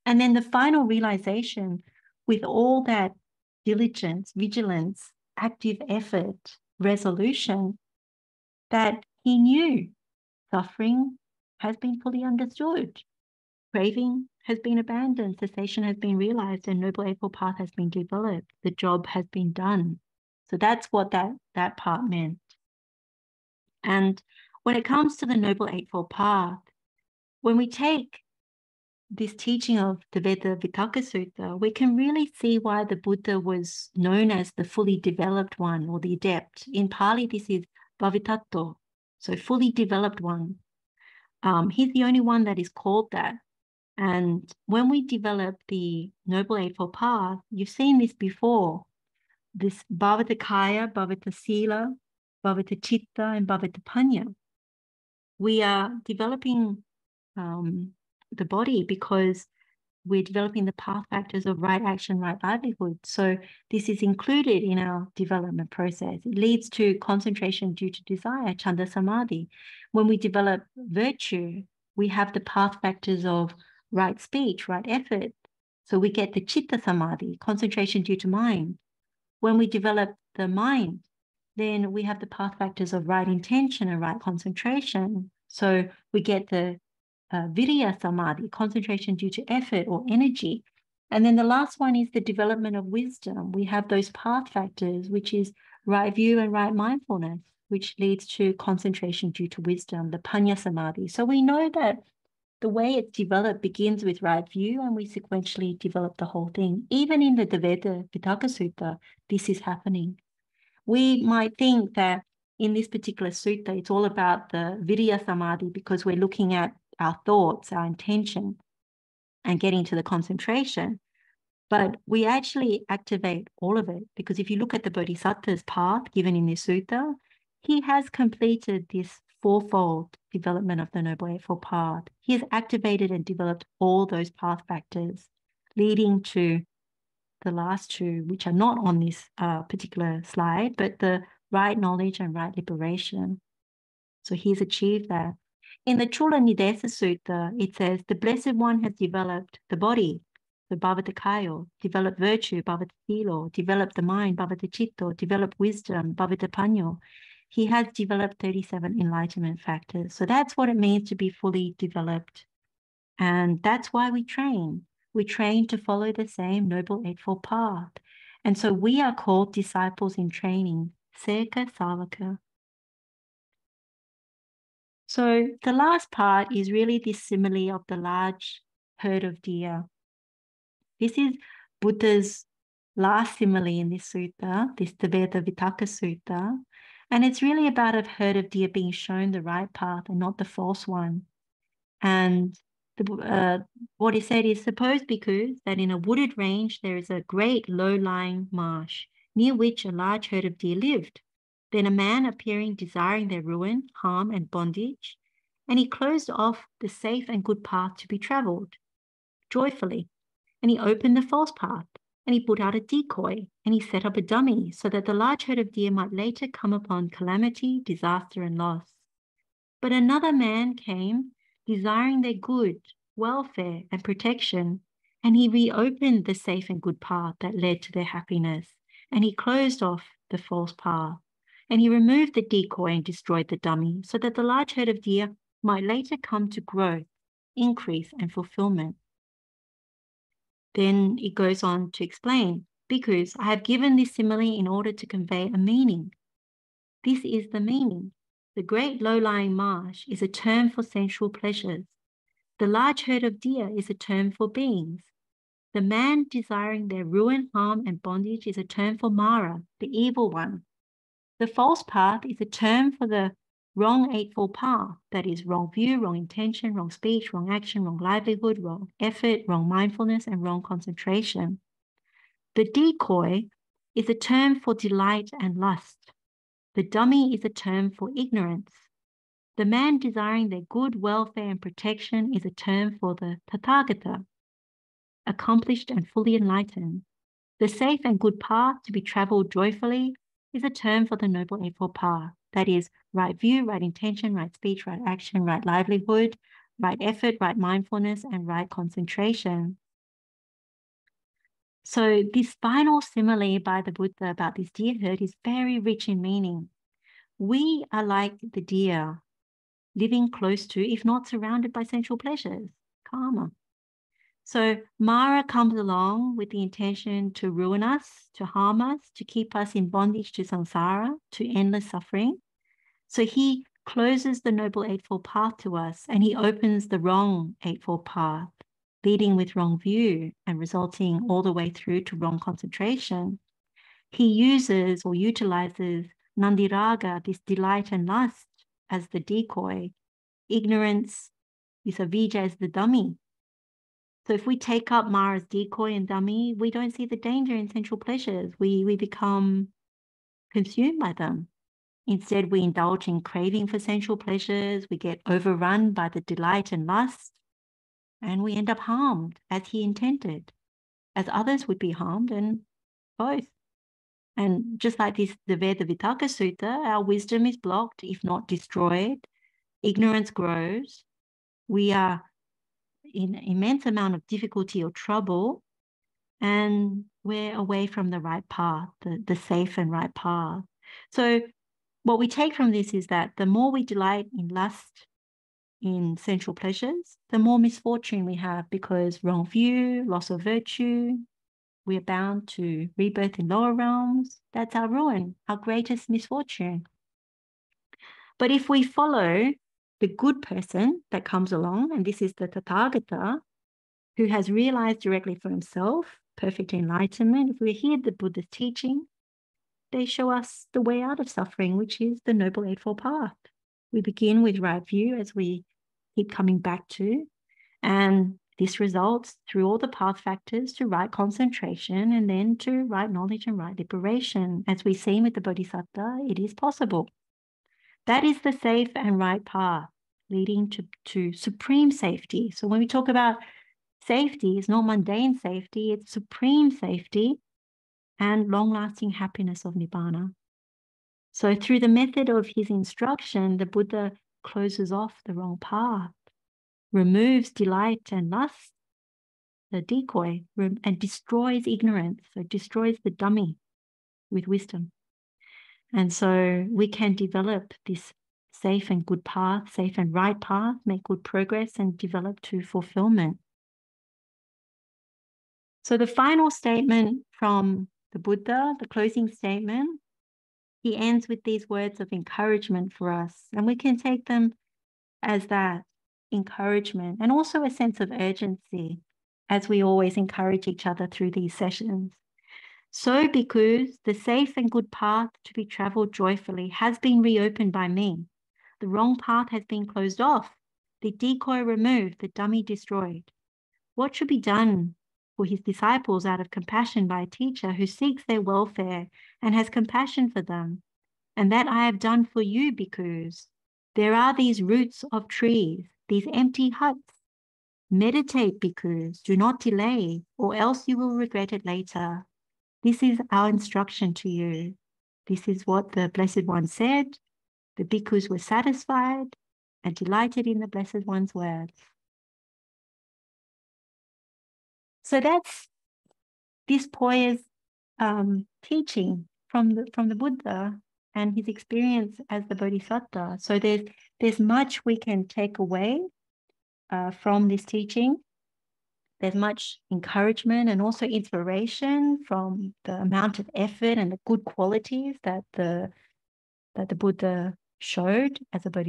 And then the final realization with all that diligence, vigilance, active effort, resolution, that he knew suffering has been fully understood, craving has been abandoned, cessation has been realized, and Noble Eightfold Path has been developed. The job has been done. So that's what that, that part meant. And when it comes to the Noble Eightfold Path, when we take this teaching of the Dvedhavitakka Sutta, we can really see why the Buddha was known as the fully developed one or the adept. In Pali, this is Bhavitatto, so fully developed one. Um, he's the only one that is called that. And when we develop the Noble Eightfold Path, you've seen this before. This Bhavita Kaya, Bhavita Sila, Bhavita Chitta, and Bhavita Panya. We are developing um, the body because we're developing the path factors of right action, right livelihood. So this is included in our development process. It leads to concentration due to desire, chanda samadhi. When we develop virtue, we have the path factors of right speech, right effort. So we get the chitta samadhi, concentration due to mind. When we develop the mind, then we have the path factors of right intention and right concentration. So we get the uh, virya samadhi, concentration due to effort or energy. And then the last one is the development of wisdom. We have those path factors, which is right view and right mindfulness, which leads to concentration due to wisdom, the panya samadhi. So we know that the way it's developed begins with right view, and we sequentially develop the whole thing. Even in the Dvedhavitakka Sutta, this is happening. We might think that in this particular sutta, it's all about the Virya Samadhi because we're looking at our thoughts, our intention, and getting to the concentration. But we actually activate all of it because if you look at the Bodhisattva's path given in this sutta, he has completed this fourfold development of the Noble Eightfold Path. He has activated and developed all those path factors, leading to the last two, which are not on this uh, particular slide, but the right knowledge and right liberation. So he's achieved that. In the Chula Nidesa Sutta, it says, the Blessed One has developed the body, the Bhavita Kayo, developed virtue, Bhavita Silo, developed the mind, Bhavita Chitto, developed wisdom, Bhavita Panyo. He has developed 37 enlightenment factors. So that's what it means to be fully developed. And that's why we train. We train to follow the same Noble Eightfold Path. And so we are called disciples in training, Seka Savaka. So the last part is really this simile of the large herd of deer. This is Buddha's last simile in this sutta, this Dvedhavitakka Sutta. And it's really about a herd of deer being shown the right path and not the false one. And the, uh, what he said is suppose because that in a wooded range there is a great low-lying marsh near which a large herd of deer lived. Then a man appearing desiring their ruin, harm, and bondage, and he closed off the safe and good path to be travelled joyfully. And he opened the false path, and he put out a decoy, and he set up a dummy so that the large herd of deer might later come upon calamity, disaster, and loss. But another man came, desiring their good, welfare, and protection, and he reopened the safe and good path that led to their happiness, and he closed off the false path and he removed the decoy and destroyed the dummy so that the large herd of deer might later come to growth increase, and fulfillment. Then it goes on to explain, because I have given this simile in order to convey a meaning. This is the meaning. The great low-lying marsh is a term for sensual pleasures. The large herd of deer is a term for beings. The man desiring their ruin, harm, and bondage is a term for Mara, the evil one. The false path is a term for the wrong eightfold path, that is, wrong view, wrong intention, wrong speech, wrong action, wrong livelihood, wrong effort, wrong mindfulness, and wrong concentration. The decoy is a term for delight and lust. The dummy is a term for ignorance. The man desiring their good welfare and protection is a term for the Tathagata, accomplished and fully enlightened. The safe and good path to be traveled joyfully is a term for the Noble Eightfold Path. That is, right view, right intention, right speech, right action, right livelihood, right effort, right mindfulness, and right concentration. So, this final simile by the Buddha about this deer herd is very rich in meaning. We are like the deer, living close to, if not surrounded by sensual pleasures, kama. So Mara comes along with the intention to ruin us, to harm us, to keep us in bondage to samsara, to endless suffering. So he closes the Noble Eightfold Path to us and he opens the wrong Eightfold Path, leading with wrong view and resulting all the way through to wrong concentration. He uses or utilizes Nandiraga, this delight and lust, as the decoy, ignorance, this avijja as the dummy, so if we take up Mara's decoy and dummy, we don't see the danger in sensual pleasures. We we become consumed by them. Instead, we indulge in craving for sensual pleasures. We get overrun by the delight and lust, and we end up harmed as he intended, as others would be harmed, and both. And just like this, the Dvedhavitakka Sutta, our wisdom is blocked, if not destroyed. Ignorance grows. We are in immense amount of difficulty or trouble and we're away from the right path, the, the safe and right path. So what we take from this is that the more we delight in lust, in sensual pleasures, the more misfortune we have because wrong view, loss of virtue, we are bound to rebirth in lower realms. That's our ruin, our greatest misfortune. But if we follow the good person that comes along, and this is the Tathagata, who has realized directly for himself perfect enlightenment. If we hear the Buddha's teaching, they show us the way out of suffering, which is the Noble Eightfold Path. We begin with right view as we keep coming back to, and this results through all the path factors to right concentration and then to right knowledge and right liberation. As we see with the Bodhisattva, it is possible. That is the safe and right path leading to, to supreme safety. So when we talk about safety, it's not mundane safety, it's supreme safety and long lasting happiness of Nibbana. So through the method of his instruction, the Buddha closes off the wrong path, removes delight and lust, the decoy, and destroys ignorance, so destroys the dummy with wisdom. And so we can develop this safe and good path, safe and right path, make good progress and develop to fulfillment. So the final statement from the Buddha, the closing statement, he ends with these words of encouragement for us. And we can take them as that encouragement and also a sense of urgency as we always encourage each other through these sessions. So, because the safe and good path to be traveled joyfully has been reopened by me, the wrong path has been closed off, the decoy removed, the dummy destroyed. What should be done for his disciples out of compassion by a teacher who seeks their welfare and has compassion for them? And that I have done for you because there are these roots of trees, these empty huts. Meditate because do not delay, or else you will regret it later. This is our instruction to you. This is what the Blessed One said. The bhikkhus were satisfied and delighted in the Blessed One's words. So that's this Poya's um, teaching from the from the Buddha and his experience as the Bodhisattva. So there's there's much we can take away uh, from this teaching. There's much encouragement and also inspiration from the amount of effort and the good qualities that the that the Buddha showed as a bodhisattva.